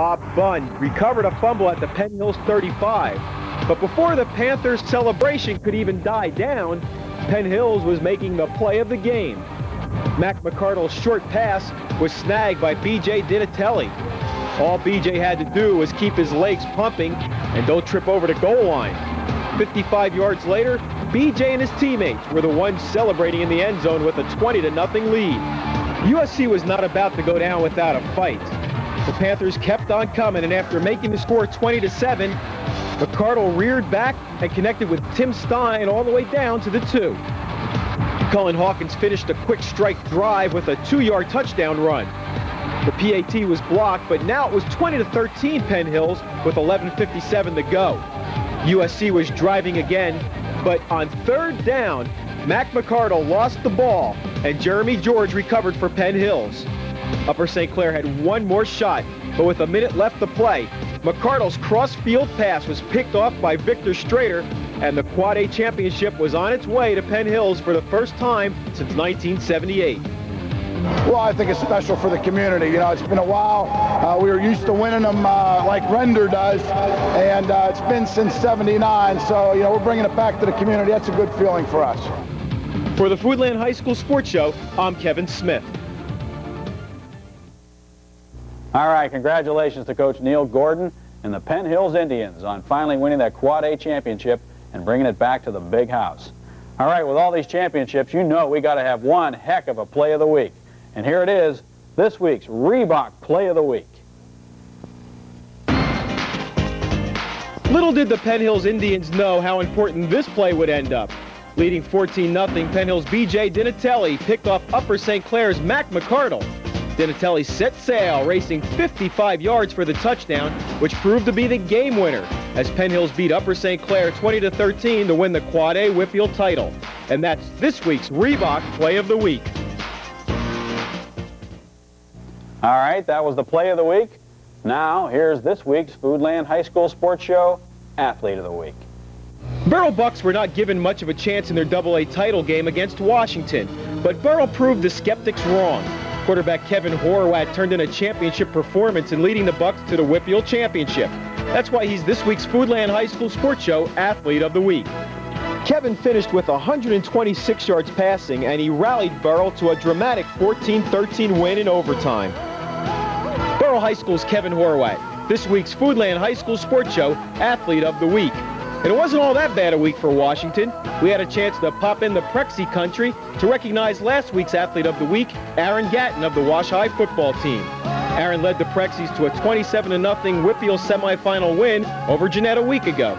Bob Bunn recovered a fumble at the Penn Hills 35. But before the Panthers' celebration could even die down, Penn Hills was making the play of the game. Mac McCardle's short pass was snagged by B.J. Dinatelli. All B.J. had to do was keep his legs pumping and don't trip over the goal line. 55 yards later, B.J. and his teammates were the ones celebrating in the end zone with a 20 to nothing lead. USC was not about to go down without a fight. The Panthers kept on coming, and after making the score 20 to 7, McCardle reared back and connected with Tim Stein all the way down to the two. Cullen Hawkins finished a quick strike drive with a two-yard touchdown run. The PAT was blocked, but now it was 20 to 13 Penn Hills with 11.57 to go. USC was driving again, but on third down, Mac McCardle lost the ball, and Jeremy George recovered for Penn Hills. Upper St. Clair had one more shot, but with a minute left to play, McCardle's cross-field pass was picked off by Victor Strader, and the Quad A championship was on its way to Penn Hills for the first time since 1978. Well, I think it's special for the community. You know, it's been a while. Uh, we were used to winning them uh, like Render does, and uh, it's been since 79. So, you know, we're bringing it back to the community. That's a good feeling for us. For the Foodland High School Sports Show, I'm Kevin Smith. All right, congratulations to Coach Neil Gordon and the Penn Hills Indians on finally winning that Quad A championship and bringing it back to the big house. All right, with all these championships, you know we got to have one heck of a play of the week. And here it is, this week's Reebok Play of the Week. Little did the Penn Hills Indians know how important this play would end up. Leading 14-0, Penn Hills B.J. Dinatelli picked off Upper St. Clair's Mac McCardle. Dinatelli set sail, racing 55 yards for the touchdown, which proved to be the game winner, as Penn Hills beat Upper St. Clair 20 to 13 to win the Quad A WPIAL title. And that's this week's Reebok Play of the Week. All right, that was the play of the week. Now, here's this week's Foodland High School Sports Show Athlete of the Week. Burrell Bucks were not given much of a chance in their Double-A title game against Washington, but Burrell proved the skeptics wrong. Quarterback Kevin Horwat turned in a championship performance in leading the Bucks to the WPIAL Championship. That's why he's this week's Foodland High School Sports Show Athlete of the Week. Kevin finished with 126 yards passing, and he rallied Burrell to a dramatic 14-13 win in overtime. Burrell High School's Kevin Horwat, this week's Foodland High School Sports Show Athlete of the Week. It wasn't all that bad a week for Washington. We had a chance to pop in the Prexy country to recognize last week's Athlete of the Week, Aaron Gatton of the Wash High football team. Aaron led the Prexies to a 27-0 WPIAL semifinal win over Jeannette a week ago.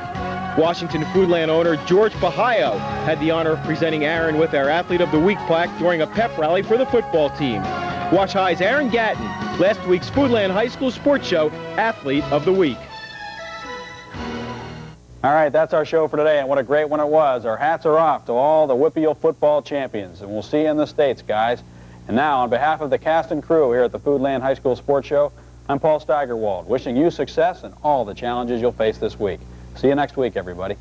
Washington Foodland owner George Bahayo had the honor of presenting Aaron with our Athlete of the Week plaque during a pep rally for the football team. Wash High's Aaron Gatton, last week's Foodland High School Sports Show Athlete of the Week. All right, that's our show for today, and what a great one it was. Our hats are off to all the WPIAL football champions, and we'll see you in the States, guys. And now, on behalf of the cast and crew here at the Foodland High School Sports Show, I'm Paul Steigerwald, wishing you success in all the challenges you'll face this week. See you next week, everybody.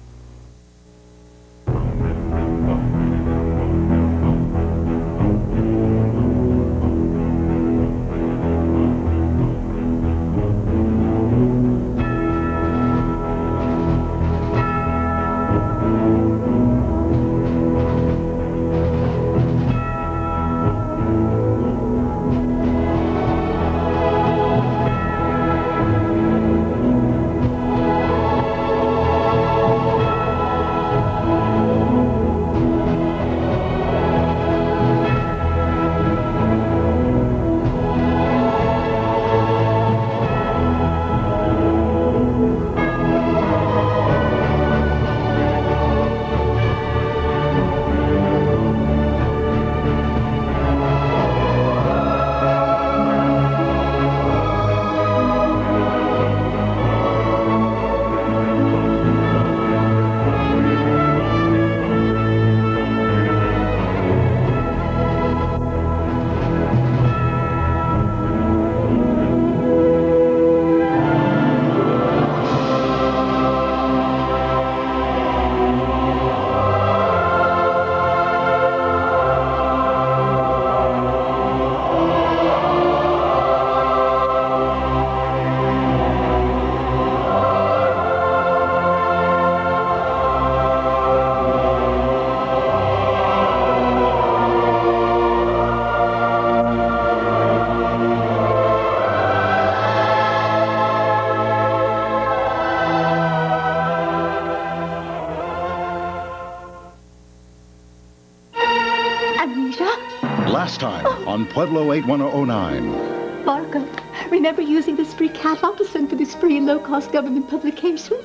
Pueblo 81009. Barker, remember using the free catalog to send for the free and low-cost government publications?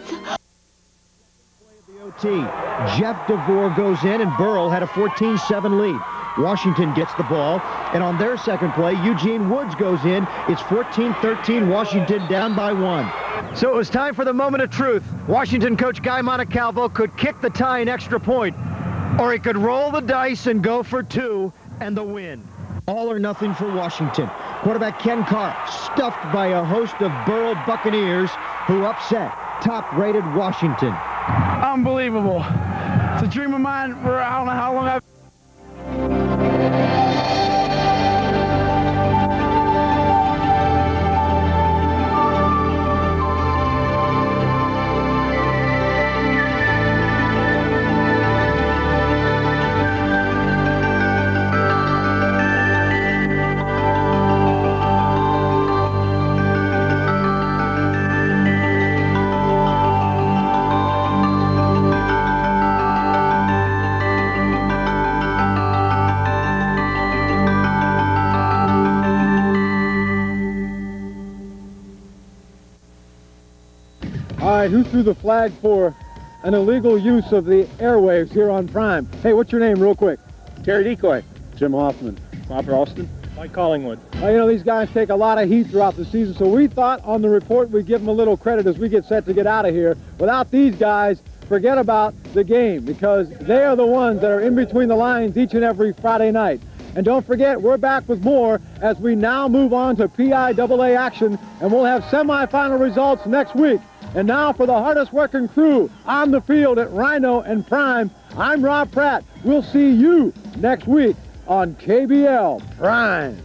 Jeff DeVore goes in, and Burrell had a 14-7 lead. Washington gets the ball, and on their second play, Eugene Woods goes in. It's 14-13, Washington down by one. So it was time for the moment of truth. Washington coach Guy Montecalvo could kick the tie an extra point, or he could roll the dice and go for two and the win. All or nothing for Washington. Quarterback Ken Carr stuffed by a host of Burrell Buccaneers who upset top-rated Washington. Unbelievable. It's a dream of mine I don't know how long I've right, who threw the flag for an illegal use of the airwaves here on Prime? Hey, what's your name real quick? Terry Decoy. Jim Hoffman. Robert Alston. Mike Collingwood. Well, you know, these guys take a lot of heat throughout the season, so we thought on the report we'd give them a little credit as we get set to get out of here. Without these guys, forget about the game because they are the ones that are in between the lines each and every Friday night. And don't forget, we're back with more as we now move on to PIAA action, and we'll have semifinal results next week. And now for the hardest working crew on the field at Rhino and Prime, I'm Rob Pratt. We'll see you next week on KBL Prime.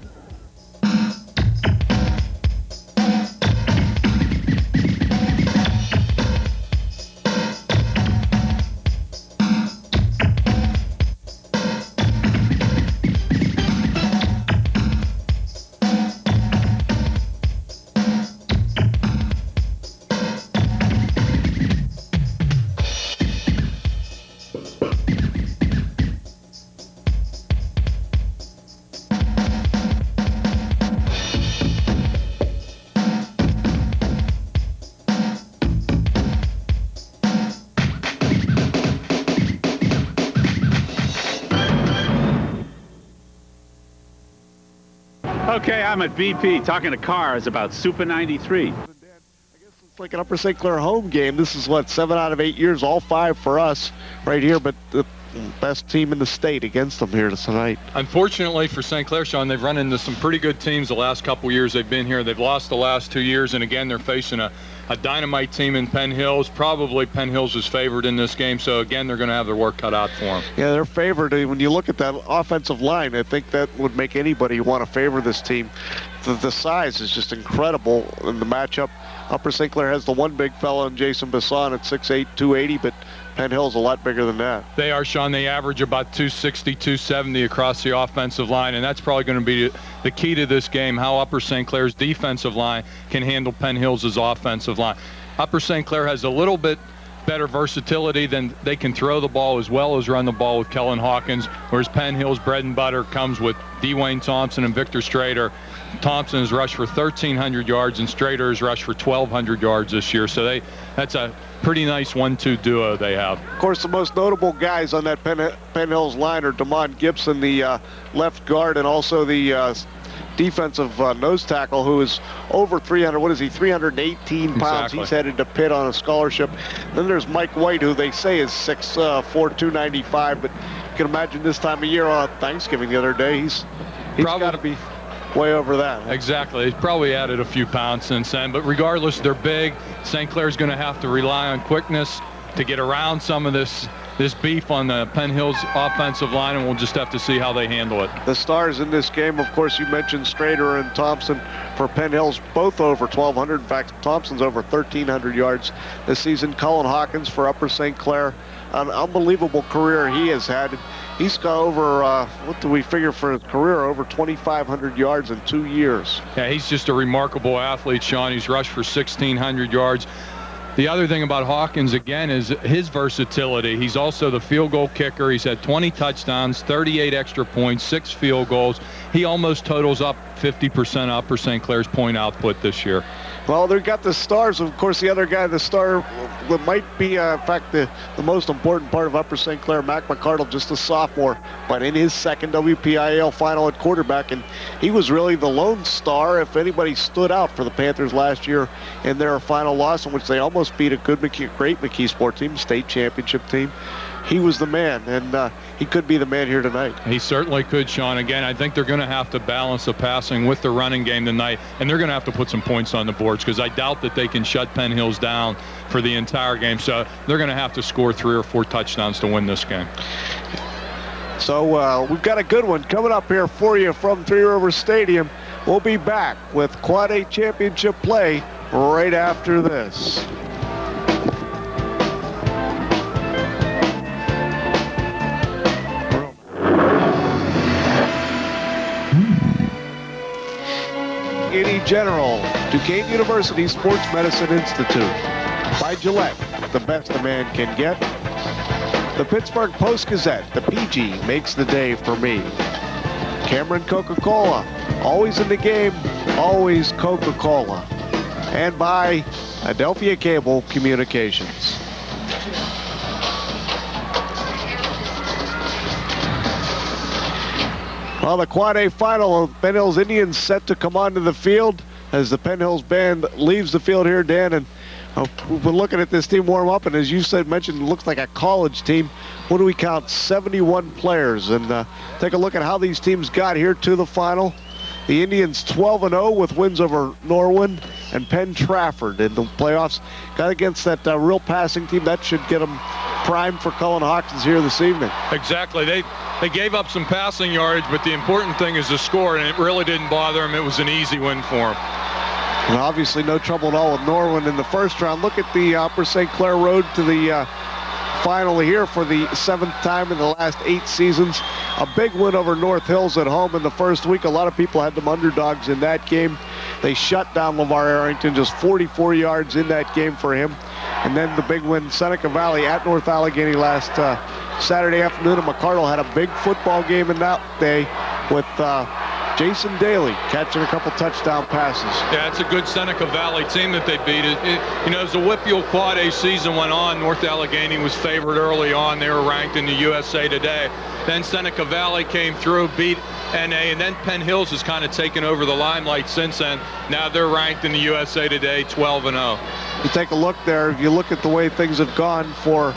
I'm at BP talking to cars about Super 93. I guess It's like an Upper St. Clair home game. This is what seven out of eight years, all five for us right here. But the best team in the state against them here tonight. Unfortunately for St. Clair, Sean, they've run into some pretty good teams the last couple years they've been here. They've lost the last two years, and again, they're facing a, a dynamite team in Penn Hills. Probably Penn Hills is favored in this game, so again, they're going to have their work cut out for them. Yeah, they're favored. When you look at that offensive line, I think that would make anybody want to favor this team. The, the size is just incredible in the matchup. Upper St. Clair has the one big fella in Jason Bassan at 6'8", 280, but Penn Hill's a lot bigger than that. They are, Sean. They average about 260, 270 across the offensive line, and that's probably going to be the key to this game, how Upper St. Clair's defensive line can handle Penn Hill's offensive line. Upper St. Clair has a little bit better versatility than they can throw the ball as well as run the ball with Kellen Hawkins, whereas Penn Hill's bread and butter comes with Dwayne Thompson and Victor Strader. Thompson has rushed for 1,300 yards, and Strader has rushed for 1,200 yards this year. So they that's a pretty nice one-two duo they have. Of course, the most notable guys on that Penn, Penn Hills line are Demond Gibson, the uh, left guard, and also the uh, defensive uh, nose tackle who is over 300. What is he? 318 pounds. Exactly. He's headed to Pitt on a scholarship. Then there's Mike White, who they say is 6'4", 295, but you can imagine this time of year on Thanksgiving the other day, he's he's got to be way over that. Exactly. He's probably added a few pounds since then, but regardless, they're big. St. Clair's going to have to rely on quickness to get around some of this this beef on the Penn Hills offensive line, and we'll just have to see how they handle it. The stars in this game, of course, you mentioned Strader and Thompson for Penn Hills, both over 1,200. In fact, Thompson's over 1,300 yards this season. Colin Hawkins for Upper St. Clair, an unbelievable career he has had. He's got over, uh, what do we figure for his career, over 2,500 yards in two years. Yeah, he's just a remarkable athlete, Sean. He's rushed for 1,600 yards. the other thing about Hawkins, again, is his versatility. He's also the field goal kicker. He's had 20 touchdowns, 38 extra points, six field goals. He almost totals up 50% Upper St. Clair's point output this year. Well, they've got the stars. Of course, the other guy, the star, might be, uh, in fact, the, the most important part of Upper St. Clair, Mac McCardle, just a sophomore, but in his second WPIAL final at quarterback, and he was really the lone star, if anybody stood out for the Panthers last year in their final loss, in which they almost beat a good, McKee, great McKeesport team, state championship team he was the man, and uh, he could be the man here tonight. He certainly could, Sean. Again, I think they're going to have to balance the passing with the running game tonight, and they're going to have to put some points on the boards because I doubt that they can shut Penn Hills down for the entire game. So they're going to have to score three or four touchdowns to win this game. So uh, we've got a good one coming up here for you from Three Rivers Stadium. We'll be back with Quad A Championship play right after this. Allegheny General, Duquesne University Sports Medicine Institute. By Gillette, the best a man can get. The Pittsburgh Post-Gazette, the PG makes the day for me. Cameron Coca-Cola, always in the game, always Coca-Cola. And by Adelphia Cable Communications. Well, the Quad A final Penn Hills Indians set to come onto the field as the Penn Hills band leaves the field here, Dan. And uh, we've been looking at this team warm up, and as you said, mentioned, it looks like a college team. What do we count? 71 players. And uh, take a look at how these teams got here to the final. The Indians 12 and 0 with wins over Norwin and Penn Trafford in the playoffs. Got against that uh, real passing team. That should get them primed for Cullen Hawkins here this evening. Exactly. They they gave up some passing yards, but the important thing is the score, and it really didn't bother them. It was an easy win for them. And obviously no trouble at all with Norwin in the first round. Look at the Upper St. Clair road to the uh, final here for the seventh time in the last eight seasons. A big win over North Hills at home in the first week. A lot of people had them underdogs in that game. They shut down LeVar Arrington, just 44 yards in that game for him. And then the big win, Seneca Valley at North Allegheny last uh, Saturday afternoon. And McCardle had a big football game in that day with uh, Jason Daly catching a couple touchdown passes. Yeah, it's a good Seneca Valley team that they beat. It, it, you know, as the WPIAL Quad A season went on, North Allegheny was favored early on. They were ranked in the USA Today. Then Seneca Valley came through, beat NA, and then Penn Hills has kind of taken over the limelight since then. Now they're ranked in the USA Today 12 and 0. You take a look there, if you look at the way things have gone for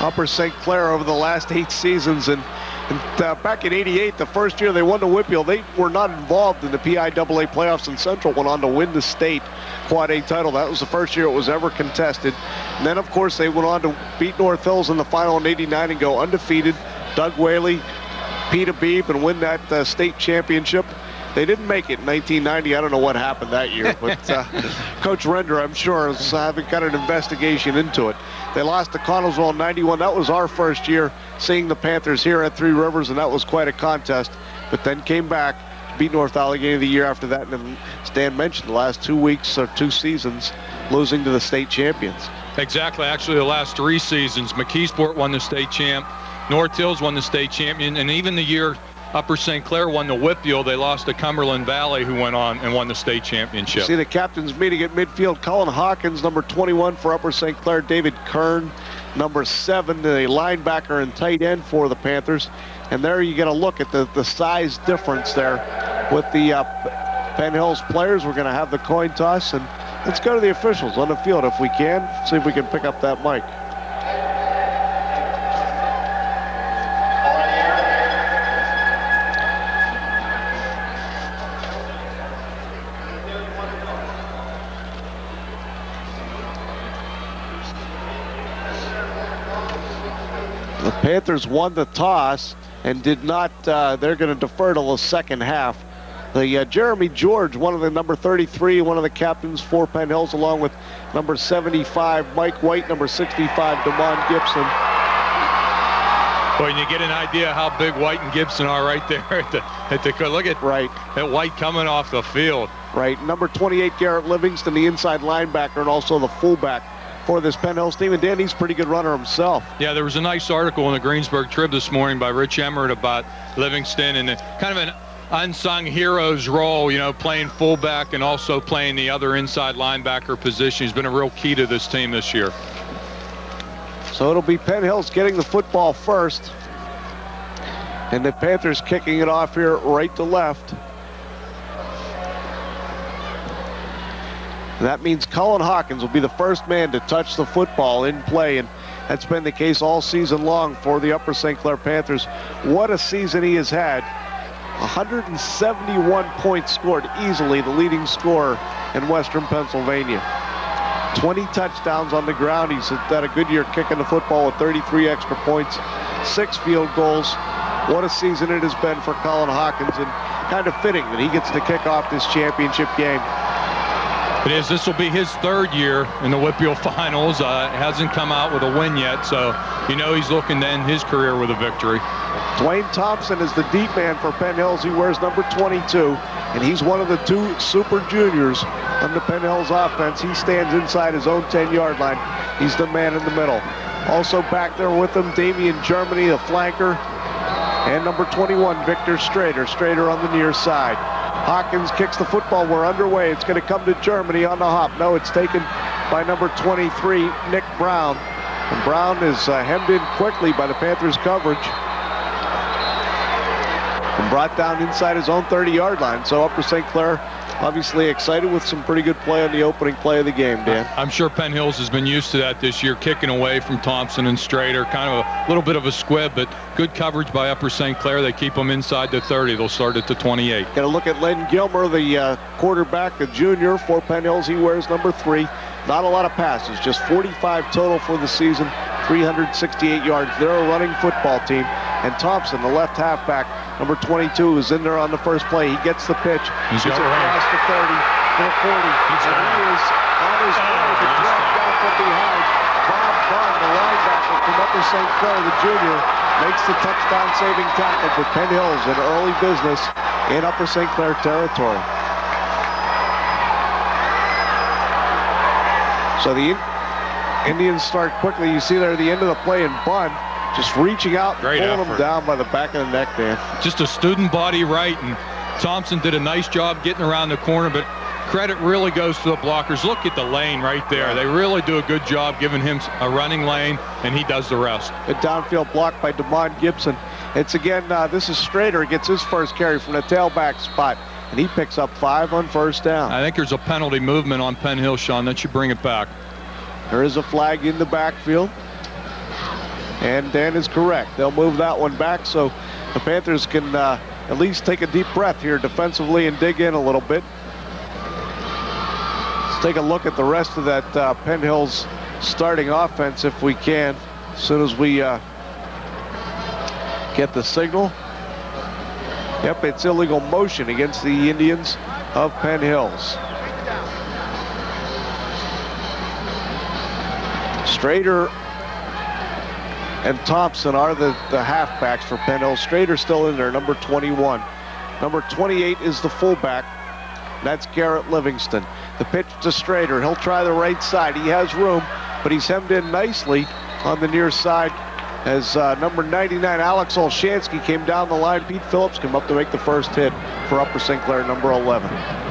Upper St. Clair over the last eight seasons, and, and uh, back in 88, the first year they won the WPIAL, they were not involved in the PIAA playoffs, and Central went on to win the state Quad A title. That was the first year it was ever contested. And then, of course, they went on to beat North Hills in the final in 89 and go undefeated. Doug Whaley, Peter Beebe, and win that uh, state championship. They didn't make it in 1990. I don't know what happened that year, but uh, Coach Render, I'm sure, is having got an investigation into it. They lost to Connellsville in 91. That was our first year seeing the Panthers here at Three Rivers, and that was quite a contest. But then came back, to beat North Allegheny the year after that, and then Stan mentioned the last two weeks or two seasons losing to the state champions. Exactly. Actually, the last three seasons, McKeesport won the state champ, North Hills won the state champion, and even the year Upper St. Clair won the WPIAL. They lost to Cumberland Valley, who went on and won the state championship. See the captains meeting at midfield. Colin Hawkins, number 21 for Upper St. Clair. David Kern, number seven, the linebacker and tight end for the Panthers. And there you get a look at the, the size difference there with the uh, Penn Hills players. We're going to have the coin toss, and let's go to the officials on the field if we can. See if we can pick up that mic. Panthers won the toss and did not, uh, they're going to defer till the second half. The uh, Jeremy George, one of the number 33, one of the captains for Penn Hills, along with number 75, Mike White, number 65, Damon Gibson. Boy, and you get an idea how big White and Gibson are right there at the, at the look at right at White coming off the field. Right, number 28, Garrett Livingston, the inside linebacker, and also the fullback for this Penn Hills team. And Danny's a pretty good runner himself. Yeah, there was a nice article in the Greensburg Trib this morning by Rich Emmert about Livingston and kind of an unsung hero's role, you know, playing fullback and also playing the other inside linebacker position. He's been a real key to this team this year. So it'll be Penn Hills getting the football first. And the Panthers kicking it off here right to left. And that means Cullen Hawkins will be the first man to touch the football in play. And that's been the case all season long for the Upper St. Clair Panthers. What a season he has had. 171 points scored easily, the leading scorer in Western Pennsylvania. 20 touchdowns on the ground. He's had a good year kicking the football with 33 extra points, six field goals. What a season it has been for Colin Hawkins, and kind of fitting that he gets to kick off this championship game. It is. This will be his third year in the WPIAL Finals. Uh, hasn't come out with a win yet, so you know he's looking to end his career with a victory. Dwayne Thompson is the deep man for Penn Hills. He wears number 22, and he's one of the two super juniors on the Penn Hills offense. He stands inside his own 10-yard line. He's the man in the middle. Also back there with him, Damian Germany, a flanker, and number 21, Victor Strader. Strader on the near side. Hawkins kicks the football. We're underway. It's going to come to Germany on the hop. No, it's taken by number 23, Nick Brown. And Brown is uh, hemmed in quickly by the Panthers coverage. And brought down inside his own 30-yard line. So Upper St. Clair obviously excited with some pretty good play on the opening play of the game, Dan. I'm sure Penn Hills has been used to that this year, kicking away from Thompson and Strader. Kind of a little bit of a squib, but good coverage by Upper St. Clair. They keep them inside the 30. They'll start at the 28. Got to look at Len Gilmer, the uh, quarterback, a junior for Penn Hills. He wears number three. Not a lot of passes, just 45 total for the season, 368 yards. They're a running football team. And Thompson, the left halfback, number 22, is in there on the first play. He gets the pitch. He's got across the 30, to the 40. He's and he is on his way to oh, drag down from behind. Bob Bunn, the linebacker from Upper St. Clair, the junior, makes the touchdown saving tackle for Penn Hills in early business in Upper St. Clair territory. So the Indians start quickly. You see there at the end of the play, and Bunn just reaching out, Great pulling effort. him down by the back of the neck, Dan. Just a student body right, and Thompson did a nice job getting around the corner, but credit really goes to the blockers. Look at the lane right there. They really do a good job giving him a running lane, and he does the rest. A downfield block by Demond Gibson. It's again, uh, this is Strader gets his first carry from the tailback spot, and he picks up five on first down. I think there's a penalty movement on Penn Hill, Sean. That should bring it back. There is a flag in the backfield. And Dan is correct. They'll move that one back so the Panthers can uh, at least take a deep breath here defensively and dig in a little bit. Let's take a look at the rest of that uh, Penn Hills starting offense if we can, as soon as we uh, get the signal. Yep, it's illegal motion against the Indians of Penn Hills. Strader and Thompson are the, the halfbacks for Penn Hills. Strader still in there, number 21. Number 28 is the fullback. That's Garrett Livingston. The pitch to Strader. He'll try the right side. He has room, but he's hemmed in nicely on the near side as uh, number 99, Alex Olshansky, came down the line. Pete Phillips came up to make the first hit for Upper St. Clair, number 11.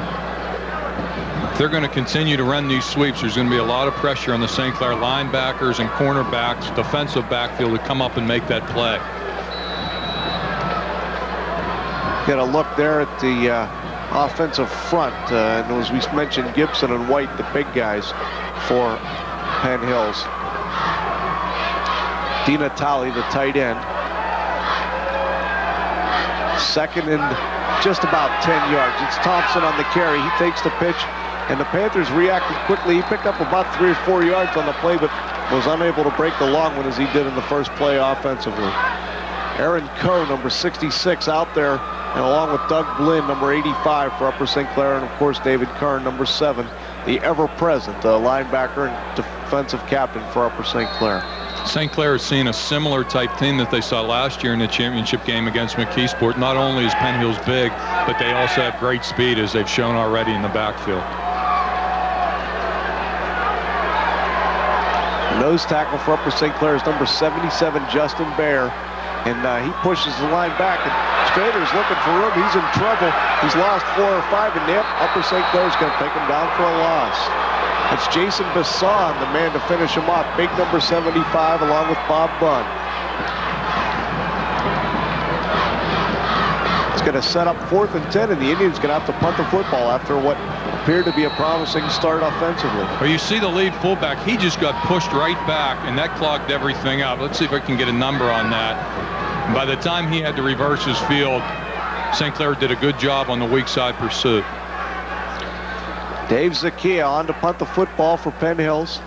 They're going to continue to run these sweeps, there's going to be a lot of pressure on the St. Clair linebackers and cornerbacks, defensive backfield to come up and make that play. Get a look there at the uh, offensive front. Uh, and as we mentioned, Gibson and White, the big guys for Penn Hills. Dina Natale, the tight end. Second and just about 10 yards. It's Thompson on the carry. He takes the pitch, and the Panthers reacted quickly. He picked up about three or four yards on the play, but was unable to break the long one as he did in the first play offensively. Aaron Coe, number 66, out there, and along with Doug Blinn, number 85 for Upper St. Clair, and of course David Kern, number 7, the ever-present uh, linebacker and defensive captain for Upper St. Clair. St. Clair is seeing a similar type team that they saw last year in the championship game against McKeesport. Not only is Penn Hills big, but they also have great speed as they've shown already in the backfield. Nose tackle for Upper St. Clair is number 77, Justin Bear. And uh, he pushes the line back, and Strader's looking for room. He's in trouble. He's lost four or five, and Nip, Upper St. Clair's going to take him down for a loss. It's Jason Basson, the man to finish him off. Big number 75, along with Bob Bunn. Going to set up fourth and 10, and the Indians going to have to punt the football after what appeared to be a promising start offensively. Well, you see the lead fullback. He just got pushed right back, and that clogged everything up. Let's see if I can get a number on that. By the time he had to reverse his field, St. Clair did a good job on the weak side pursuit. Dave Zakia on to punt the football for Penn Hills.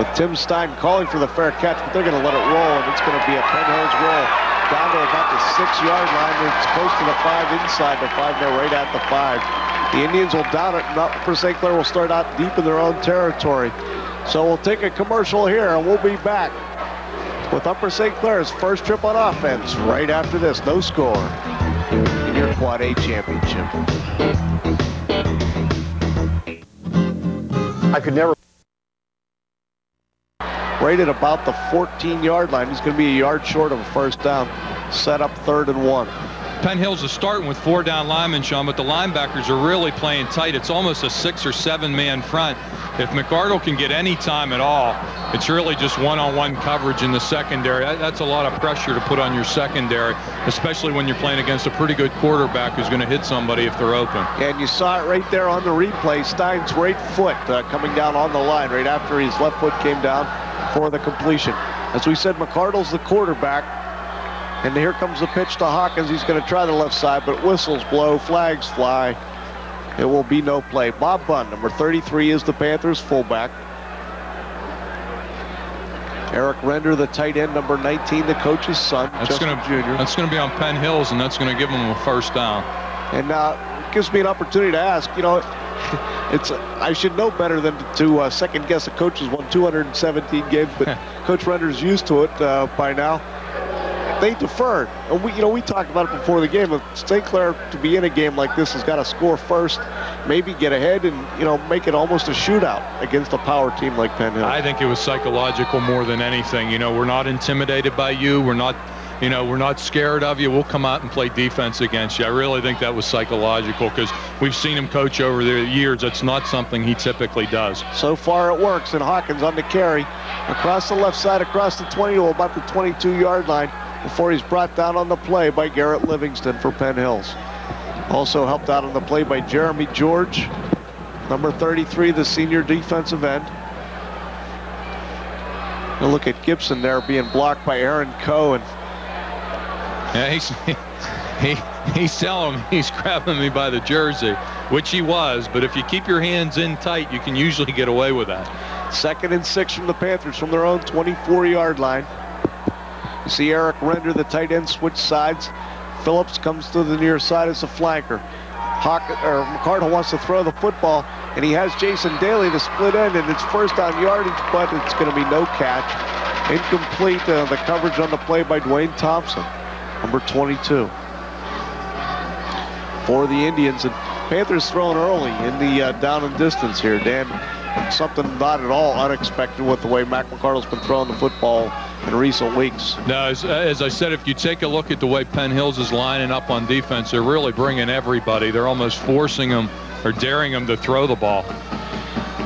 With Tim Stein calling for the fair catch, but they're going to let it roll, and it's going to be a Penn roll down to about the six-yard line. It's close to the five inside the five. They're right at the five. The Indians will down it, and Upper St. Clair will start out deep in their own territory. So we'll take a commercial here, and we'll be back with Upper St. Clair's first trip on offense right after this. No score in your Quad A championship. I could never. Right at about the 14-yard line. He's going to be a yard short of a first down. Set up third and one. Penn Hills is starting with four down linemen, Sean, but the linebackers are really playing tight. It's almost a six or seven man front. If McArdle can get any time at all, it's really just one-on-one -on -one coverage in the secondary. That's a lot of pressure to put on your secondary, especially when you're playing against a pretty good quarterback who's going to hit somebody if they're open. And you saw it right there on the replay. Stein's right foot uh, coming down on the line right after his left foot came down for the completion. As we said, McArdle's the quarterback. And here comes the pitch to Hawkins. He's going to try the left side, but whistles blow, flags fly. It will be no play. Bob Bunn, number 33, is the Panthers fullback. Eric Render, the tight end, number 19, the coach's son, that's Justin gonna, Jr. That's going to be on Penn Hills, and that's going to give them a first down. And uh, it gives me an opportunity to ask, you know, it's I should know better than to uh, second guess a coach who's won 217 games, but Coach Render's used to it uh, by now they deferred. And we, you know, we talked about it before the game. If St. Clair to be in a game like this has got to score first, maybe get ahead, and you know, make it almost a shootout against a power team like Penn Hill. I think it was psychological more than anything. You know, we're not intimidated by you. We're not. You know, we're not scared of you. We'll come out and play defense against you. I really think that was psychological because we've seen him coach over the years. That's not something he typically does. So far it works, and Hawkins on the carry. Across the left side, across the 20 to about the 22-yard line before he's brought down on the play by Garrett Livingston for Penn Hills. Also helped out on the play by Jeremy George, number 33, the senior defensive end. A look at Gibson there being blocked by Aaron Cohen. Yeah, he's, he, he's telling me he's grabbing me by the jersey, which he was, but if you keep your hands in tight, you can usually get away with that. Second and six from the Panthers from their own 24-yard line. You see Eric Render, the tight end, switch sides. Phillips comes to the near side as a flanker. Hawk, or McArdle wants to throw the football, and he has Jason Daly, to split end, and it's first down yardage, but it's going to be no catch. Incomplete, uh, the coverage on the play by Dwayne Thompson, number 22. For the Indians, and Panthers thrown early in the uh, down and distance here. Dan, something not at all unexpected with the way Mac McArdle's been throwing the football in recent weeks. Now, as, as, I said, if you take a look at the way Penn Hills is lining up on defense, they're really bringing everybody. They're almost forcing them or daring them to throw the ball.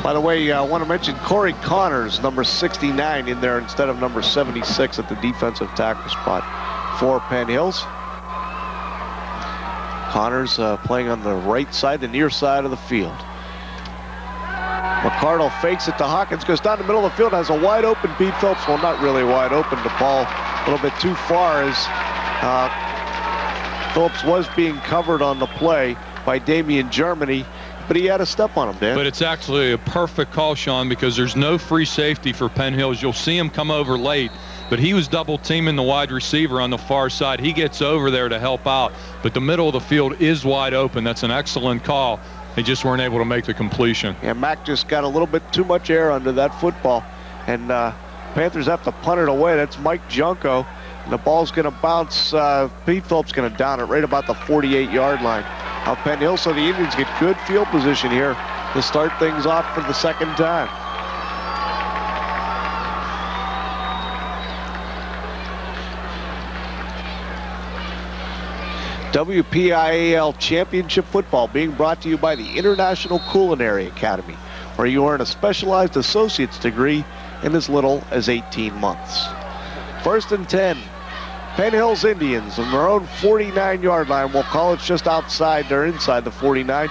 By the way, uh, I want to mention Corey Connors, number 69 in there instead of number 76 at the defensive tackle spot for Penn Hills. Connors uh, playing on the right side, the near side of the field. McArdle fakes it to Hawkins, goes down the middle of the field, has a wide open Pete Phillips. Well, not really wide open. The ball a little bit too far as uh, Phillips was being covered on the play by Damian Germany, but he had a step on him, Dan. But it's actually a perfect call, Sean, because there's no free safety for Penn Hills. You'll see him come over late, but he was double teaming the wide receiver on the far side. He gets over there to help out, but the middle of the field is wide open. That's an excellent call. They just weren't able to make the completion. Yeah, Mac just got a little bit too much air under that football. And uh, Panthers have to punt it away. That's Mike Junko. And the ball's going to bounce. Uh, Pete Phillips going to down it right about the 48-yard line. Now Penn Hill, so the Indians get good field position here to start things off for the second time. WPIAL Championship Football being brought to you by the International Culinary Academy, where you earn a specialized associate's degree in as little as 18 months. First and 10, Penn Hills Indians on their own 49-yard line. We'll call it just outside. They're inside the 49.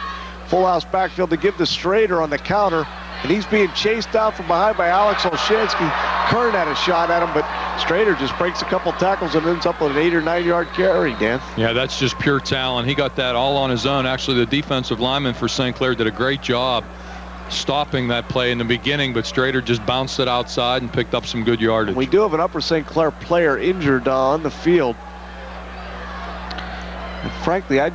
Full house backfield to give the Strader on the counter, and he's being chased down from behind by Alex Olshansky. Kern had a shot at him, but Strader just breaks a couple tackles and ends up with an eight or nine yard carry, Dan. Yeah, that's just pure talent. He got that all on his own. Actually, the defensive lineman for St. Clair did a great job stopping that play in the beginning, but Strader just bounced it outside and picked up some good yardage. We do have an Upper St. Clair player injured on the field. And frankly, I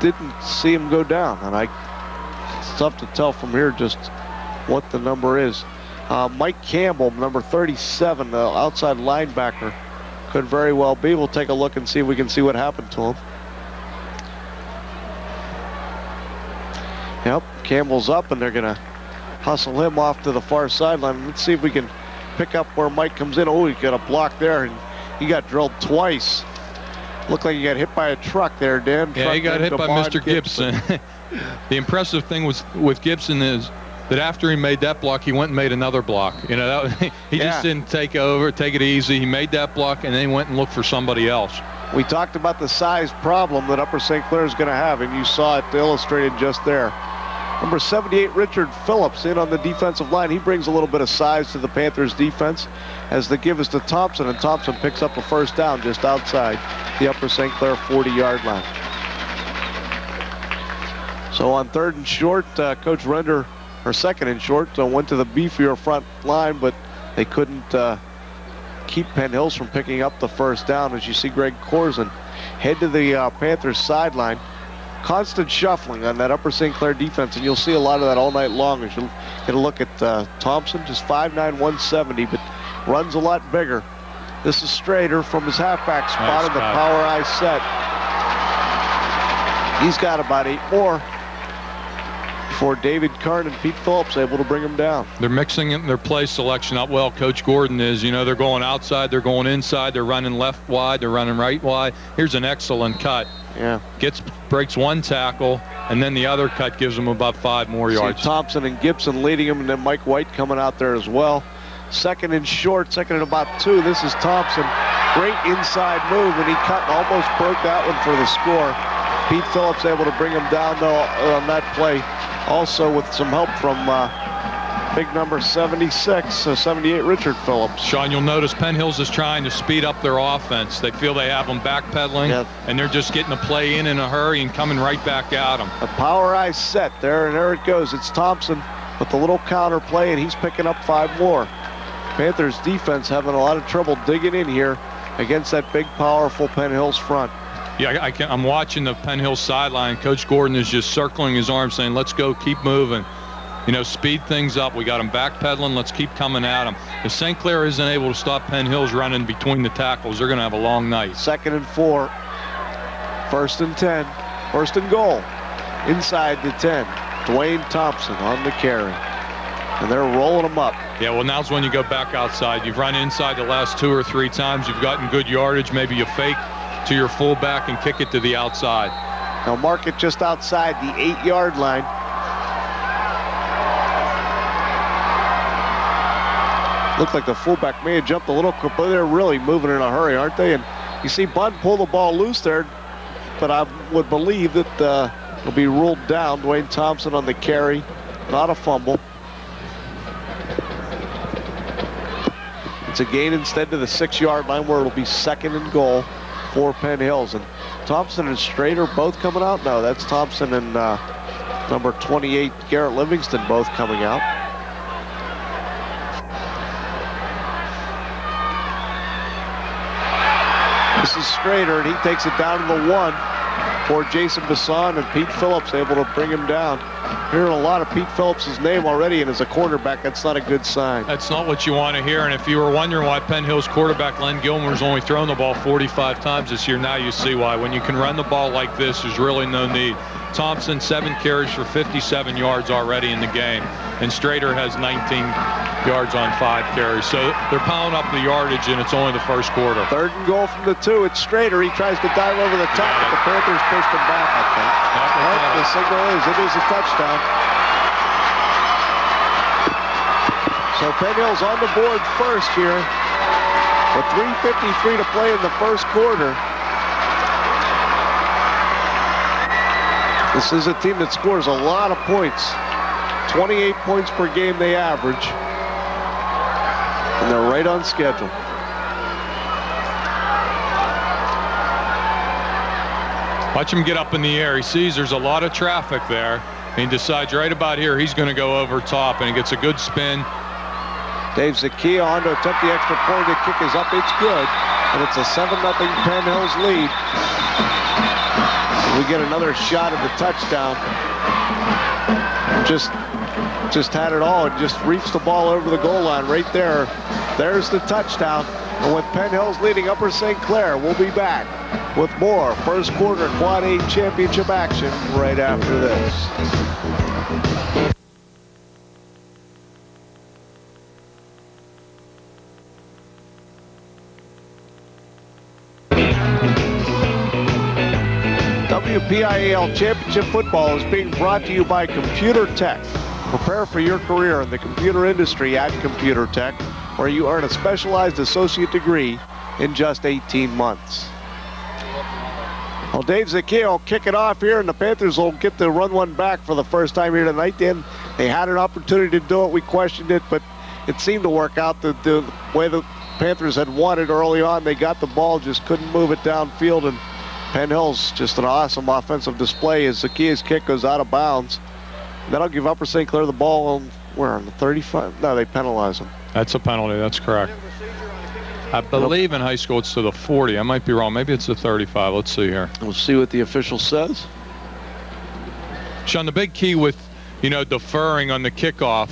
didn't see him go down, and I it's tough to tell from here just what the number is. Uh, Mike Campbell, number 37, the outside linebacker, could very well be. We'll take a look and see if we can see what happened to him. Yep, Campbell's up, and they're going to hustle him off to the far sideline. Let's see if we can pick up where Mike comes in. Oh, he got a block there, and he got drilled twice. Looked like he got hit by a truck there, Dan. Yeah, truck he got hit by Mr. Gibson. Gibson. the impressive thing was with Gibson is that after he made that block, he went and made another block. You know, that, he yeah. just didn't take over, take it easy. He made that block and then he went and looked for somebody else. We talked about the size problem that Upper St. Clair is going to have, and you saw it illustrated just there. Number 78, Richard Phillips, in on the defensive line. He brings a little bit of size to the Panthers defense as the give is to Thompson, and Thompson picks up a first down just outside the Upper St. Clair 40-yard line. So on third and short, uh, Coach Render, or second and short, uh, went to the beefier front line, but they couldn't uh, keep Penn Hills from picking up the first down. As you see Greg Corzin head to the uh, Panthers sideline. Constant shuffling on that Upper St. Clair defense, and you'll see a lot of that all night long as you get a look at uh, Thompson, just 5'9", 170, but runs a lot bigger. This is Strader from his halfback spot nice in the power eye set. He's got about eight more before David Kern and Pete Phillips able to bring him down. They're mixing in their play selection up well. Coach Gordon is, you know, they're going outside, they're going inside, they're running left wide, they're running right wide. Here's an excellent cut. Yeah. Gets breaks one tackle, and then the other cut gives them about five more yards. See Thompson and Gibson leading him, and then Mike White coming out there as well. Second and short, second and about two. This is Thompson. Great inside move, and he cut and almost broke that one for the score. Pete Phillips able to bring him down though on that play also with some help from uh, big number 76, so 78, Richard Phillips. Sean, you'll notice Penn Hills is trying to speed up their offense. They feel they have them backpedaling, yeah. and they're just getting the play in in a hurry and coming right back at them. A power eye set there, and there it goes. It's Thompson with the little counter play, and he's picking up five more. Panthers defense having a lot of trouble digging in here against that big, powerful Penn Hills front. Yeah, I can, I'm watching the Penn Hill sideline. Coach Gordon is just circling his arm saying, let's go, keep moving. You know, speed things up. We got them backpedaling. Let's keep coming at them. If St. Clair isn't able to stop Penn Hills running between the tackles, they're going to have a long night. Second and four. First and 10. First and goal. Inside the 10. Dwayne Thompson on the carry. And they're rolling them up. Yeah, well, now's when you go back outside. You've run inside the last two or three times. You've gotten good yardage. Maybe you fake to your fullback and kick it to the outside. Now mark it just outside the eight-yard line. Looked like the fullback may have jumped a little quick, but they're really moving in a hurry, aren't they? And you see Bud pull the ball loose there, but I would believe that uh, it'll be ruled down. Dwayne Thompson on the carry, not a fumble. It's a gain instead to the six-yard line where it'll be second and goal for Penn Hills. And Thompson and Strader both coming out? No, that's Thompson and uh, number 28, Garrett Livingston, both coming out. This is Strader, and he takes it down to the one for Jason Basson, and Pete Phillips able to bring him down. Hearing a lot of Pete Phillips' name already, and as a quarterback, that's not a good sign. That's not what you want to hear, and if you were wondering why Penn Hill's quarterback Len Gilmer's only thrown the ball 45 times this year, now you see why. When you can run the ball like this, there's really no need. Thompson, seven carries for 57 yards already in the game. And Strader has 19 yards on five carries. So they're piling up the yardage, and it's only the first quarter. Third and goal from the two. It's Strader. He tries to dive over the top, but the Panthers pushed him back, I think. The signal is it is a touchdown. So Penn on the board first here. With 3.53 to play in the first quarter. This is a team that scores a lot of points. 28 points per game they average. And they're right on schedule. Watch him get up in the air. He sees there's a lot of traffic there. And he decides right about here he's going to go over top and he gets a good spin. Dave Zakia on to attempt the extra point. The kick is up. It's good. And it's a 7-0 Penn Hills lead. We get another shot at the touchdown. Just, just had it all and just reached the ball over the goal line right there. There's the touchdown. And with Penn Hills leading Upper St. Clair, we'll be back with more first quarter Quad A championship action right after this. WPIAL Championship Football is being brought to you by Computer Tech. Prepare for your career in the computer industry at Computer Tech, where you earn a specialized associate degree in just 18 months. Well, Dave Zakia will kick it off here, and the Panthers will get to run one back for the first time here tonight. Then they had an opportunity to do it. We questioned it, but it seemed to work out the, the way the Panthers had wanted early on. They got the ball, just couldn't move it downfield, and Penn Hills just an awesome offensive display as Zakia's kick goes out of bounds. That'll give Upper St. Clair the ball on, where, on the 35? No, they penalize them. That's a penalty. That's correct. I believe in high school it's to the 40. I might be wrong. Maybe it's the 35. Let's see here. We'll see what the official says. Sean, the big key with, you know, deferring on the kickoff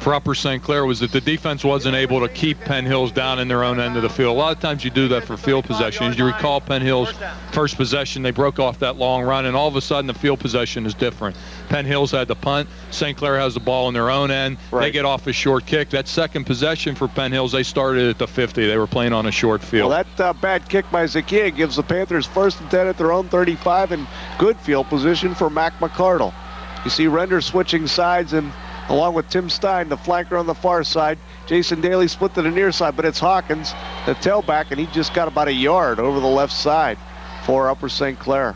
for Upper St. Clair was that the defense wasn't able to keep Penn Hills down in their own end of the field. A lot of times you do that for field possession. As you recall, Penn Hills' first possession, they broke off that long run, and all of a sudden the field possession is different. Penn Hills had the punt. St. Clair has the ball in their own end. Right. They get off a short kick. That second possession for Penn Hills, they started at the 50. They were playing on a short field. Well, that uh, bad kick by Zakia gives the Panthers first and 10 at their own 35 and good field position for Mac McCardle. You see Render switching sides and along with Tim Stein, the flanker on the far side. Jason Daly split to the near side, but it's Hawkins, the tailback, and he just got about a yard over the left side for Upper St. Clair.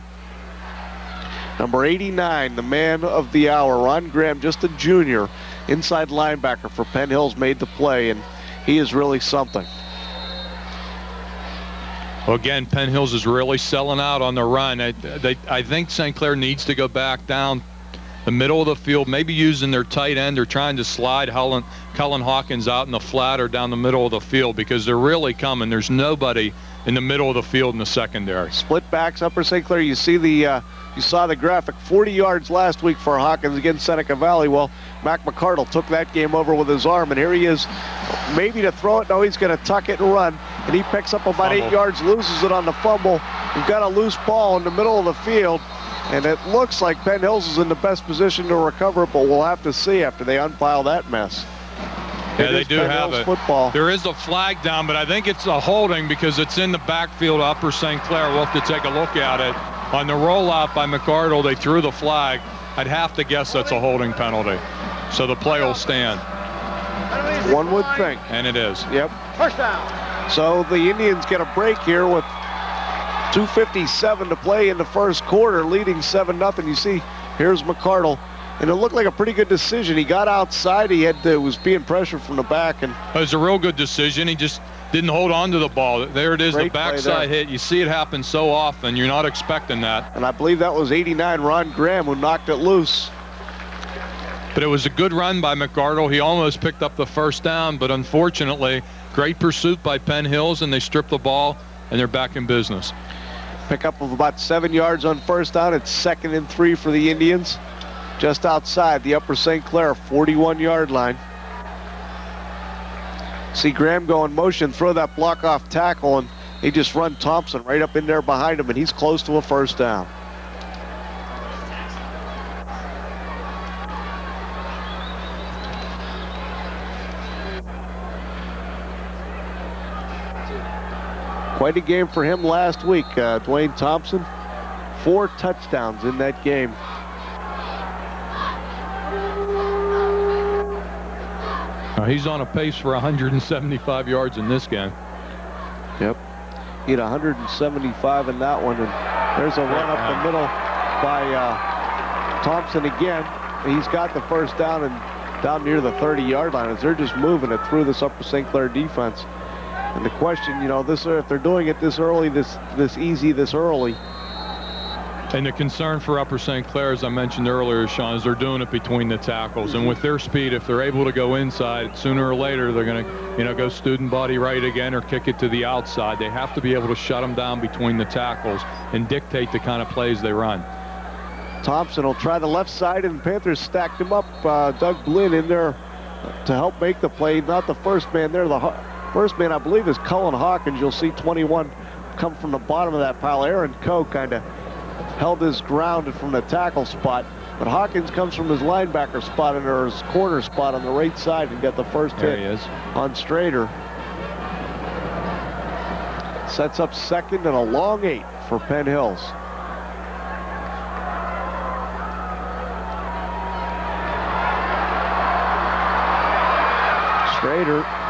Number 89, the man of the hour, Ron Graham, just a junior, inside linebacker for Penn Hills, made the play, and he is really something. Well, again, Penn Hills is really selling out on the run. I, they, I think St. Clair needs to go back down the middle of the field, maybe using their tight end or trying to slide Cullen, Cullen Hawkins out in the flat or down the middle of the field because they're really coming. There's nobody in the middle of the field in the secondary. Split backs, Upper St. Clair. You see the, uh, you saw the graphic. 40 yards last week for Hawkins against Seneca Valley. Well, Mac McCardle took that game over with his arm, and here he is, maybe to throw it. No, he's going to tuck it and run, and he picks up about fumble. eight yards, loses it on the fumble. We've got a loose ball in the middle of the field. And it looks like Penn Hills is in the best position to recover but we'll have to see after they unpile that mess. Yeah, it they do Penn have Hills it. Football. There is a flag down, but I think it's a holding because it's in the backfield of Upper St. Clair. We'll have to take a look at it. On the rollout by McCardle, they threw the flag. I'd have to guess that's a holding penalty. So the play will stand. One would think. And it is. Yep. First down. So the Indians get a break here with 2.57 to play in the first quarter, leading 7-0. You see, here's McCardle. And it looked like a pretty good decision. He got outside. He had to, was being pressured from the back. and It was a real good decision. He just didn't hold on to the ball. There it is, the backside hit. You see it happen so often. You're not expecting that. And I believe that was 89 Ron Graham who knocked it loose. But it was a good run by McCardle. He almost picked up the first down, but unfortunately, great pursuit by Penn Hills, and they stripped the ball, and they're back in business. Pickup of about seven yards on first down. It's second and three for the Indians. Just outside the upper St. Clair 41 yard line. See Graham go in motion, throw that block off tackle, and he just run Thompson right up in there behind him, and he's close to a first down. Quite a game for him last week. Uh, Dwayne Thompson, four touchdowns in that game. Now he's on a pace for 175 yards in this game. Yep. He had 175 in that one, and there's a run up the middle by uh, Thompson again. He's got the first down and down near the 30-yard line as they're just moving it through this Upper St. Clair defense. And the question, you know, this if they're doing it this early, this this easy, this early, and the concern for Upper St. Clair, as I mentioned earlier, Sean, is they're doing it between the tackles. And with their speed, if they're able to go inside, sooner or later, they're going to, you know, go student body right again or kick it to the outside. They have to be able to shut them down between the tackles and dictate the kind of plays they run. Thompson will try the left side, and the Panthers stacked him up. Uh, Doug Blinn in there to help make the play. Not the first man there. The first man, I believe, is Cullen Hawkins. You'll see 21 come from the bottom of that pile. Aaron Coe kind of held his ground from the tackle spot. But Hawkins comes from his linebacker spot or his corner spot on the right side and got the first there hit on Strader. Sets up second and a long eight for Penn Hills. Strader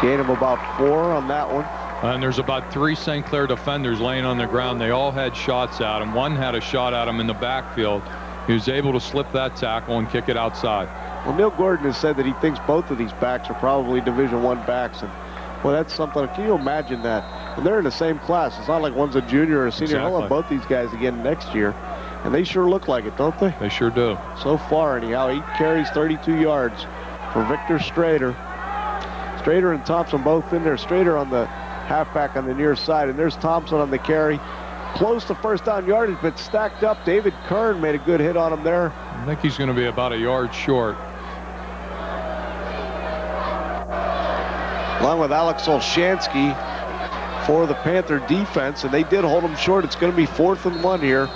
gained him about four on that one. And there's about three St. Clair defenders laying on the ground. They all had shots at him. One had a shot at him in the backfield. He was able to slip that tackle and kick it outside. Well, Neil Gordon has said that he thinks both of these backs are probably Division One backs, and well, that's something. Can you imagine that? And they're in the same class. It's not like one's a junior or a senior. Exactly. I'll have both these guys again next year, and they sure look like it, don't they? They sure do. So far, anyhow, he carries, 32 yards for Victor Strader. Strader and Thompson both in there. Strader on the halfback on the near side. And there's Thompson on the carry. Close to first down yardage, but stacked up. David Kern made a good hit on him there. I think he's going to be about a yard short. Along with Alex Olshansky for the Panther defense, and they did hold him short. It's going to be fourth and one here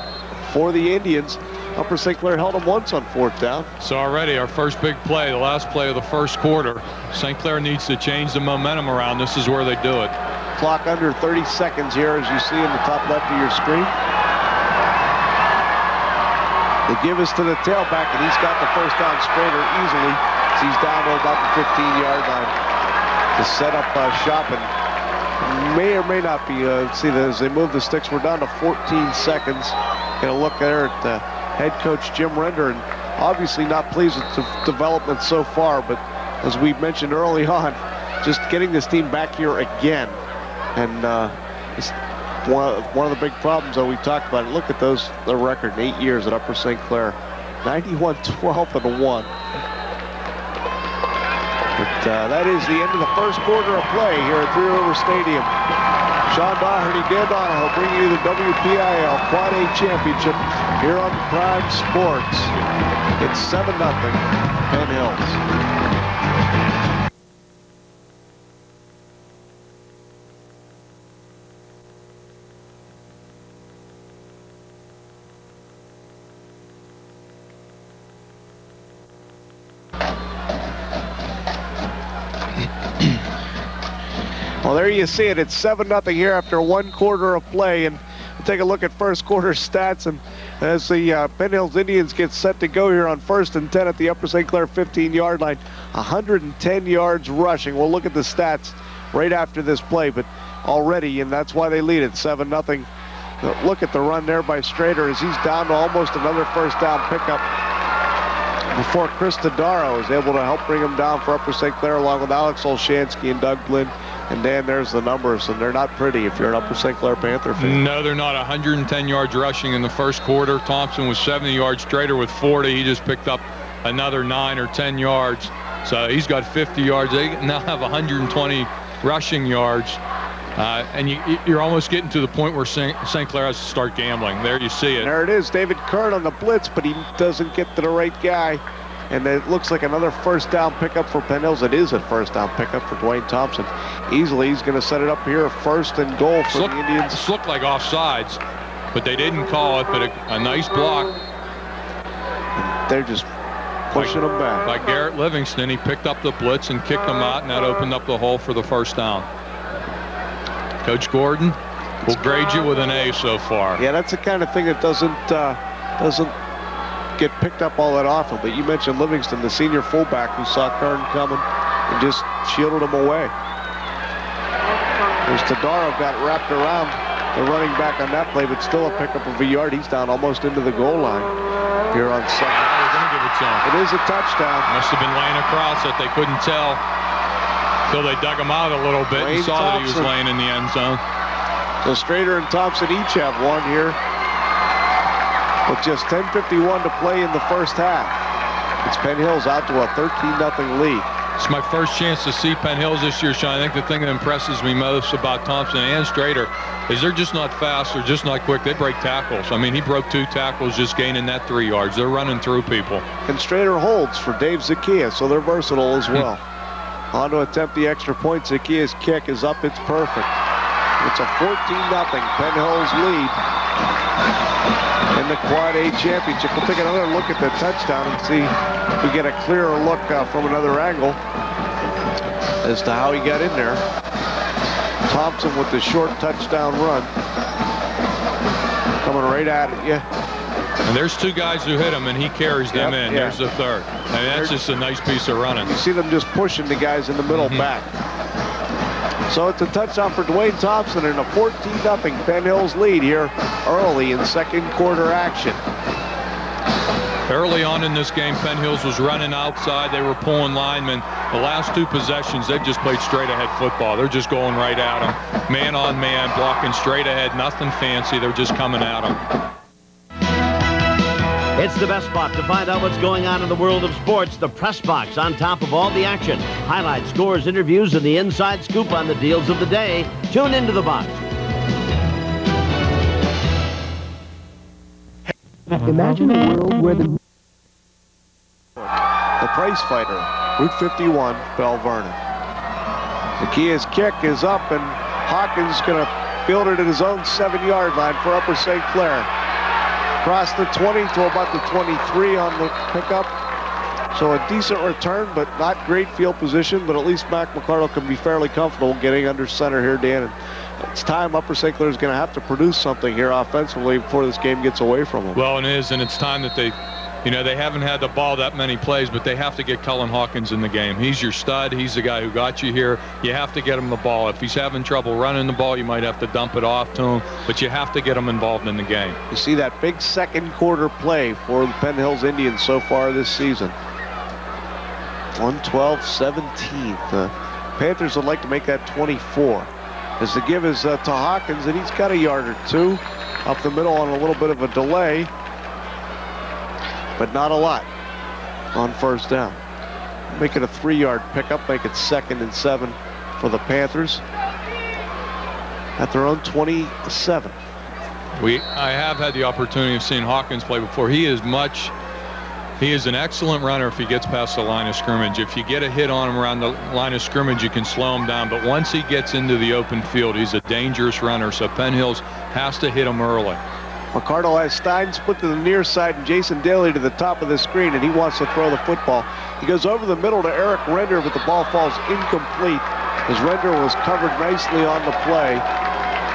for the Indians. Upper St. Clair held them once on fourth down. So already our first big play, the last play of the first quarter. St. Clair needs to change the momentum around. This is where they do it. Clock under 30 seconds here, as you see in the top left of your screen. They give us to the tailback, and he's got the first down Strader easily. He's down to about the 15-yard line to set up uh, shop and may or may not be. Uh, see, as they move the sticks, we're down to 14 seconds. Going a look there at uh, head coach Jim Render, and obviously not pleased with the development so far, but as we mentioned early on, just getting this team back here again. And uh, it's one of, one of the big problems that we talked about. Look at those, the record in eight years at Upper St. Clair. 91-12 and a 1. But uh, that is the end of the first quarter of play here at Three River Stadium. Sean Doherty, Dan Donahoe bringing you the WPIAL Quad A Championship here on Prime Sports. It's 7-0 Penn Hills. Well, there you see it. It's 7-0 here after one quarter of play. And we'll take a look at first quarter stats. And as the uh, Penn Hills Indians get set to go here on first and 10 at the Upper St. Clair 15-yard line, 110 yards rushing. We'll look at the stats right after this play. But already, and that's why they lead it, 7-0. Look at the run there by Strader as he's down to almost another first down pickup before Chris Tadaro is able to help bring him down for Upper St. Clair along with Alex Olshansky and Doug Blinn. And Dan, there's the numbers, and they're not pretty if you're an Upper St. Clair Panther fan. No, they're not. 110 yards rushing in the first quarter. Thompson was 70 yards. Strader with 40. He just picked up another 9 or 10 yards. So he's got 50 yards. They now have 120 rushing yards. Uh, and you, you're almost getting to the point where St. Clair has to start gambling. There you see it. There it is. David Kern on the blitz, but he doesn't get to the right guy. And it looks like another first down pickup for Penn Hills. It is a first down pickup for Dwayne Thompson. Easily, he's going to set it up here, first and goal for look, the Indians. This looked like offsides, but they didn't call it. But a, a nice block. And they're just pushing them back. Like Garrett Livingston, he picked up the blitz and kicked them out, and that opened up the hole for the first down. Coach Gordon we'll grade you with an A so far. Yeah, that's the kind of thing that doesn't uh, doesn't get picked up all that often. But you mentioned Livingston, the senior fullback who saw Kern coming and just shielded him away. There's Tadaro got wrapped around the running back on that play, but still a pickup of a yard. He's down almost into the goal line here on second. It is a touchdown. Must have been laying across it. They couldn't tell until they dug him out a little bit Wayne and saw that he was laying in the end zone. So Strader and Thompson each have one here. With just 10.51 to play in the first half. It's Penn Hills out to a 13-0 lead. It's my first chance to see Penn Hills this year, Sean. I think the thing that impresses me most about Thompson and Strader is they're just not fast. They're just not quick. They break tackles. I mean, he broke two tackles just gaining that three yards. They're running through people. And Strader holds for Dave Zakia, so they're versatile as hmm. well. On to attempt the extra point. Zakia's kick is up. It's perfect. It's a 14-0 Penn Hills lead in the Quad A Championship. We'll take another look at the touchdown and see if we get a clearer look uh, from another angle as to how he got in there. Thompson with the short touchdown run. Coming right at it, yeah. And there's two guys who hit him, and he carries them Yep, in. yeah. There's the third. I mean, that's just a nice piece of running. You see them just pushing the guys in the middle back. So it's a touchdown for Dwayne Thompson and a 14-0 Penn Hills lead here early in second quarter action. Early on in this game, Penn Hills was running outside. They were pulling linemen. The last two possessions, they've just played straight ahead football. They're just going right at them. Man on man, blocking straight ahead. Nothing fancy. They're just coming at them. It's the best spot to find out what's going on in the world of sports. The press box on top of all the action. Highlights, scores, interviews, and the inside scoop on the deals of the day. Tune into the box. Imagine a world where the The price fighter, Route 51, Belle Vernon. Zakia's kick is up and Hawkins is going to field it at his own seven-yard line for Upper St. Clair. Across the 20 to about the 23 on the pickup. So a decent return, but not great field position, but at least Mac McCardle can be fairly comfortable getting under center here, Dan. And it's time Upper St. Clair is going to have to produce something here offensively before this game gets away from them. Well, it is, and it's time that they, you know, they haven't had the ball that many plays, but they have to get Cullen Hawkins in the game. He's your stud. He's the guy who got you here. You have to get him the ball. If he's having trouble running the ball, you might have to dump it off to him, but you have to get him involved in the game. You see that big second quarter play for the Penn Hills Indians so far this season. 112-17. The Panthers would like to make that 24. As the give is uh, to Hawkins, and he's got a yard or two up the middle on a little bit of a delay, but not a lot on first down. Make it a three-yard pickup, make it second and seven for the Panthers at their own 27. We, I have had the opportunity of seeing Hawkins play before. He is much, he is an excellent runner if he gets past the line of scrimmage. If you get a hit on him around the line of scrimmage, you can slow him down. But once he gets into the open field, he's a dangerous runner. So Penn Hills has to hit him early. McCardle has Stein split to the near side and Jason Daly to the top of the screen, and he wants to throw the football. He goes over the middle to Eric Render, but the ball falls incomplete as Render was covered nicely on the play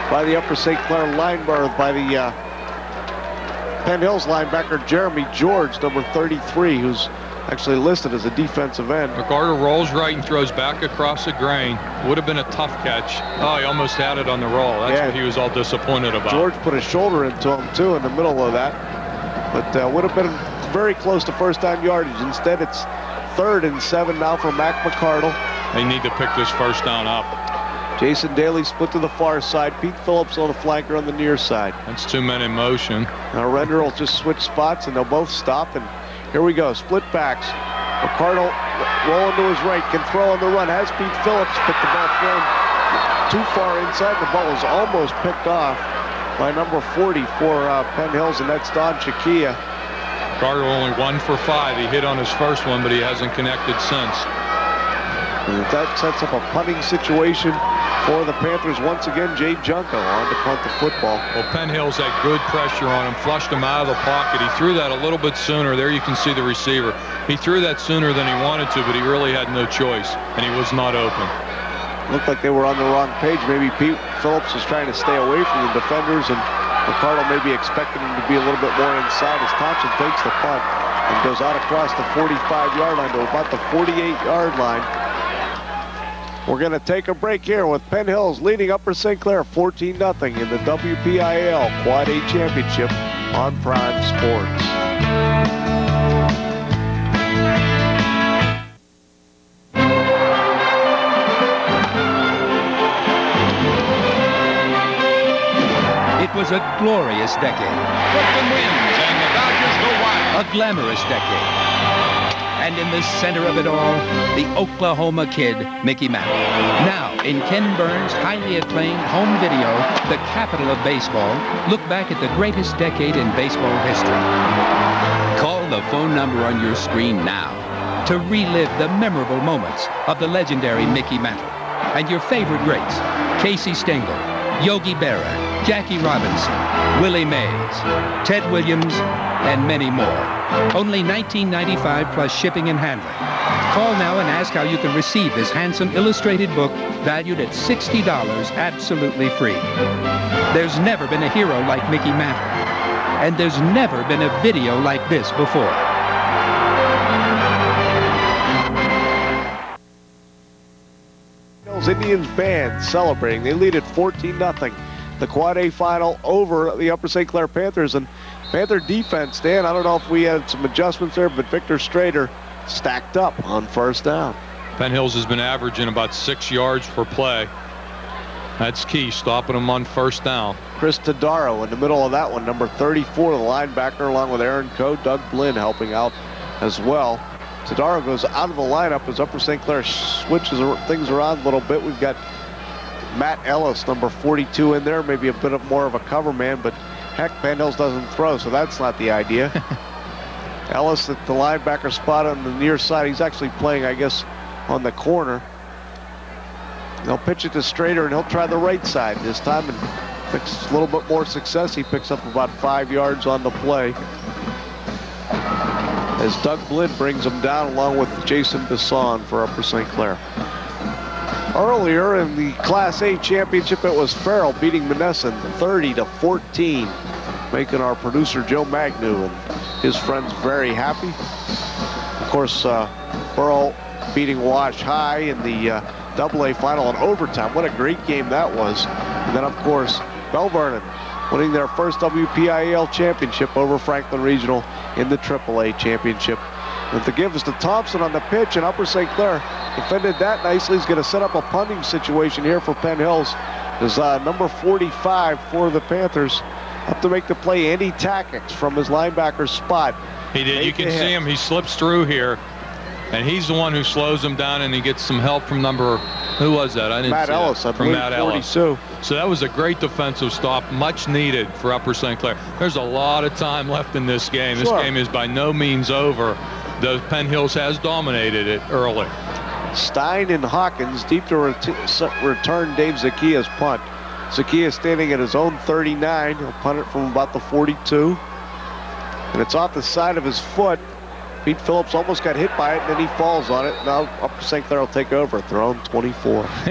by the Upper St. Clair linebacker, by the uh, Penn Hills linebacker Jeremy George, number 33, who's actually listed as a defensive end. McCardle rolls right and throws back across the grain. Would have been a tough catch. Oh, he almost had it on the roll. That's Yeah. what he was all disappointed about. George put his shoulder into him too in the middle of that, but uh, would have been very close to first down yardage. Instead, it's third and seven now for Mac McCardle. They need to pick this first down up. Jason Daly split to the far side. Pete Phillips on the flanker on the near side. That's two men in motion. Now Render will just switch spots and they'll both stop. And here we go, split backs. McCardle rolling to his right, can throw on the run. Has Pete Phillips picked the ball thrown too far inside. The ball was almost picked off by number 40 for uh, Penn Hills, and that's Don Shakia. Carter only one for five. He hit on his first one, but he hasn't connected since. And that sets up a punting situation for the Panthers. Once again, Jay Junko on to punt the football. Well, Penn Hills had good pressure on him, flushed him out of the pocket. He threw that a little bit sooner. There you can see the receiver. He threw that sooner than he wanted to, but he really had no choice, and he was not open. looked like they were on the wrong page. Maybe Pete Phillips was trying to stay away from the defenders, and McCardle maybe expecting him to be a little bit more inside as Thompson takes the punt and goes out across the 45-yard line to about the 48-yard line. We're going to take a break here with Penn Hills leading Upper St. Clair 14-0 in the WPIAL Quad A Championship on Prime Sports. It was a glorious decade. Brooklyn wins and the Dodgers go wild. A glamorous decade. And in the center of it all, the Oklahoma kid, Mickey Mantle. Now, in Ken Burns' highly acclaimed home video, The Capital of Baseball, look back at the greatest decade in baseball history. Call the phone number on your screen now to relive the memorable moments of the legendary Mickey Mantle and your favorite greats, Casey Stengel, Yogi Berra, Jackie Robinson, Willie Mays, Ted Williams, and many more. Only $19.95 plus shipping and handling. Call now and ask how you can receive this handsome illustrated book valued at $60 absolutely free. There's never been a hero like Mickey Mantle. And there's never been a video like this before. Indians band celebrating. They lead at 14-0. The Quad A final over the Upper St. Clair Panthers. And Panther defense, Dan, I don't know if we had some adjustments there, but Victor Strader stacked up on first down. Penn Hills has been averaging about six yards per play. That's key, stopping them on first down. Chris Tadaro in the middle of that one, number 34, the linebacker, along with Aaron Coe, Doug Blinn helping out as well. Tadaro goes out of the lineup as Upper St. Clair switches things around a little bit. We've got Matt Ellis, number 42, in there, maybe a bit of more of a cover man, but heck, Hills doesn't throw, so that's not the idea. Ellis at the linebacker spot on the near side. He's actually playing, I guess, on the corner. They'll pitch it to Strader, and he'll try the right side this time and picks a little bit more success. He picks up about five yards on the play. As Doug Blinn brings him down along with Jason Bisson for Upper St. Clair. Earlier in the Class A championship, it was Farrell beating Monessen 30 to 14, making our producer Joe Magnu and his friends very happy. Of course, uh, Burrell beating Wash High in the uh, Double A final in overtime. What a great game that was. And then, of course, Belle Vernon winning their first WPIAL championship over Franklin Regional in the AAA championship. And to give us to Thompson on the pitch and Upper St. Clair defended that nicely. He's going to set up a punting situation here for Penn Hills. Is uh, number 45 for the Panthers up to make the play. Andy Takacs from his linebacker spot. He did. You can see him. He slips through here. And he's the one who slows him down, and he gets some help from number, who was that? I didn't Matt see Ellis, that. I from Matt 42. Ellis. So that was a great defensive stop, much needed for Upper St. Clair. There's a lot of time left in this game. This game is by no means over. The Penn Hills has dominated it early. Stein and Hawkins deep to ret return Dave Zakia's punt. Zakia standing at his own 39. He'll punt it from about the 42. And it's off the side of his foot. Pete Phillips almost got hit by it, and then he falls on it. Now Upper St. Clair will take over at their own 24.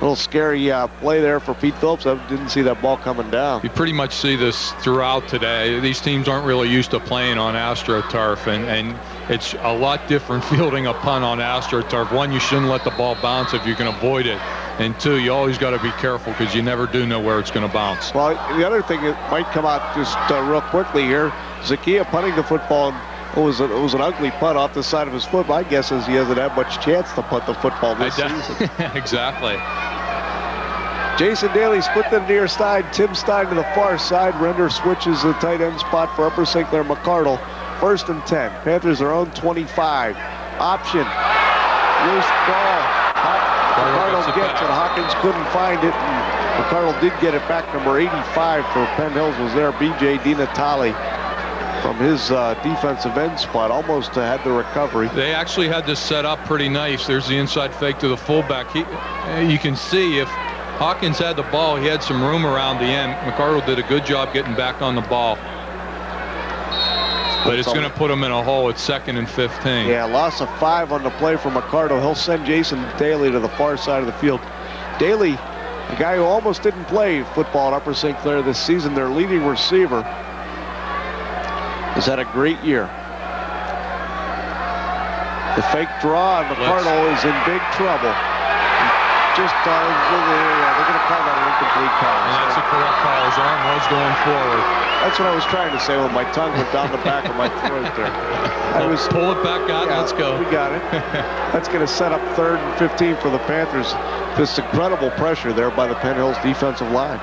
A little scary uh, play there for Pete Phillips. I didn't see that ball coming down. You pretty much see this throughout today. These teams aren't really used to playing on AstroTurf, and, and it's a lot different fielding a punt on AstroTurf. One, you shouldn't let the ball bounce if you can avoid it. And two, you always got to be careful because you never do know where it's going to bounce. Well, the other thing that might come out just uh, real quickly here, Zakia punting the football. It was, a, it was an ugly punt off the side of his foot. My guess is he hasn't had much chance to punt the football this season. exactly. Jason Daly split to the near side. Tim Stein to the far side. Render switches the tight end spot for Upper St. Clair McCardle. First and 10. Panthers their own 25. Option. Loose ball. McCardle gets it. Hawkins couldn't find it. And McCardle did get it back. Number 85 for Penn Hills was there. B.J. DiNatale from his uh, defensive end spot. Almost uh, had the recovery. They actually had this set up pretty nice. There's the inside fake to the fullback. He, you can see if Hawkins had the ball, he had some room around the end. McCardle did a good job getting back on the ball. But it's going to put him in a hole at second and 15. Yeah, loss of five on the play from McCardle. He'll send Jason Daly to the far side of the field. Daly, a guy who almost didn't play football at Upper St. Clair this season, their leading receiver, has had a great year. The fake draw, and McCardle is in big trouble. Just uh, yeah, they're going to call that an incomplete pass. And that's a correct call. His arm was going forward. That's what I was trying to say when my tongue went down the back of my throat there. I was pull it back out. Yeah, let's go. We got it. That's going to set up third and 15 for the Panthers. This incredible pressure there by the Penn Hills defensive line.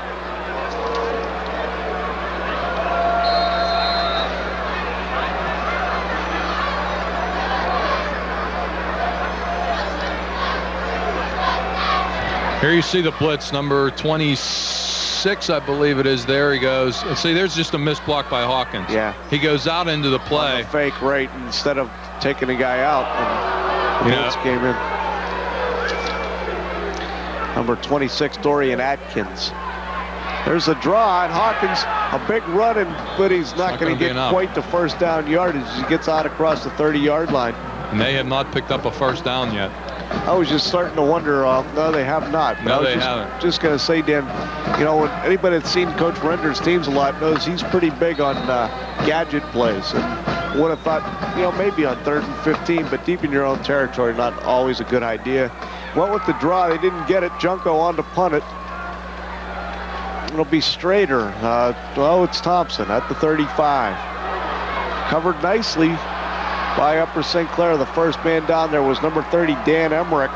Here you see the blitz, number 26, I believe it is. There he goes. And see, there's just a missed block by Hawkins. Yeah. He goes out into the play. Fake right instead of taking the guy out. And the You blitz came in. Number 26, Dorian Atkins. There's a draw, and Hawkins, a big run, and but he's not, not going gonna get quite the first down yardage. He gets out across the 30-yard line. And they have not picked up a first down yet. I was just starting to wonder. Uh, no, they have not. But No, I was they just, haven't. Just going to say, Dan, you know, when anybody that's seen Coach Render's teams a lot knows he's pretty big on uh, gadget plays. And would have thought, you know, maybe on third and 15, but deep in your own territory, not always a good idea. Went with the draw. They didn't get it. Junko on to punt it. It'll be straighter. Uh, oh, it's Thompson at the 35. Covered nicely by Upper St. Clair. The first man down there was number 30, Dan Emmerich,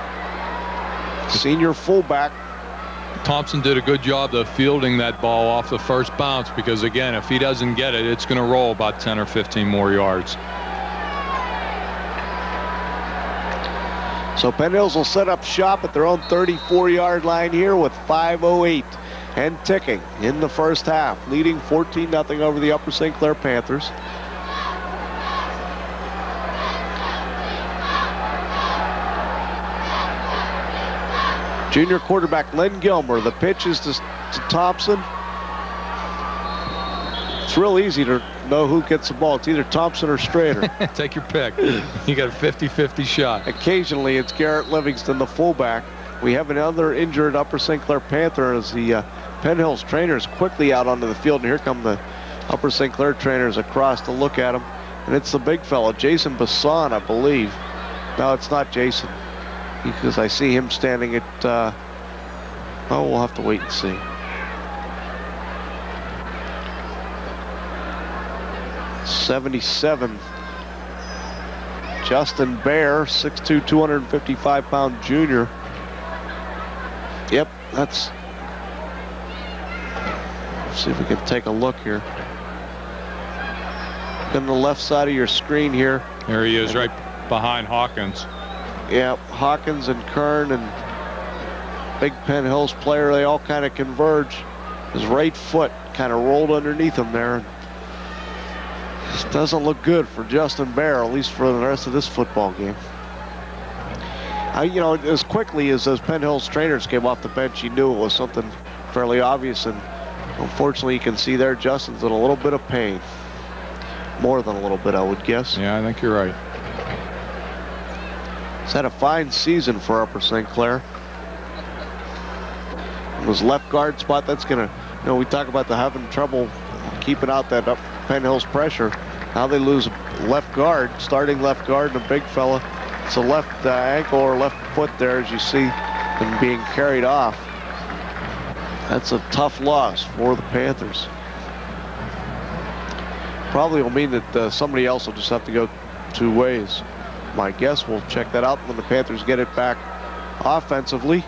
senior fullback. Thompson did a good job of fielding that ball off the first bounce because, again, if he doesn't get it, it's going to roll about 10 or 15 more yards. So Penn Hills will set up shop at their own 34-yard line here with 5.08 and ticking in the first half, leading 14-0 over the Upper St. Clair Panthers. Junior quarterback Len Gilmer. The pitch is to, to Thompson. It's real easy to know who gets the ball. It's either Thompson or Strader. Take your pick. You got a 50-50 shot. Occasionally, it's Garrett Livingston, the fullback. We have another injured Upper St. Clair Panther as the uh, Penn Hills trainers quickly out onto the field. And here come the Upper St. Clair trainers across to look at him. And it's the big fellow, Jason Bassan, I believe. No, it's not Jason. Because I see him standing at, uh, oh, we'll have to wait and see. Seventy-seven. Justin Bear, 6'2", 255-pound junior. Yep, that's. Let's see if we can take a look here. On the left side of your screen here. There he is, right behind Hawkins. Yeah, Hawkins and Kern and Big Penn Hills player, they all kind of converge. His right foot kind of rolled underneath him there. This doesn't look good for Justin Bear, at least for the rest of this football game. I, you know, as quickly as those Penn Hills trainers came off the bench, you knew it was something fairly obvious. And unfortunately, you can see there Justin's in a little bit of pain. More than a little bit, I would guess. Yeah, I think you're right. He's had a fine season for Upper St. Clair. And his left guard spot, that's going to, you know, we talk about the having trouble keeping out that up Penn Hills pressure. Now they lose left guard, starting left guard, and a big fella. It's a left uh, ankle or left foot there, as you see, being carried off. That's a tough loss for the Panthers. Probably will mean that uh, somebody else will just have to go two ways. My guess, we'll check that out when the Panthers get it back offensively.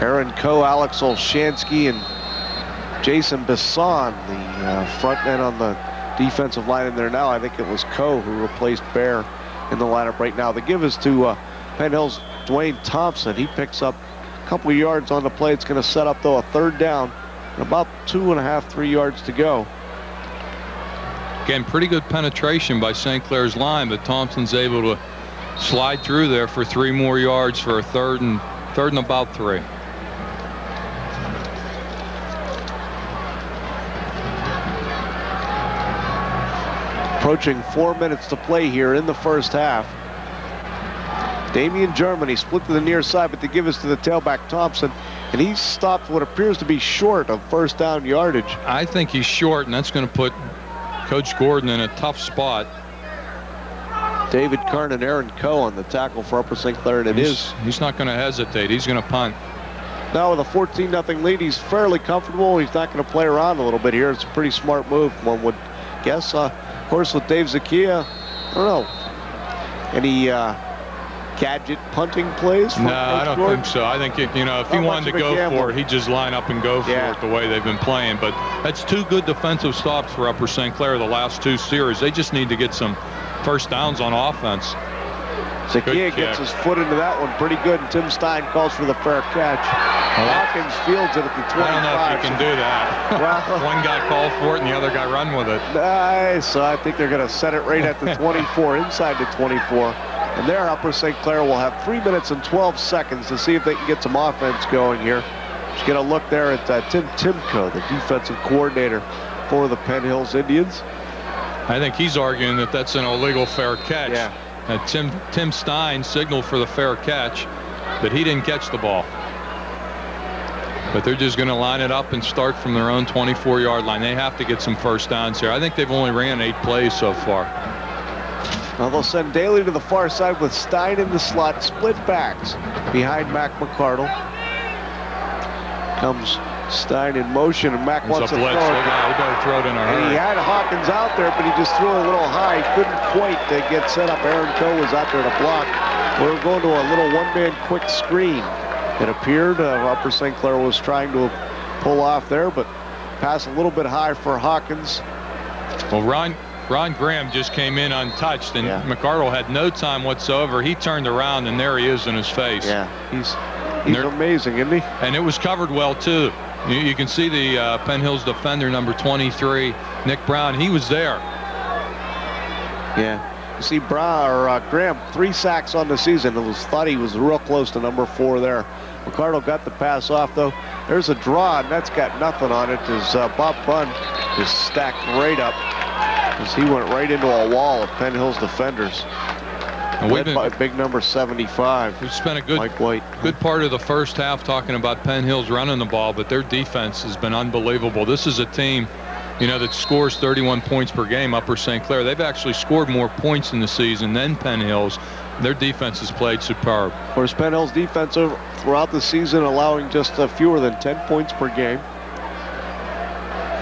Aaron Coe, Alex Olshansky, and Jason Bassan, the uh, front men on the defensive line in there now. I think it was Coe who replaced Bear in the lineup right now. The give is to uh, Penn Hills' Dwayne Thompson. He picks up a couple yards on the play. It's going to set up, though, a third down about two and a half, three yards to go. Again, pretty good penetration by St. Clair's line, but Thompson's able to slide through there for three more yards for a third and third and about three. Approaching four minutes to play here in the first half. Damian Germany split to the near side, but they give us to the tailback Thompson, and he stopped what appears to be short of first down yardage. I think he's short, and that's going to put Coach Gordon in a tough spot. David Kern and Aaron Coe on the tackle for Upper St. Clair, and it he's, is. He's not going to hesitate. He's going to punt. Now with a 14 0 lead, he's fairly comfortable. He's not going to play around a little bit here. It's a pretty smart move, one would guess. Uh, of course, with Dave Zakia, I don't know. Any uh, gadget punting plays? No, I don't think so. I think, it, you know, if he wanted to go for it, he'd just line up and go for yeah. it the way they've been playing. But that's two good defensive stops for Upper St. Clair the last two series. They just need to get some first downs on offense. Zakia gets his foot into that one pretty good, and Tim Stein calls for the fair catch. Hawkins fields it at the 25. I don't know if you can do that. Well, One guy called for it, and the other guy run with it. Nice. So I think they're going to set it right at the 24, inside the 24. And there, Upper St. Clair will have 3 minutes and 12 seconds to see if they can get some offense going here. Just get a look there at uh, Tim Timko, the defensive coordinator for the Penn Hills Indians. I think he's arguing that that's an illegal fair catch. Yeah. Uh, Tim, Tim Stein signaled for the fair catch, but he didn't catch the ball. But they're just going to line it up and start from their own 24-yard line. They have to get some first downs here. I think they've only ran eight plays so far. Now they'll send Daly to the far side with Stein in the slot, split backs behind Mac McCardle. Comes Stein in motion, and Mac There's wants a to throw he better throw it in a And hurry. he had Hawkins out there, but he just threw it a little high. Couldn't quite to get set up. Aaron Coe was out there to block. We're going to a little one-man quick screen. It appeared uh, Upper St. Clair was trying to pull off there, but pass a little bit high for Hawkins. Well, Ron Ron Graham just came in untouched, and Yeah. McCardle had no time whatsoever. He turned around, and there he is in his face. Yeah, he's he's amazing, isn't he? And it was covered well too. You, you can see the uh, Penn Hills defender, number 23, Nick Brown. He was there. Yeah. You see Brown or uh, Graham three sacks on the season. It was thought he was real close to number four there. McCardle got the pass off though. There's a draw and that's got nothing on it. As uh, Bob Bunn is stacked right up as he went right into a wall of Penn Hills defenders. And we've Led been- by big number 75. We've spent a good Mike White. good part of the first half talking about Penn Hills running the ball, but their defense has been unbelievable. This is a team, you know, that scores 31 points per game. Upper St. Clair, they've actually scored more points in the season than Penn Hills. Their defense has played superb. Of course, Penn Hills defense over, throughout the season allowing just uh, fewer than 10 points per game.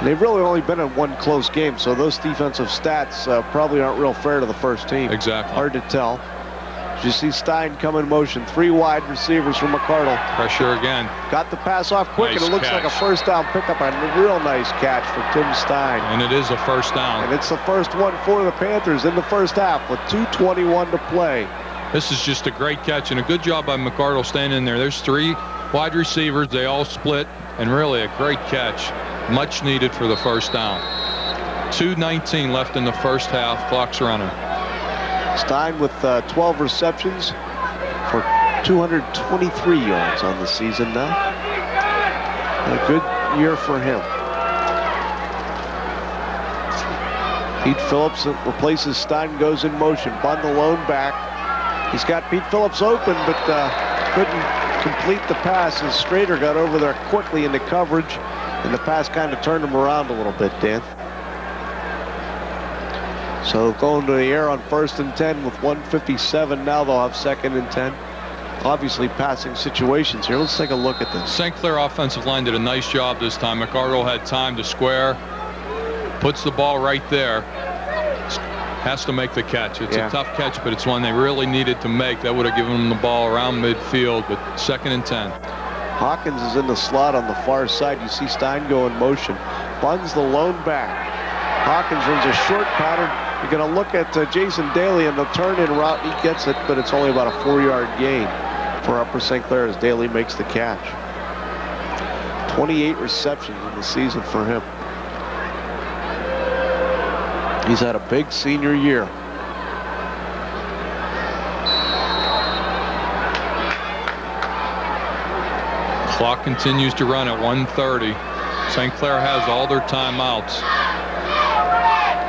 They've really only been in one close game, so those defensive stats uh, probably aren't real fair to the first team. Exactly. Hard to tell. You see Stein come in motion. Three wide receivers from McCardle. Pressure again. Got the pass off quick, Nice and it looks like a first down pickup. A real nice catch for Tim Stein. And it is a first down. And it's the first one for the Panthers in the first half with 2.21 to play. This is just a great catch and a good job by McCardle staying in there. There's three wide receivers. They all split and really a great catch. Much needed for the first down. 2.19 left in the first half. Clock's running. Stein with uh, 12 receptions for 223 yards on the season now. A good year for him. Pete Phillips replaces Stein, goes in motion. Bunn the lone back. He's got Pete Phillips open, but uh, couldn't complete the pass as Strader got over there quickly into coverage, and the pass kind of turned him around a little bit, Dan. So going to the air on first and 10 with 157 now they'll have second and 10. Obviously passing situations here. Let's take a look at this. St. Clair offensive line did a nice job this time. McCardle had time to square. Puts the ball right there. Has to make the catch. It's Yeah. a tough catch, but it's one they really needed to make. That would have given them the ball around midfield, but second and 10. Hawkins is in the slot on the far side. You see Stein go in motion. Bunn's the lone back. Hawkins runs a short pattern. You're going to look at uh, Jason Daly and the turn-in route. He gets it, but it's only about a four-yard gain for Upper St. Clair as Daly makes the catch. 28 receptions in the season for him. He's had a big senior year. Clock continues to run at 1:30. St. Clair has all their timeouts.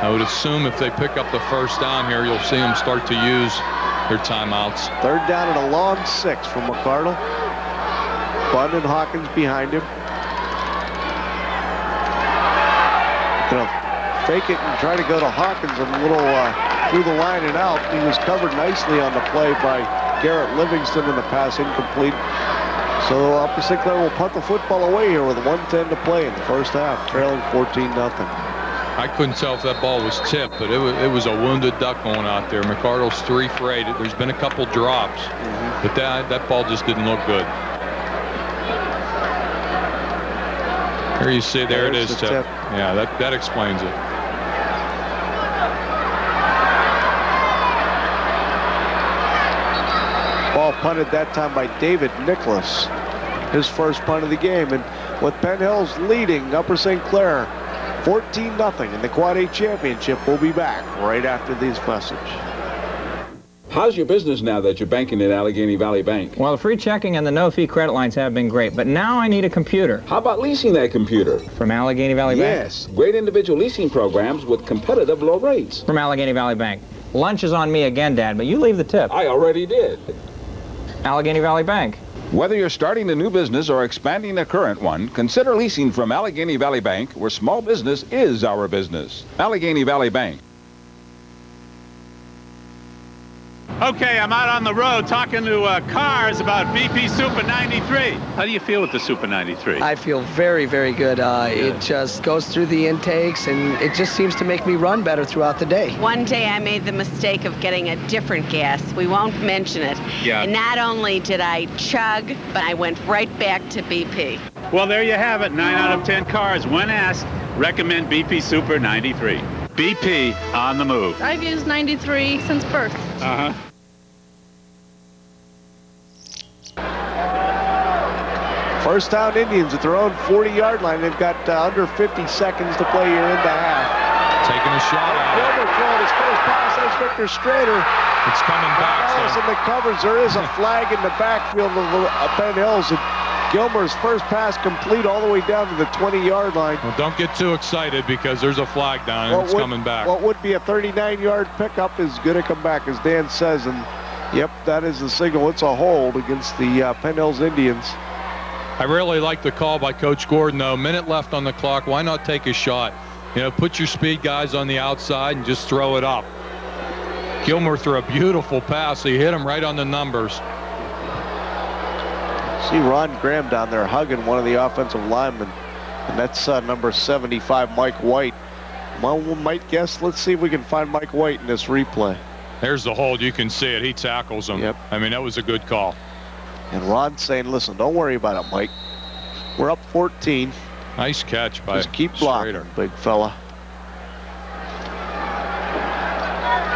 I would assume if they pick up the first down here, you'll see them start to use their timeouts. Third down and a long six from McCardle. Bunn and Hawkins behind him. Gonna fake it and try to go to Hawkins and a little uh, through the line and out. He was covered nicely on the play by Garrett Livingston and the pass incomplete. So Upper St. Clair will punt the football away here with 110 to play in the first half, trailing 14 nothing. I couldn't tell if that ball was tipped, but it was, it was a wounded duck going out there. McCardle's three for eight. There's been a couple drops, mm -hmm. but that, that ball just didn't look good. Here you see, there There's it is. The tip. Yeah, that, that explains it. Ball punted that time by David Nicholas. His first punt of the game. And with Penn Hills leading Upper St. Clair 14 0 in the Quad A Championship. We'll be back right after this message. How's your business now that you're banking at Allegheny Valley Bank? Well, the free checking and the no-fee credit lines have been great, but now I need a computer. How about leasing that computer? From Allegheny Valley yes, Bank? Yes, great individual leasing programs with competitive low rates. From Allegheny Valley Bank. Lunch is on me again, Dad, but you leave the tip. I already did. Allegheny Valley Bank. Whether you're starting a new business or expanding a current one, consider leasing from Allegheny Valley Bank, where small business is our business. Allegheny Valley Bank. Okay, I'm out on the road talking to uh, cars about BP Super 93. How do you feel with the Super 93? I feel very, very good. Uh, it just goes through the intakes, and it just seems to make me run better throughout the day. One day I made the mistake of getting a different gas. We won't mention it. Yeah. And not only did I chug, but I went right back to BP. Well, there you have it. Nine out of 10 cars, when asked, recommend BP Super 93. BP on the move. I've used 93 since birth. Uh-huh. First down Indians at their own 40-yard line. They've got uh, under 50 seconds to play here in the half. Taking a shot at Gilmer throwing his first pass. That's Victor Strader. It's coming back. Ellis in the covers. There is a flag in the backfield of uh, Penn Hills. And Gilmer's first pass complete all the way down to the 20-yard line. Well, don't get too excited because there's a flag down and what it's would, coming back. What would be a 39-yard pickup is going to come back, as Dan says. And, yep, that is the signal. It's a hold against the uh, Penn Hills Indians. I really like the call by Coach Gordon, though. Minute left on the clock. Why not take a shot? You know, put your speed guys on the outside and just throw it up. Gilmer threw a beautiful pass. He hit him right on the numbers. See Ron Graham down there hugging one of the offensive linemen. And that's uh, number 75, Mike White. One might guess, let's see if we can find Mike White in this replay. There's the hold. You can see it. He tackles him. Yep. I mean, that was a good call. And Ron's saying, listen, don't worry about it, Mike. We're up 14. Nice catch by Just keep blocking, Strader. big fella.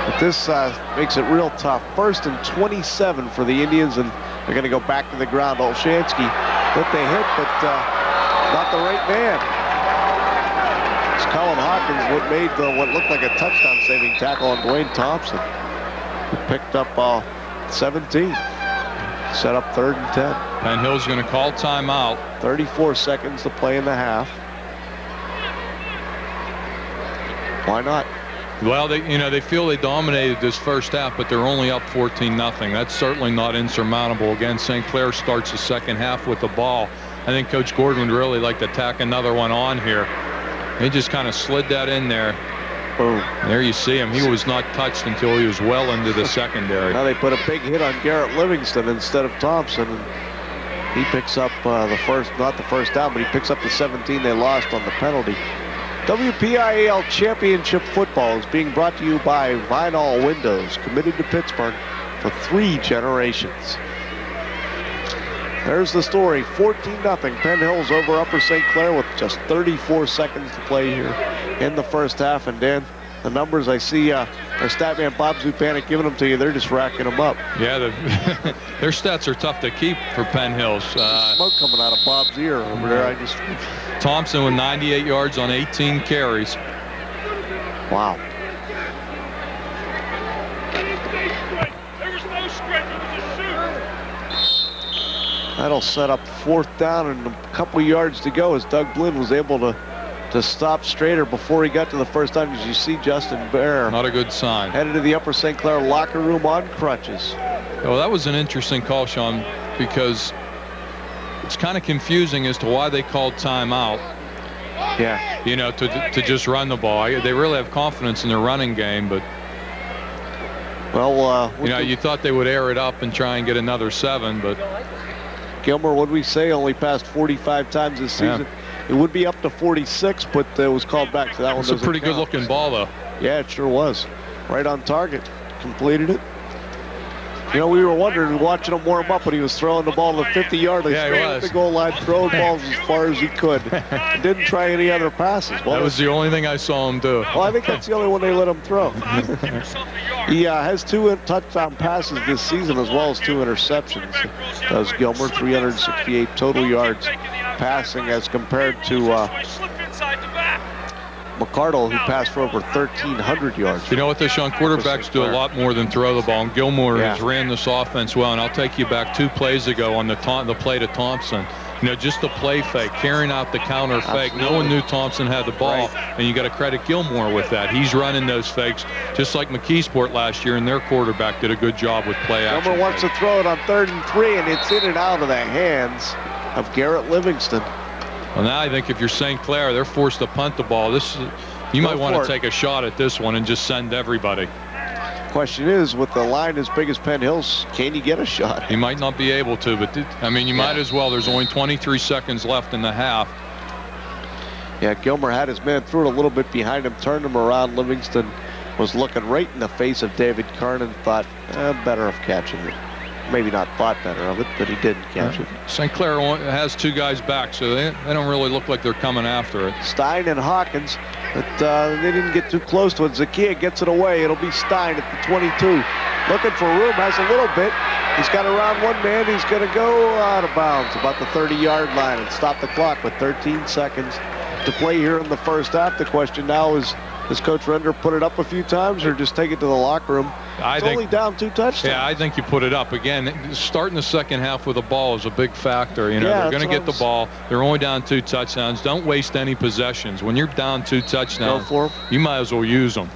But this uh, makes it real tough. First and 27 for the Indians, and they're going to go back to the ground. Olshansky with the hit, but uh, not the right man. It's Colin Hawkins what made the, what looked like a touchdown-saving tackle on Dwayne Thompson. He picked up uh, 17. Set up third and 10. Penn Hill's going to call timeout. 34 seconds to play in the half. Why not? Well, they, you know, they feel they dominated this first half, but they're only up 14 nothing. That's certainly not insurmountable. Again, St. Clair starts the second half with the ball. I think Coach Gordon would really like to tack another one on here. He just kind of slid that in there. Boom. There you see him. He was not touched until he was well into the secondary. Now they put a big hit on Garrett Livingston instead of Thompson. He picks up uh, the first, not the first down, but he picks up the 17 they lost on the penalty. WPIAL Championship Football is being brought to you by Vinyl Windows, committed to Pittsburgh for three generations. There's the story, 14-0. Penn Hills over Upper St. Clair with just 34 seconds to play here in the first half. And Dan, the numbers I see uh, our stat man Bob Zupanik giving them to you, they're just racking them up. Yeah, the, their stats are tough to keep for Penn Hills. Uh, smoke coming out of Bob's ear over there. I just Thompson with 98 yards on 18 carries. Wow. That'll set up fourth down and a couple yards to go as Doug Blinn was able to to stop Strader before he got to the first time. As you see Justin Bear. Not a good sign. Headed to the Upper St. Clair locker room on crutches. Well, that was an interesting call, Sean, because it's kind of confusing as to why they called timeout. Yeah. You know, to, to just run the ball. They really have confidence in their running game, but well, uh, you know, you thought they would air it up and try and get another seven, but Gilmer, what did we say, only passed 45 times this season. Yeah. It would be up to 46, but uh, it was called back. So that one. It's a pretty good-looking ball, though. Yeah, it sure was. Right on target. Completed it. You know, we were wondering, watching him warm up when he was throwing the ball to 50 yard line, yeah, straight at the goal line, throwing balls as far as he could. Didn't try any other passes. Well, that was the only thing I saw him do. Well, I think that's the only one they let him throw. he uh, has two touchdown passes this season as well as two interceptions. Does Gilmer 368 total yards passing as compared to uh, McCardle, who passed for over 1,300 yards. You know what, the Sean quarterbacks do a lot more than throw the ball. And Gilmer yeah. has ran this offense well. And I'll take you back two plays ago on the the play to Thompson. You know, just the play fake, carrying out the counter Absolutely. fake. No one knew Thompson had the ball, right. and you got to credit Gilmer with that. He's running those fakes, just like McKeesport last year, and their quarterback did a good job with play action. Gilmer wants fake. to throw it on third and three, and it's in and out of the hands of Garrett Livingston. Well, now I think if you're St. Clair, they're forced to punt the ball. This is, you Go might want to take a shot at this one and just send everybody. Question is, with the line as big as Penn Hills, can you get a shot? He might not be able to, but I mean, you yeah. might as well. There's only 23 seconds left in the half. Yeah, Gilmer had his man, threw it a little bit behind him, turned him around. Livingston was looking right in the face of David Kernan, thought, eh, better off catching it maybe not thought better of it, but he didn't catch it. St. Clair has two guys back, so they, they don't really look like they're coming after it. Stein and Hawkins, but uh, they didn't get too close to it. Zakia gets it away. It'll be Stein at the 22. Looking for room, has a little bit. He's got around one man. He's going to go out of bounds about the 30-yard line and stop the clock with 13 seconds to play here in the first half. The question now is, does Coach Render put it up a few times or just take it to the locker room? I it's think, only down two touchdowns. Yeah, I think you put it up. Again, starting the second half with a ball is a big factor. You know, yeah, they're going to get the ball. They're only down two touchdowns. Don't waste any possessions. When you're down two touchdowns, you might as well use them.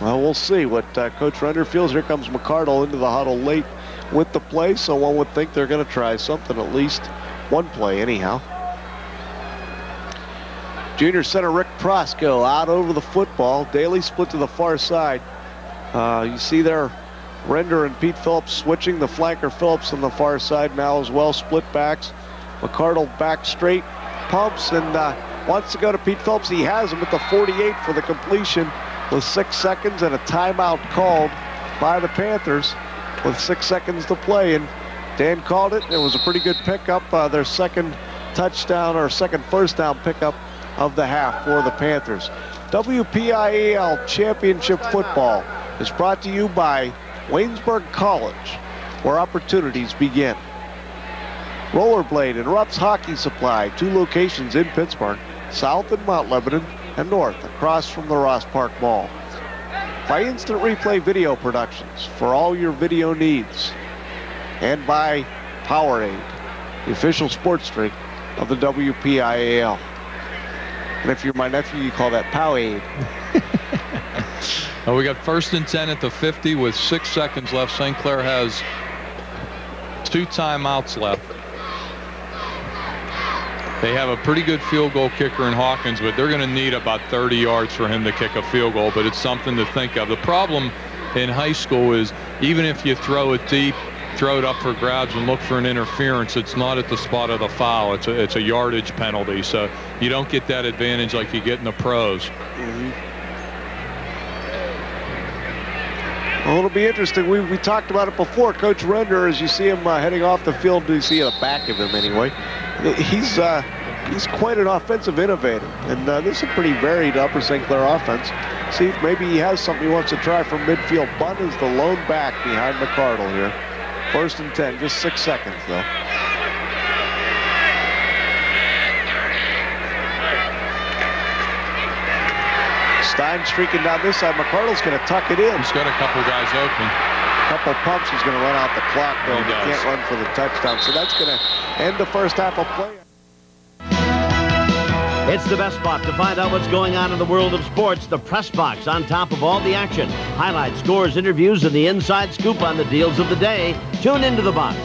Well, we'll see what uh, Coach Render feels. Here comes McCardle into the huddle late with the play, so one would think they're going to try something, at least one play anyhow. Junior center Rick Prosco out over the football. Daly split to the far side. Uh, you see there Render and Pete Phillips switching. The flanker Phillips on the far side now as well. Split backs. McCardle back straight. Pumps and uh, wants to go to Pete Phillips. He has him at the 48 for the completion with six seconds and a timeout called by the Panthers with six seconds to play. And Dan called it. It was a pretty good pickup. Uh, their second touchdown or second first down pickup of the half for the Panthers. WPIAL Championship Football is brought to you by Waynesburg College, where opportunities begin. Rollerblade and Rupp's Hockey Supply, two locations in Pittsburgh, south in Mount Lebanon, and north across from the Ross Park Mall. By Instant Replay Video Productions for all your video needs. And by Powerade, the official sports drink of the WPIAL. And if you're my nephew, you call that Powerade. well, we got first and 10 at the 50 with six seconds left. St. Clair has two timeouts left. They have a pretty good field goal kicker in Hawkins, but they're going to need about 30 yards for him to kick a field goal, but it's something to think of. The problem in high school is even if you throw it deep, throw it up for grabs and look for an interference, it's not at the spot of the foul. It's a, it's a yardage penalty. So you don't get that advantage like you get in the pros. Mm -hmm. Well, it'll be interesting. We, we talked about it before. Coach Render, as you see him uh, heading off the field, you see the back of him anyway. He's uh, he's quite an offensive innovator. And uh, this is a pretty varied Upper St. Clair offense. See if maybe he has something he wants to try from midfield. Bunn is the lone back behind McCardle here. First and 10, just six seconds though. Stein streaking down this side. McCardle's going to tuck it in. He's got a couple guys open. Couple pumps. He's going to run out the clock though. He, he can't run for the touchdown. So that's going to end the first half of play. It's the best spot to find out what's going on in the world of sports. The press box on top of all the action. Highlights, scores, interviews, and the inside scoop on the deals of the day. Tune into the box.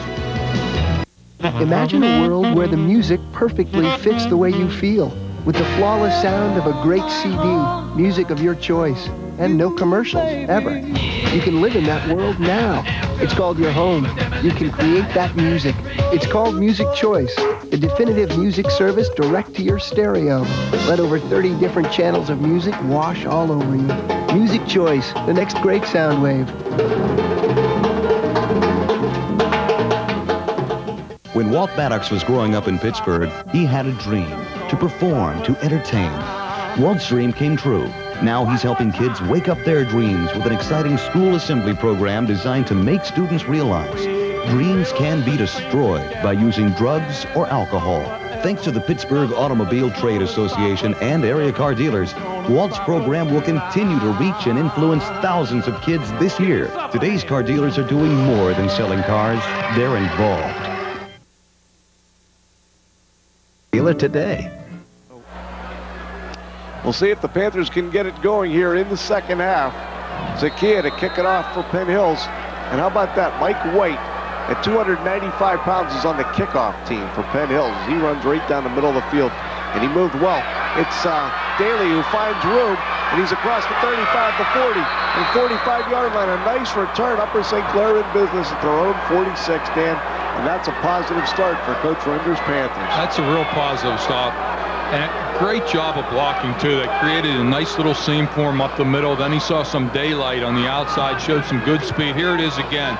Imagine a world where the music perfectly fits the way you feel. With the flawless sound of a great CD, music of your choice, and no commercials, ever. You can live in that world now. It's called your home. You can create that music. It's called Music Choice, the definitive music service direct to your stereo. Let over 30 different channels of music wash all over you. Music Choice, the next great sound wave. When Walt Maddox was growing up in Pittsburgh, he had a dream to perform, to entertain. Walt's dream came true. Now he's helping kids wake up their dreams with an exciting school assembly program designed to make students realize dreams can be destroyed by using drugs or alcohol. Thanks to the Pittsburgh Automobile Trade Association and area car dealers, Walt's program will continue to reach and influence thousands of kids this year. Today's car dealers are doing more than selling cars. They're involved. Dealer today. We'll see if the Panthers can get it going here in the second half. Zakia to kick it off for Penn Hills. And how about that? Mike White at 295 pounds is on the kickoff team for Penn Hills. He runs right down the middle of the field, and he moved well. It's uh, Daly who finds room, and he's across the 35 to 40 and 45-yard line. A nice return. Upper St. Clair in business at their own 46, Dan. And that's a positive start for Coach Render's Panthers. That's a real positive stop. And great job of blocking, too. That created a nice little seam for him up the middle. Then he saw some daylight on the outside, showed some good speed. Here it is again.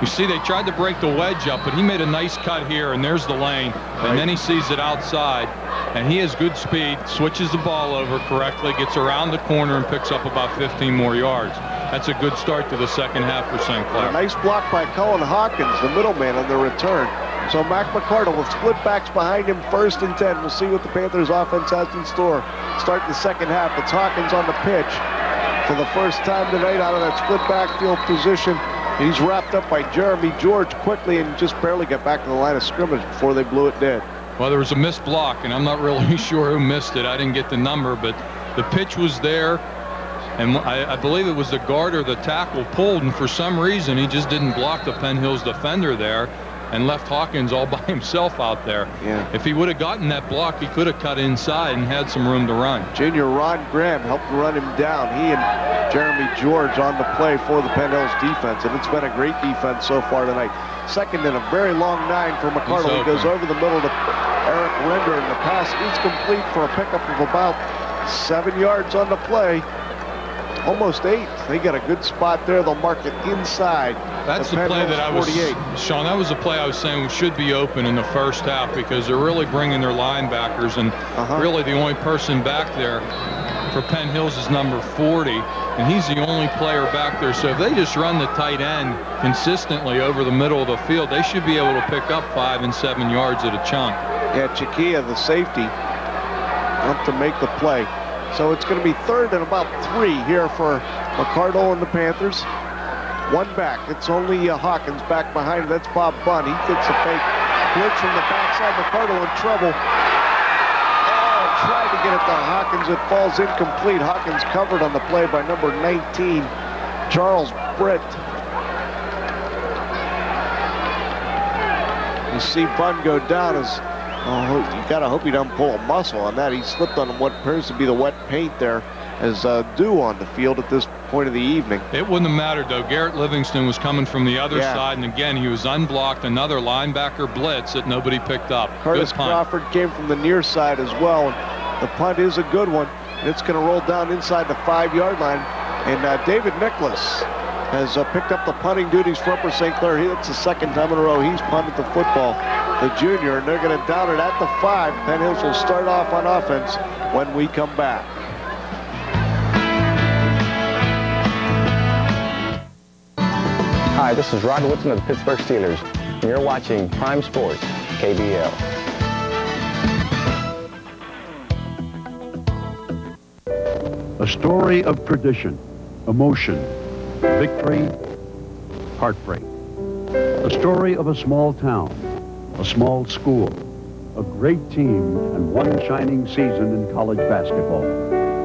You see, they tried to break the wedge up, but he made a nice cut here, and there's the lane. And then he sees it outside, and he has good speed, switches the ball over correctly, gets around the corner, and picks up about 15 more yards. That's a good start to the second half for St. Clair. A nice block by Cullen Hawkins, the middleman on the return. So Mac McCardle with split backs behind him, first and 10. We'll see what the Panthers offense has in store. Start the second half. It's Hawkins on the pitch for the first time tonight out of that split backfield position. He's wrapped up by Jeremy George quickly and just barely got back to the line of scrimmage before they blew it dead. Well, there was a missed block, and I'm not really sure who missed it. I didn't get the number, but the pitch was there. And I, I, believe it was the guard or the tackle pulled, and for some reason he just didn't block the Penn Hills defender there and left Hawkins all by himself out there. Yeah. If he would have gotten that block, he could have cut inside and had some room to run. Junior Ron Graham helped run him down. He and Jeremy George on the play for the Penn Hills defense, and it's been a great defense so far tonight. Second and a very long nine for McCardle. He goes over the middle to Eric Render, and the pass is complete for a pickup of about seven yards on the play almost eight. They got a good spot there. They'll mark it inside. That's the, the play that I was, Sean, that was the play I was saying should be open in the first half because they're really bringing their linebackers and uh -huh. really the only person back there for Penn Hills is number 40 and he's the only player back there. So if they just run the tight end consistently over the middle of the field, they should be able to pick up five and seven yards at a chunk. Yeah, Chiquia, the safety, up to make the play. So it's going to be third and about three here for McCardle and the Panthers. One back. It's only uh, Hawkins back behind. That's Bob Bunn. He gets a fake blitz from the backside. McCardle in trouble. Oh, tried to get it to Hawkins. It falls incomplete. Hawkins covered on the play by number 19, Charles Britt. You see Bunn go down as Oh, you gotta hope he doesn't pull a muscle on that. He slipped on what appears to be the wet paint there as uh, dew on the field at this point of the evening. It wouldn't have mattered though. Garrett Livingston was coming from the other yeah. side, and again he was unblocked. Another linebacker blitz that nobody picked up. Curtis Crawford came from the near side as well. And the punt is a good one, and it's going to roll down inside the five-yard line. And uh, David Nicholas has uh, picked up the punting duties for Upper St. Clair. It's the second time in a row he's punted the football the junior, and they're going to down it at the five. Penn Hills will start off on offense when we come back. Hi, this is Rod Woodson of the Pittsburgh Steelers, and you're watching Prime Sports, KBL. A story of tradition, emotion, victory, heartbreak. A story of a small town, a small school, a great team, and one shining season in college basketball.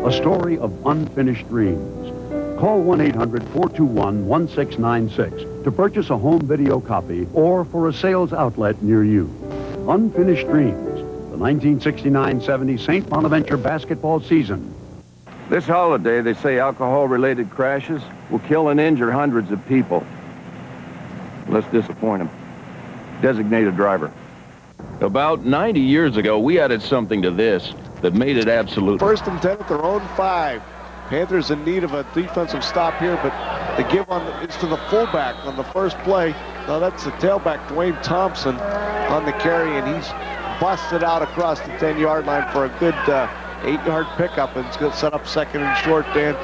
A story of unfinished dreams. Call 1-800-421-1696 to purchase a home video copy or for a sales outlet near you. Unfinished Dreams, the 1969-70 St. Bonaventure basketball season. This holiday, they say alcohol-related crashes will kill and injure hundreds of people. Let's disappoint them. Designate a driver. About 90 years ago, we added something to this that made it absolute. First and 10 at their own five. Panthers in need of a defensive stop here, but the give on the, is to the fullback on the first play. Now that's the tailback, Dwayne Thompson, on the carry, and he's busted out across the 10-yard line for a good uh, eight-yard pickup, and it's going to set up second and short, Dan.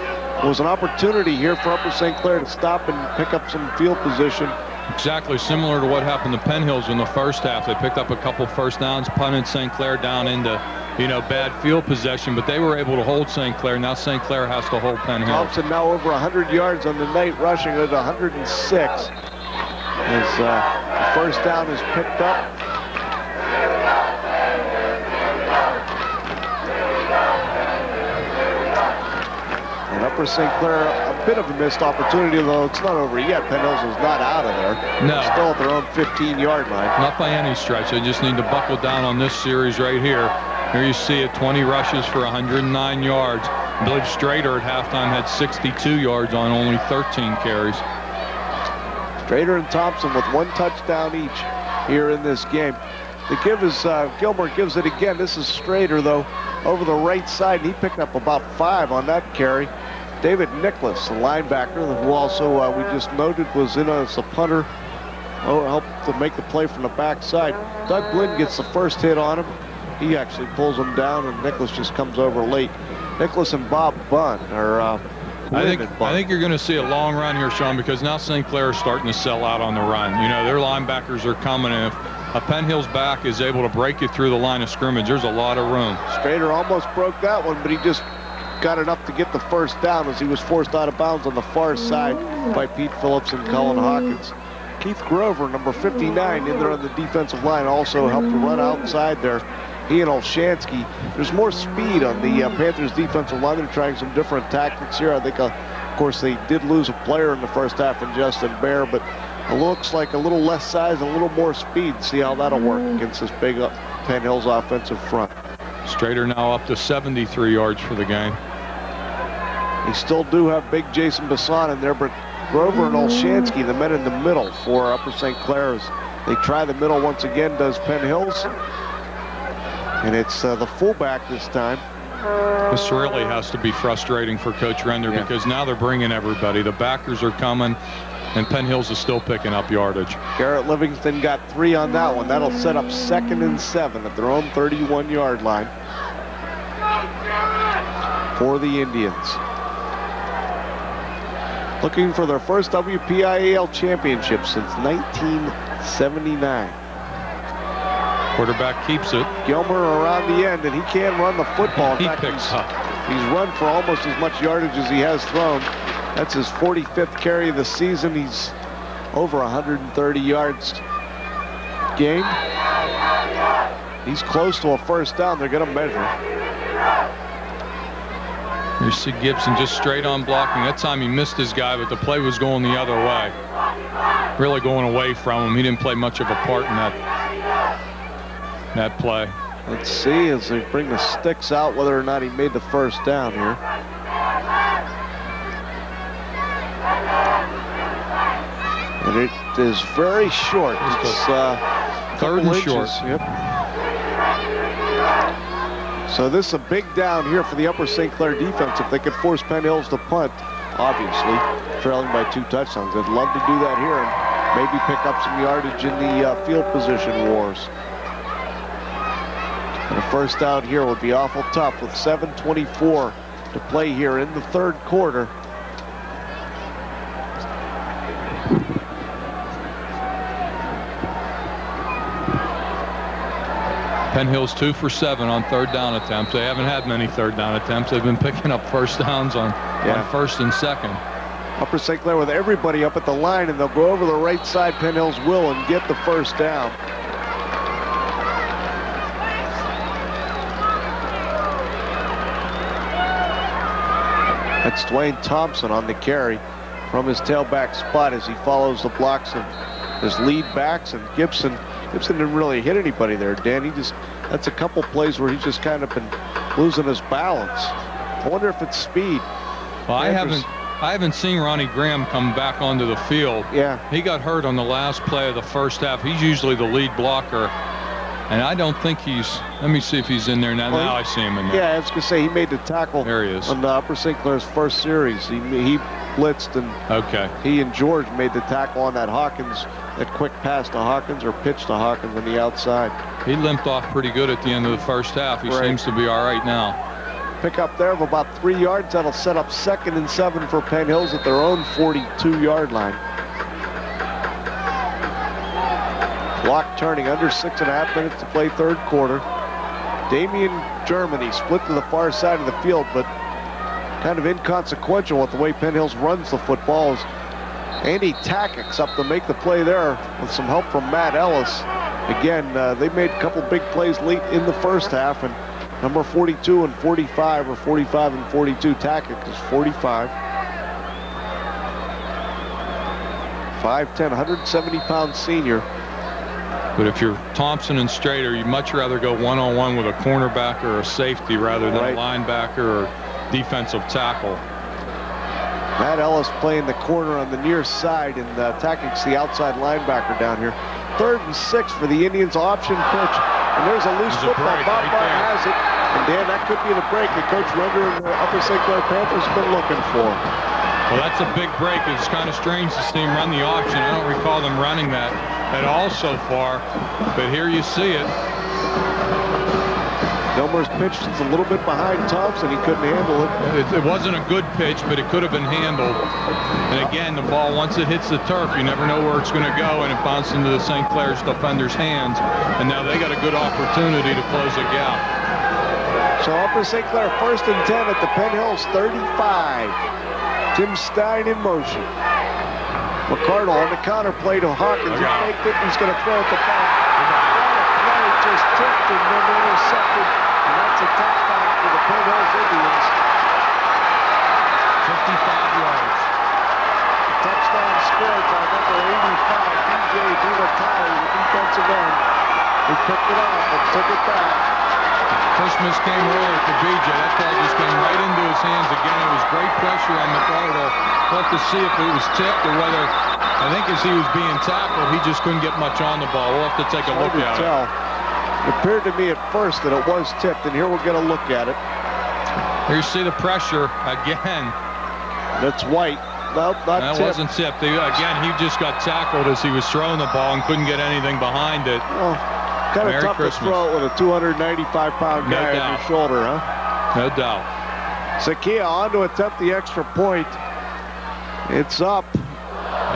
It was an opportunity here for Upper St. Clair to stop and pick up some field position. Exactly similar to what happened to Penn Hills in the first half. They picked up a couple first downs, punted St. Clair down into, you know, bad field possession, but they were able to hold St. Clair. Now St. Clair has to hold Penn Hills. Thompson now over 100 yards on the night, rushing at 106. As uh, the first down is picked up. And Upper St. Clair, bit of a missed opportunity, though it's not over yet. Is not out of there. No. They're still at their own 15-yard line. Not by any stretch. They just need to buckle down on this series right here. Here you see it, 20 rushes for 109 yards. I believe Strader at halftime had 62 yards on only 13 carries. Strader and Thompson with one touchdown each here in this game. The give is, uh, Gilmer gives it again. This is Strader, though, over the right side. And he picked up about five on that carry. David Nicholas, the linebacker, who also uh, we just noted was in as a punter, oh, helped to make the play from the backside. Doug Blinn gets the first hit on him. He actually pulls him down, and Nicholas just comes over late. Nicholas and Bob Bunn are uh, I think I think you're going to see a long run here, Sean, because now St. Clair is starting to sell out on the run. You know, their linebackers are coming. And if a Penn Hills back is able to break you through the line of scrimmage, there's a lot of room. Strader almost broke that one, but he just got enough to get the first down as he was forced out of bounds on the far side by Pete Phillips and Colin Hawkins. Keith Grover, number 59, in there on the defensive line, also helped to run outside there. He and Olshansky. There's more speed on the uh, Panthers defensive line. They're trying some different tactics here. I think, uh, of course, they did lose a player in the first half in Justin Bear, but it looks like a little less size a little more speed. See how that'll work against this big uh, Penn Hills offensive front. Strader now up to 73 yards for the game. They still do have big Jason Bassan in there, but Grover and Olshansky, the men in the middle for Upper St. Clair's. They try the middle once again, does Penn Hills. And it's uh, the fullback this time. This really has to be frustrating for Coach Render Yeah. because now they're bringing everybody. The backers are coming, and Penn Hills is still picking up yardage. Garrett Livingston got three on that one. That'll set up second and seven at their own 31-yard line for the Indians. Looking for their first WPIAL championship since 1979. Quarterback keeps it. Gilmer around the end, and he can run the football. He fact, picks he's, up. he's run for almost as much yardage as he has thrown. That's his 45th carry of the season. He's over 130 yards game. He's close to a first down. They're going to measure. You see Gibson just straight on blocking. That time he missed his guy, but the play was going the other way. Really going away from him. He didn't play much of a part in that, that play. Let's see as they bring the sticks out whether or not he made the first down here. And it is very short. It's uh, Third and short. Yep. So this is a big down here for the Upper St. Clair defense if they could force Penn Hills to punt, obviously, trailing by two touchdowns. They'd love to do that here and maybe pick up some yardage in the uh, field position wars. And a first down here would be awful tough with 7.24 to play here in the third quarter. Penn Hill's two for seven on third down attempts. They haven't had many third down attempts. They've been picking up first downs on, yeah. on first and second. Upper St. Clair with everybody up at the line, and they'll go over the right side. Penn Hill's will and get the first down. That's Dwayne Thompson on the carry from his tailback spot as he follows the blocks of his lead backs and Gibson Gibson didn't really hit anybody there, Dan. He just, that's a couple plays where he's just kind of been losing his balance. I wonder if it's speed. Well, I Andrews- haven't I haven't seen Ronnie Graham come back onto the field. Yeah. He got hurt on the last play of the first half. He's usually the lead blocker. And I don't think he's, let me see if he's in there now. Well, now I see him in there. Yeah, I was going to say he made the tackle There he is. on the Upper St. Clair's first series. He, he blitzed and Okay. he and George made the tackle on that Hawkins, that quick pass to Hawkins or pitch to Hawkins on the outside. He limped off pretty good at the end of the first half. He Right. seems to be all right now. Pick up there of about three yards. That'll set up second and seven for Penn Hills at their own 42-yard line. Clock turning under six and a half minutes to play third quarter. Damian Germany split to the far side of the field, but kind of inconsequential with the way Penn Hills runs the football. As Andy Takacs up to make the play there with some help from Matt Ellis. Again, uh, they made a couple big plays late in the first half, and number 42 and 45, or 45 and 42, Takacs is 45. 5'10", 170-pound senior. But if you're Thompson and Strader, you'd much rather go one-on-one with a cornerback or a safety rather than Right. a linebacker or defensive tackle. Matt Ellis playing the corner on the near side, and uh, Takacs the outside linebacker down here. Third and six for the Indians option pitch. And there's a loose There's a football. break Bob right Martin has it. And Dan, that could be the break that Coach Render and the Upper St. Clair Panthers have been looking for. Well, that's a big break. It's kind of strange to see him run the option. I don't recall them running that at all so far. But here you see it. Gilmer's pitch is a little bit behind Thompson. He couldn't handle it. It, it wasn't a good pitch, but it could have been handled. And again, the ball, once it hits the turf, you never know where it's going to go, and it bounced into the St. Clair's defender's hands. And now they got a good opportunity to close the gap. So up Upper St. Clair first and 10 at the Penn Hills 35. Tim Stein in motion. McCardle on the counter play to Hawkins. He faked it. He's going to throw it to back. Play just tipped and then intercepted. And that's a touchdown for the Penn Hills Indians. 55 yards. Touchdown scored by number 85, DJ Dinatali, the defensive end. He picked it up and took it back. Christmas came early for BJ. That ball just came right into his hands again. It was great pressure on McCardle. We'll have to see if it was tipped or whether, I think as he was being tackled, he just couldn't get much on the ball. We'll have to take a Hard look to at tell. it. It appeared to me at first that it was tipped, and here we're going to look at it. Here you see the pressure again. That's White. Nope, not That tipped. wasn't tipped. He- Again, he just got tackled as he was throwing the ball and couldn't get anything behind it. Oh, kind of tough Christmas. to throw it with a 295-pound No guy on your shoulder, huh? No doubt. Zakia on to attempt the extra point. It's up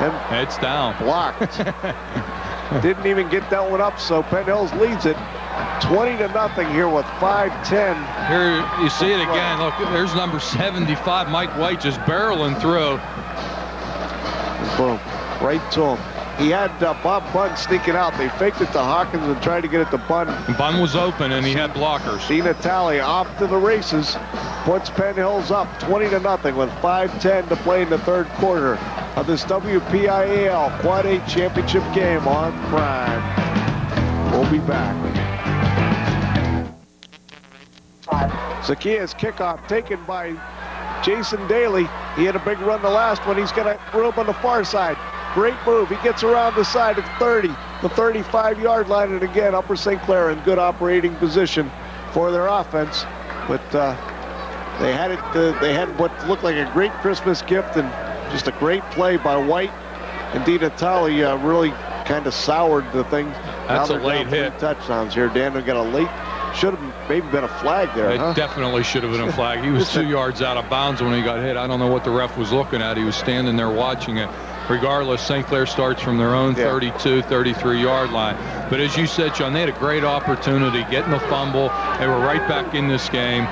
and It's down. blocked. Didn't even get that one up, so Penn Hills leads it 20 to nothing here with 5-10. Here you see it again. Look, there's number 75, Mike White, just barreling through. Boom, right to him. He had uh, Bob Bunn sneaking out. They faked it to Hawkins and tried to get it to Bunn. And Bunn was open and he had blockers. Dinatali off to the races. Puts Penn Hills up 20 to nothing with 5-10 to play in the third quarter of this WPIAL Quad A championship game on Prime. We'll be back. Zakia's kickoff taken by Jason Daly. He had a big run the last one. He's got a room on the far side. Great move. He gets around the side of 30, the 35-yard line, and again, Upper St. Clair in good operating position for their offense. But uh, they had it. Uh, they had what looked like a great Christmas gift, and just a great play by White. Indeed, Natali uh, really kind of soured the thing. That's a late hit. Touchdowns here. Dan got a late. Should have maybe been a flag there, It huh? definitely should have been a flag. He was two yards out of bounds when he got hit. I don't know what the ref was looking at. He was standing there watching it. Regardless, St. Clair starts from their own 32, 33 yard line. But as you said, John, they had a great opportunity getting the fumble. They were right back in this game.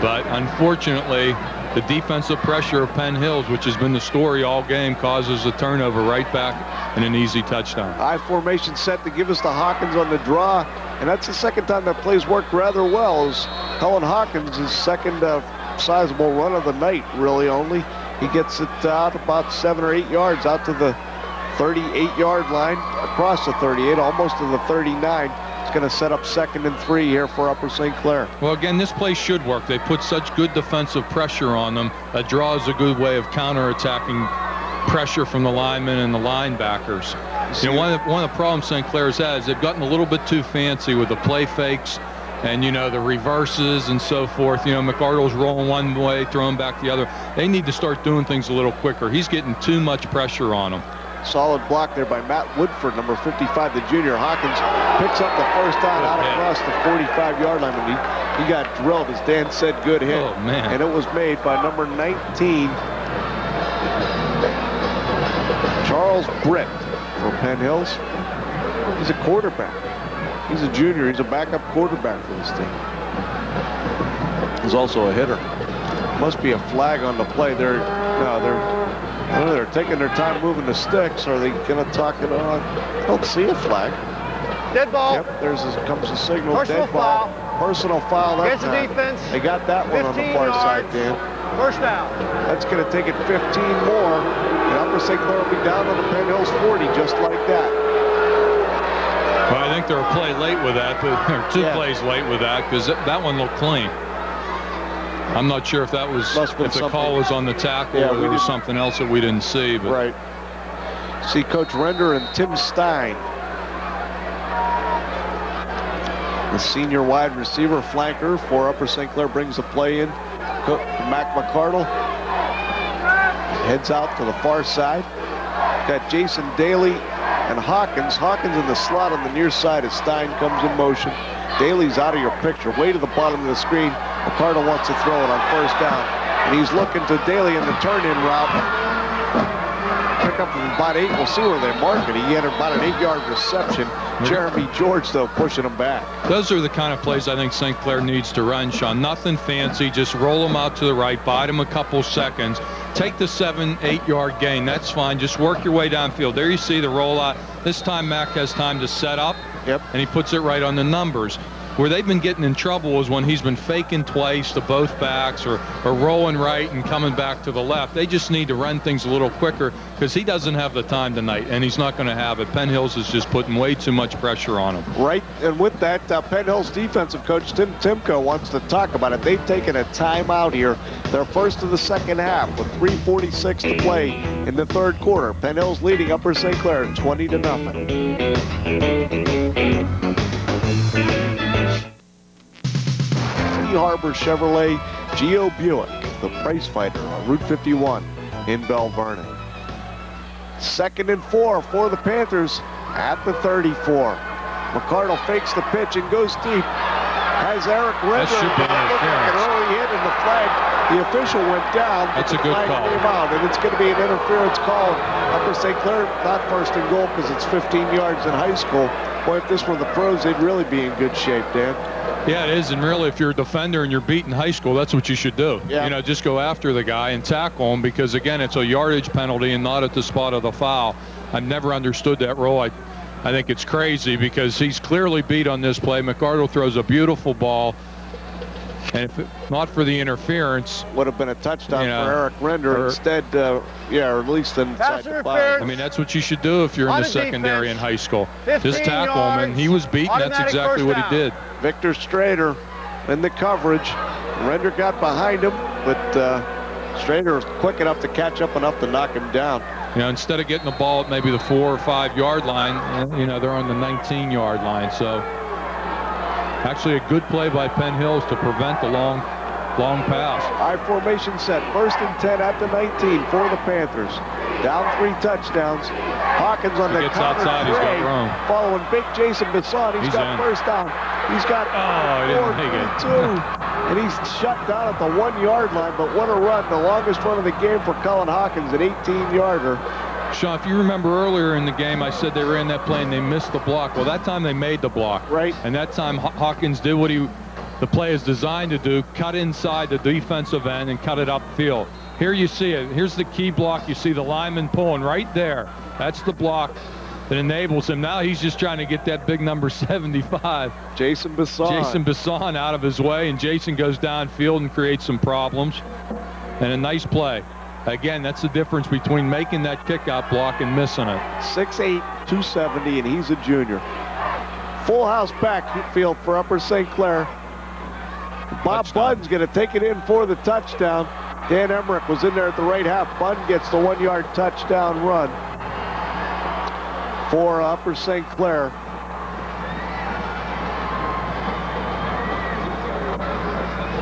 But unfortunately, the defensive pressure of Penn Hills, which has been the story all game, causes a turnover right back and an easy touchdown. High formation set to give us the Hawkins on the draw. And that's the second time that play's worked rather well. As Cullen Hawkins' second uh, sizable run of the night, really only. He gets it out about seven or eight yards out to the 38-yard line, across the 38, almost to the 39. It's going to set up second and three here for Upper St. Clair. Well, again, this play should work. They put such good defensive pressure on them. A draw is a good way of counterattacking pressure from the linemen and the linebackers. You know, one of the, one of the problems St. Clair's had is they've gotten a little bit too fancy with the play fakes and you know the reverses and so forth. You know McCardle's rolling one way, throwing back the other. They need to start doing things a little quicker. He's getting too much pressure on them. Solid block there by Matt Woodford, number 55, the junior. Hawkins picks up the first down out across the 45-yard line. And he, he got drilled, as Dan said, good hit. Oh, man. And it was made by number 19, Charles Britt for Penn Hills. He's a quarterback. He's a junior. He's a backup quarterback for this team. He's also a hitter. Must be a flag on the play. They're no, they're oh, they're taking their time moving the sticks. Are they going to talk it on? I don't see a flag. Dead ball. Yep, there's a, comes a signal. Personal dead ball. foul. Personal foul. That Against the defense. They got that one on the far yards. side, Dan. First down. That's going to take it 15 more. And Upper St. Clair will be down on the Penn Hills 40 just like that. Well, I think they're a play late with that, but or two Yeah. plays late with that because that, one looked clean. I'm not sure if that was Must have been if the something- call was on the tackle Yeah, or there was something else that we didn't see. But Right. See Coach Render and Tim Stein. The senior wide receiver flanker for Upper St. Clair brings the play in. Mac McCardle heads out to the far side. Got Jason Daly and Hawkins. Hawkins in the slot on the near side as Stein comes in motion. Daly's out of your picture, way to the bottom of the screen. McCardle wants to throw it on first down. And he's looking to Daly in the turn-in route pick up from about eight. We'll see where they mark it. He had about an eight-yard reception. Jeremy George, though, pushing him back. Those are the kind of plays I think St. Clair needs to run, Sean. Nothing fancy. Just roll them out to the right, bite them a couple seconds. Take the seven, eight-yard gain. That's fine. Just work your way downfield. There you see the rollout. This time Mac has time to set up, yep. and he puts it right on the numbers. Where they've been getting in trouble is when he's been faking twice to both backs or, or rolling right and coming back to the left. They just need to run things a little quicker because he doesn't have the time tonight, and he's not going to have it. Penn Hills is just putting way too much pressure on him. Right, and with that, uh, Penn Hills defensive coach Tim Timko wants to talk about it. They've taken a timeout here. Their first of the second half with 3.46 to play in the third quarter. Penn Hills leading Upper St. Clair 20 to nothing. Harbor Chevrolet Geo Buick, the price fighter on Route 51 in Belle Vernon. Second and four for the Panthers at the 34. McCardle fakes the pitch and goes deep. Has Eric Render. should be An early hit in the flag. The official went down. That's a good call. Came out, and it's going to be an interference call. Upper St. Clair, not first and goal because it's 15 yards in high school. Boy, if this were the pros, they'd really be in good shape, Dan. Yeah, it is. And really, if you're a defender and you're beating high school, that's what you should do. Yeah. You know, just go after the guy and tackle him because, again, it's a yardage penalty and not at the spot of the foul. I've never understood that rule. I, I think it's crazy because he's clearly beat on this play. McCardle throws a beautiful ball. And if it, not for the interference, Would have been a touchdown You know, for Eric Render. or- Instead, uh, yeah, or at least inside the five. I mean, that's what you should do if you're in the the secondary in high school. 15 Just tackle him, and he was beaten. That's exactly what he did. Victor Strader in the coverage. Render got behind him, but uh, Strader was quick enough to catch up enough to knock him down. You know, instead of getting the ball at maybe the four or five yard line, uh, you know, they're on the 19 yard line. So actually a good play by Penn Hills to prevent the long, long pass. High formation set. First and 10 at the 19 for the Panthers. Down three touchdowns. Hawkins on He the gets counter outside, he's got. Following big Jason Bisson. He's got in. first down. He's got Oh, he didn't make it. 4.2. And he's shut down at the one yard line. But what a run. The longest run of the game for Colin Hawkins, an 18 yarder. Sean, if you remember earlier in the game, I said they ran that play and they missed the block. Well, that time they made the block. Right. And that time Hawkins did what he, the play is designed to do, cut inside the defensive end and cut it upfield. Here you see it. Here's the key block. You see the lineman pulling right there. That's the block. that enables him. Now he's just trying to get that big number 75. Jason Bisson. Jason Bisson out of his way, and Jason goes downfield and creates some problems. And a nice play. Again, that's the difference between making that kickout block and missing it. 6'8", 270, and he's a junior. Full house backfield for Upper St. Clair. Bob touchdown. Bunn's going to take it in for the touchdown. Dan Emmerich was in there at the right half. Bunn gets the one-yard touchdown run for Upper St. Clair.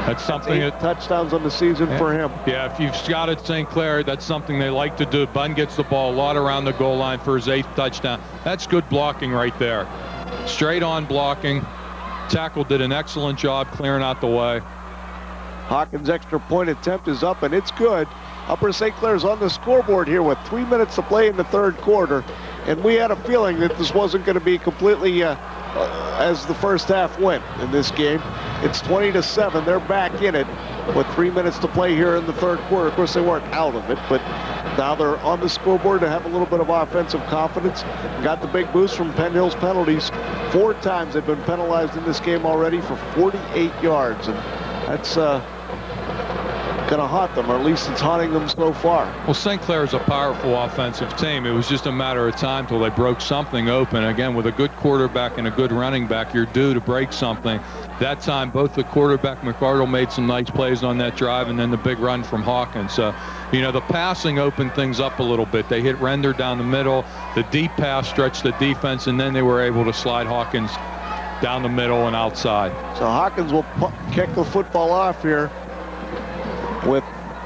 That's something Eight that touchdowns on the season yeah, for him. Yeah, if you've scouted St. Clair, that's something they like to do. Bunn gets the ball a lot around the goal line for his eighth touchdown. That's good blocking right there. Straight on blocking. Tackle did an excellent job clearing out the way. Hawkins' extra point attempt is up, and it's good. Upper St. Clair's on the scoreboard here with three minutes to play in the third quarter, and we had a feeling that this wasn't going to be completely uh, uh, as the first half went in this game. It's 20 to 7. They're back in it with three minutes to play here in the third quarter. Of course, they weren't out of it, but now they're on the scoreboard to have a little bit of offensive confidence. Got the big boost from Penn Hill's penalties. Four times they've been penalized in this game already for 48 yards, and that's uh, going to haunt them, or at least it's haunting them so far. Well, St. Clair is a powerful offensive team. It was just a matter of time till they broke something open. Again, with a good quarterback and a good running back, you're due to break something. That time, both the quarterback, McCardle, made some nice plays on that drive, and then the big run from Hawkins. So, you know, the passing opened things up a little bit. They hit Render down the middle. The deep pass stretched the defense, and then they were able to slide Hawkins down the middle and outside. So Hawkins will kick the football off here with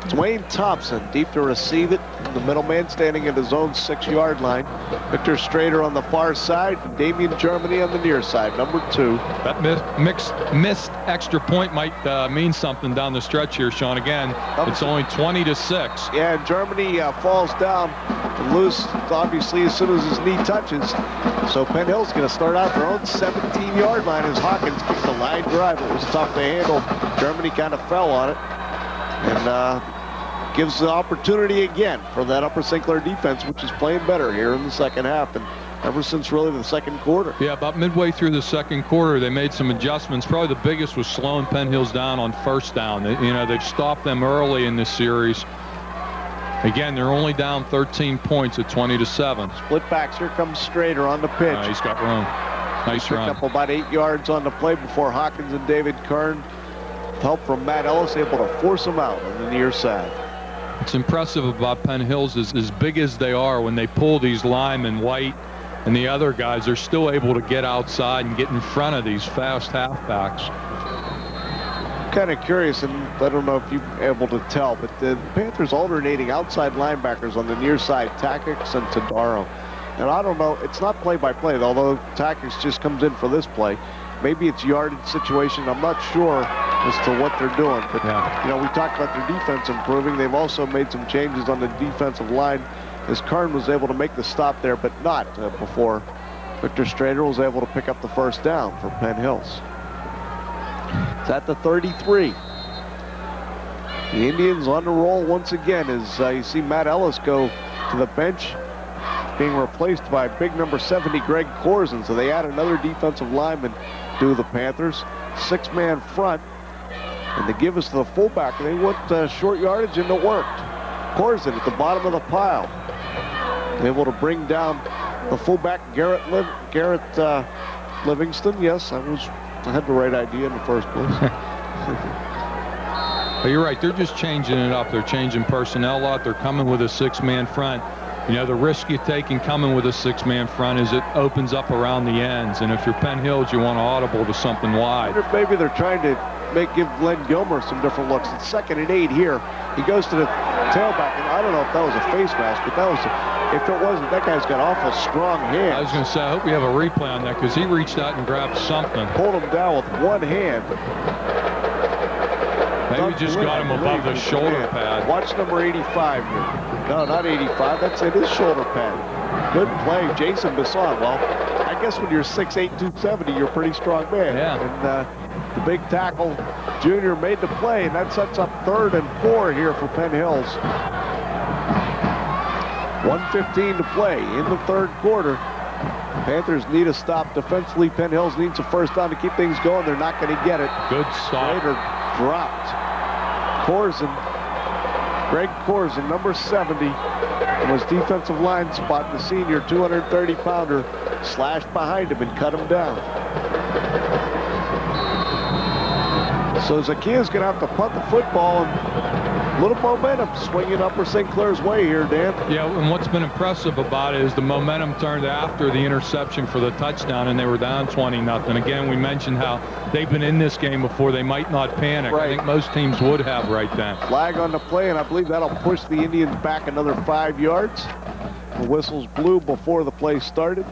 Dwayne Thompson deep to receive it. The middleman standing at his own six-yard line. Victor Strader on the far side. Damian Germany on the near side, number two. That mixed, missed extra point might uh, mean something down the stretch here, Sean. Again, it's only 20 to 6. Yeah, Germany uh, falls down loose, obviously, as soon as his knee touches. So Penn Hill's going to start out their own 17-yard line as Hawkins kicks a line drive. It was tough to handle. Germany kind of fell on it and uh, gives the opportunity again for that Upper St. Clair defense, which is playing better here in the second half. And ever since really the second quarter. Yeah, about midway through the second quarter, they made some adjustments. Probably the biggest was slowing Penn Hills down on first down. They, you know, they've stopped them early in this series. Again, they're only down 13 points at 20 to 7. Split backs. Here comes Strader on the pitch. Uh, he's got room. Nice he run. up about eight yards on the play before Hawkins and David Kern help from Matt Ellis, able to force him out on the near side. What's impressive about Penn Hills is as big as they are, when they pull these Lyman, White, and the other guys, they're still able to get outside and get in front of these fast halfbacks. Kind of curious, and I don't know if you're able to tell, but the Panthers alternating outside linebackers on the near side, Takacs and Tadaro. And I don't know, it's not play-by-play, -play, although Takacs just comes in for this play. Maybe it's yardage situation. I'm not sure as to what they're doing. But, yeah. you know, we talked about their defense improving. They've also made some changes on the defensive line as Kern was able to make the stop there, but not uh, before Victor Strader was able to pick up the first down for Penn Hills. It's at the 33. The Indians on the roll once again as uh, you see Matt Ellis go to the bench being replaced by big number 70 Greg Corson. So they add another defensive lineman to the Panthers. Six-man front. And they give us the fullback. They went uh, short yardage and it worked. Corson at the bottom of the pile. Able to bring down the fullback Garrett Liv Garrett uh, Livingston. Yes, I was I had the right idea in the first place. well, you're right. They're just changing it up. They're changing personnel a lot. They're coming with a six-man front. You know, the risk you take in coming with a six-man front is it opens up around the ends. And if you're Penn Hills, you want to audible to something wide. maybe they're trying to make give Glenn Gilmer some different looks. It's second and eight here. He goes to the tailback, and I don't know if that was a face mask, but that was, a, if it wasn't, that guy's got awful strong hands. I was going to say, I hope we have a replay on that because he reached out and grabbed something. Pulled him down with one hand. Maybe just got him above the shoulder pad. Watch number 85 here. No, not 85. That's it. His shoulder pad. Good play, Jason Bisson. Well, I guess when you're 6'8", 270, you're a pretty strong man. Yeah. And uh, the big tackle junior made the play, and that sets up third and four here for Penn Hills. 115 to play in the third quarter. Panthers need a stop defensively. Penn Hills needs a first down to keep things going. They're not going to get it. Good stop. Raider dropped. Corson, Greg Corson, number 70, was defensive line spot. The senior 230-pounder slashed behind him and cut him down. So Zakia's going to have to punt the football and little momentum swinging Upper St. Clair's way here, Dan. Yeah, and what's been impressive about it is the momentum turned after the interception for the touchdown, and they were down 20 nothing. Again, we mentioned how they've been in this game before. They might not panic. Right. I think most teams would have right then. Flag on the play, and I believe that'll push the Indians back another five yards. The whistles blew before the play started.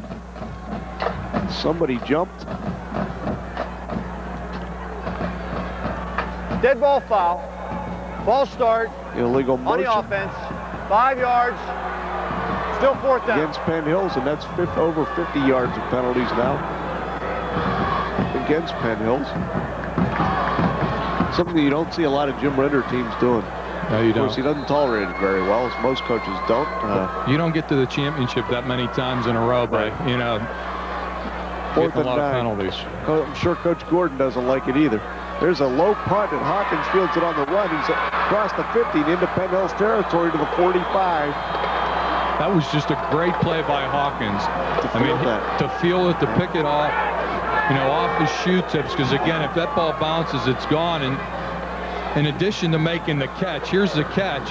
Somebody jumped. Dead ball foul. Ball start Illegal on motion the offense. Five yards. Still fourth down. against Penn Hills, and that's fif- over 50 yards of penalties now against Penn Hills. Something you don't see a lot of Jim Ritter teams doing. No, you Of course, don't. he doesn't tolerate it very well, as most coaches don't. Uh, You don't get to the championship that many times in a row by, you know, Fourth getting a and lot of nine. penalties. I'm sure Coach Gordon doesn't like it either. There's a low punt, and Hawkins fields it on the run. He's across the 50 and into Penn Hills territory to the 45. That was just a great play by Hawkins. I mean, that. to feel it, to pick it off, you know, off his shoe tips. Because again, if that ball bounces, it's gone. And in addition to making the catch, here's the catch.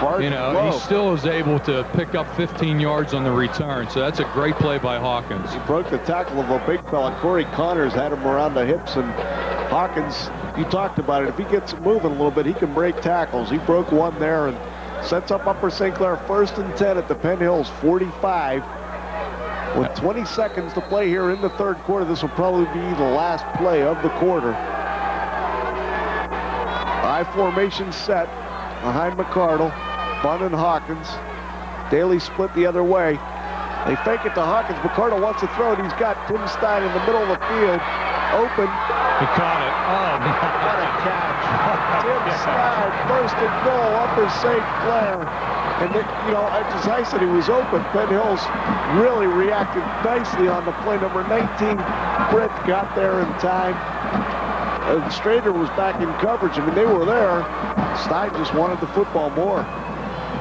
Hard You know, low. he still is able to pick up 15 yards on the return. So that's a great play by Hawkins. He broke the tackle of a big fella. Corey Connors had him around the hips, and Hawkins, you talked about it. If he gets moving a little bit, he can break tackles. He broke one there and sets up Upper St. Clair first and 10 at the Penn Hills 45. With 20 seconds to play here in the third quarter, this will probably be the last play of the quarter. I formation set behind McCardle, Bunn and Hawkins. Daly split the other way. They fake it to Hawkins. McCardle wants to throw it. He's got Tim Stein in the middle of the field. Open. He caught it. Oh, What a catch. Tim Stein, first and goal, Upper St. Clair. And, it- you know, as I said, he was open. Penn Hills really reacted nicely on the play. Number 19, Britt got there in time. And Strader was back in coverage. I mean, they were there. Stein just wanted the football more.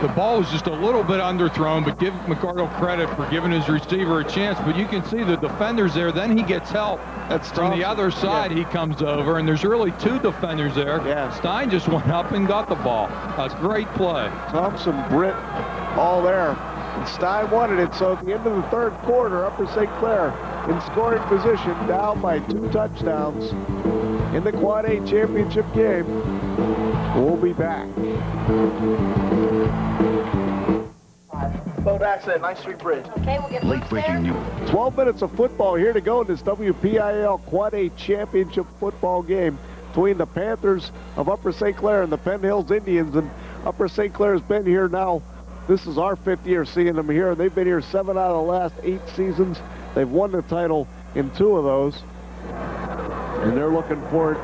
The ball was just a little bit underthrown, but give McCardle credit for giving his receiver a chance. But you can see the defender's there. Then he gets help. That's From the other side, he comes over, and there's really two defenders there. Yeah. Stein just went up and got the ball. That's a great play. Thompson, Britt, all there. And Stein wanted it, so at the end of the third quarter, Upper St. Clair in scoring position, down by two touchdowns in the Quad A championship game. We'll be back. Boat accident, 9th Street Bridge. Okay, we'll get Late breaking news. 12 minutes of football here to go in this WPIAL Quad A championship football game between the Panthers of Upper St. Clair and the Penn Hills Indians. And Upper St. Clair's been here now. This is our fifth year seeing them here. They've been here seven out of the last eight seasons. They've won the title in two of those. And they're looking for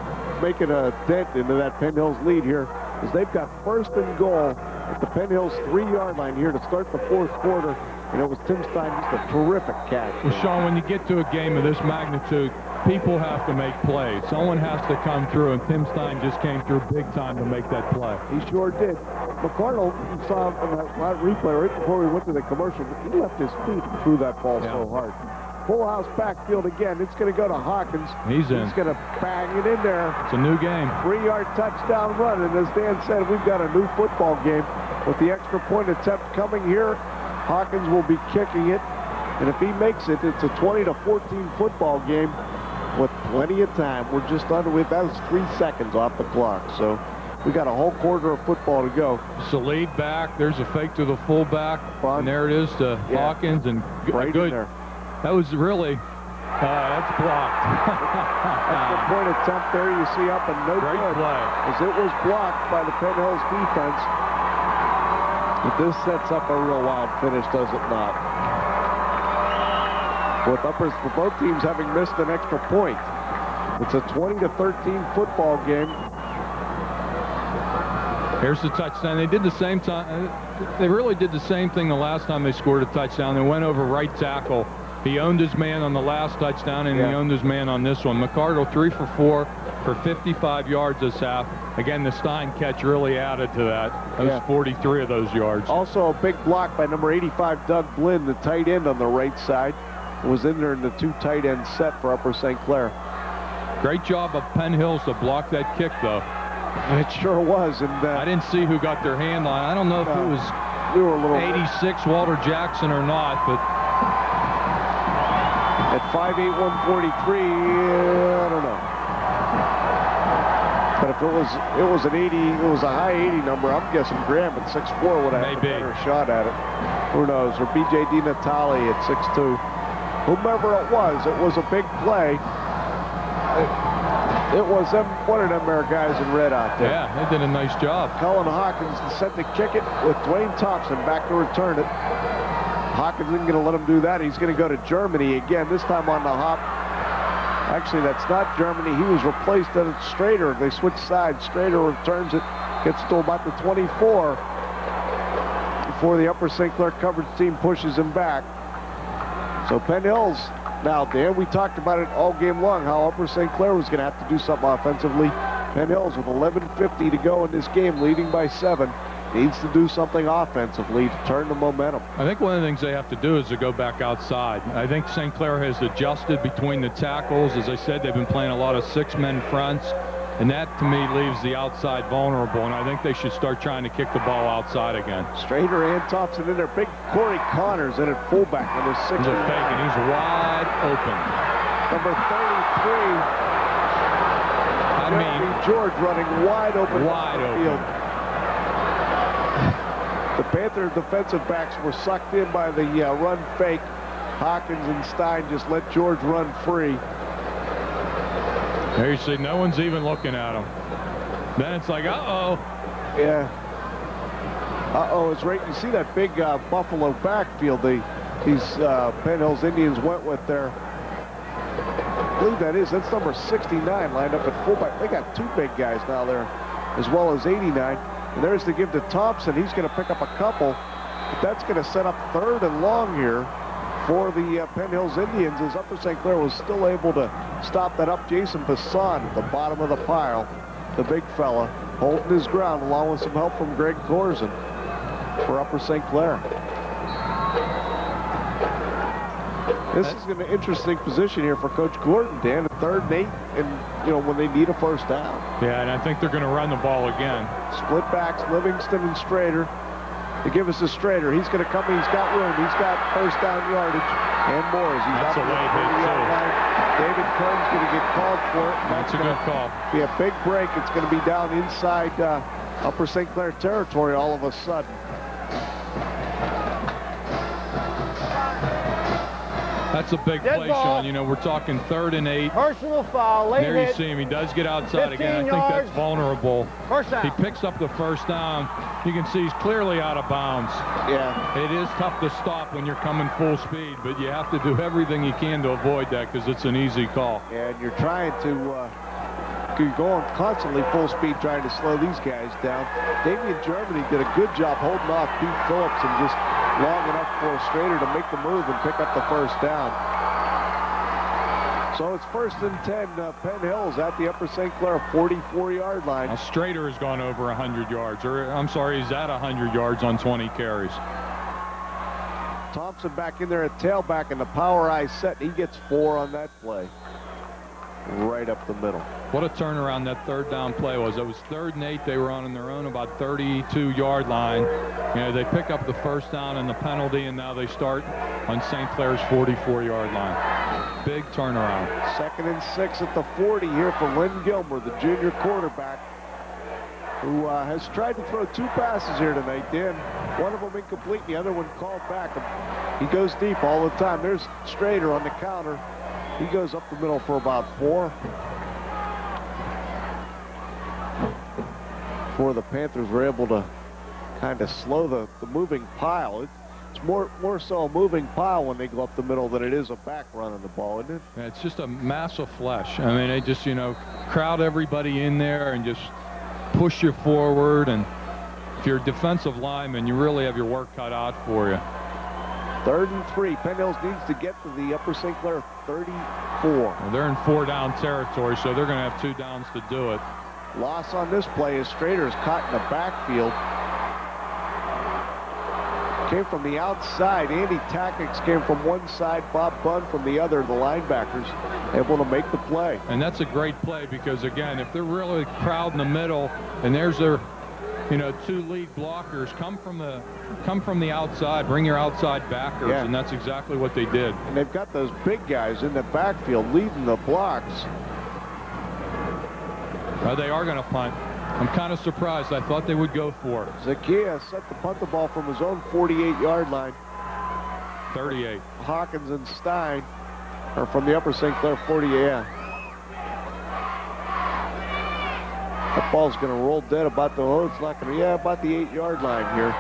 making a dent into that Penn Hills lead here as they've got first and goal at the Penn Hills three-yard line here to start the fourth quarter. And it was Tim Stein, just a terrific catch. Well, Sean, when you get to a game of this magnitude, people have to make plays. Someone has to come through, and Tim Stein just came through big time to make that play. He sure did. McCardle, you saw on that replay right before we went to the commercial. He left his feet and threw that ball so hard. Full house backfield again. It's going to go to Hawkins. He's in. He's going to bang it in there. It's a new game. Three-yard touchdown run. And as Dan said, we've got a new football game with the extra point attempt coming here. Hawkins will be kicking it. And if he makes it, it's a 20 to 14 football game with plenty of time. We're just under with that was three seconds off the clock. So we got a whole quarter of football to go. Salid back. There's a fake to the fullback. And there it is to Yeah. Hawkins. And Right good. there. That was really, uh, that's blocked. Extra point attempt there you see up and no Great good. play. As it was blocked by the Penn Hills defense. But this sets up a real wild finish, does it not? With uppers for both teams having missed an extra point. It's a 20 to 13 football game. Here's the touchdown. They did the same time. They really did the same thing the last time they scored a touchdown. They went over right tackle. He owned his man on the last touchdown, and he owned his man on this one. McCardle three for four for 55 yards this half. Again, the Stein catch really added to that. Those Yeah. 43 of those yards. Also a big block by number 85, Doug Blinn, the tight end on the right side. Was in there in the two tight end set for Upper St. Clair. Great job of Penn Hills to block that kick, though. It sure was. And uh, I didn't see who got their hand on. it. I don't know if it was we were a little 86 Walter Jackson or not, but 5'8", 143, I don't know. But if it was it was an 80, it was a high 80 number. I'm guessing Graham at 6'4 would have had a better shot at it. Who knows? Or BJ Dinatali at 6'2. Whomever it was, it was a big play. It, it was them, one of them there guys in red out there. yeah, they did a nice job. Cullen Hawkins set to kick it with Dwayne Thompson back to return it. Hawkins isn't going to let him do that. He's going to go to Germany again, this time on the hop. Actually, that's not Germany. He was replaced at Strader. They switch sides. Strader returns it, gets to about the 24 before the Upper St. Clair coverage team pushes him back. So Penn Hills, now Dan, we talked about it all game long, how Upper St. Clair was going to have to do something offensively. Penn Hills with 11.50 to go in this game, leading by seven, needs to do something offensively to turn the momentum. I think one of the things they have to do is to go back outside. I think St. Clair has adjusted between the tackles. As I said, they've been playing a lot of six-men fronts, and that, to me, leaves the outside vulnerable, and I think they should start trying to kick the ball outside again. Strader and Thompson in there. Big Corey Connors in at fullback, number six. He's and he's wide open. Number 33. I Jeremy George running wide open Wide open. field. The Panther defensive backs were sucked in by the uh, run fake. Hawkins and Stein just let George run free. There you see, no one's even looking at him. Then it's like, uh-oh. Yeah. Uh-oh, it's right. You see that big uh, Buffalo backfield they, these uh, Penn Hills Indians went with there. I believe that is. That's number 69 lined up at fullback. They got two big guys now there, as well as 89. And there's the give to Thompson. He's going to pick up a couple. But that's going to set up third and long here for the uh, Penn Hills Indians as Upper St. Clair was still able to stop that up. Jason Passan at the bottom of the pile, the big fella, holding his ground along with some help from Greg Corson for Upper St. Clair. This is an interesting position here for Coach Gordon, Dan, third and eight, and, you know, when they need a first down. Yeah, and I think they're going to run the ball again. Split backs, Livingston and Strader. They give us a Strader. He's going to come. He's got room. He's got first down yardage and more. As he's That's a to late hit, too. line. David Kern's going to get called for it. That's a good call. Be a big break. It's going to be down inside uh, Upper St. Clair territory all of a sudden. That's a big Dead play, ball. Sean. You know, we're talking third and eight. Personal foul, late There you hit. see him. He does get outside again. I think yards. that's vulnerable. First down. He picks up the first down. You can see he's clearly out of bounds. Yeah. It is tough to stop when you're coming full speed, but you have to do everything you can to avoid that because it's an easy call. Yeah, And you're trying to, uh, you're going constantly full speed trying to slow these guys down. Damian Germany did a good job holding off Pete Phillips and just long enough for Strader to make the move and pick up the first down. So it's first and 10, uh, Penn Hills at the Upper St. Clair 44-yard line. Now, Strader has gone over 100 yards, or I'm sorry, he's at 100 yards on 20 carries. Thompson back in there at tailback and the power eye set. He gets four on that play. Right up the middle. What a turnaround that third down play was. It was third and eight. They were on their own about 32-yard line. You know, they pick up the first down and the penalty, and now they start on St. Clair's 44-yard line. Big turnaround. Second and six at the 40 here for Lynn Gilmer, the junior quarterback, who uh, has tried to throw two passes here tonight. Dan, one of them incomplete, the other one called back. He goes deep all the time. There's Strader on the counter. He goes up the middle for about four. Before the Panthers were able to kind of slow the, the moving pile. It, it's more more so a moving pile when they go up the middle than it is a back running the ball, isn't it? Yeah, it's just a mass of flesh. I mean, they just, you know, crowd everybody in there and just push you forward. And if you're a defensive lineman, you really have your work cut out for you. Third and three. Penn Hills needs to get to the Upper St. Clair 34. Well, they're in four down territory, so they're going to have two downs to do it. Loss on this play is Strader's caught in the backfield. Came from the outside. Andy Takacs came from one side. Bob Bunn from the other. The linebackers able to make the play. And that's a great play because, again, if they're really crowd in the middle and there's their you know, two lead blockers come from the come from the outside, bring your outside backers, Yeah. and that's exactly what they did. And they've got those big guys in the backfield leading the blocks. Uh, they are going to punt. I'm kind of surprised. I thought they would go for it. Zakia set to punt the ball from his own 48-yard line. 38. Hawkins and Stein are from the Upper St. Clair 40. Yeah. That ball's going to roll dead about the, oh, it's not going to, yeah, about the eight-yard line here.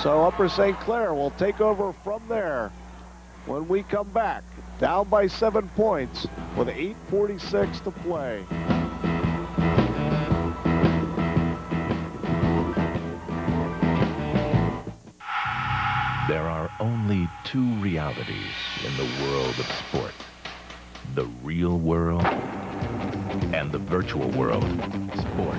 So Upper St. Clair will take over from there when we come back. Down by seven points with 8.46 to play. There are only two realities in the world of sport. The real world and the virtual world. Sport,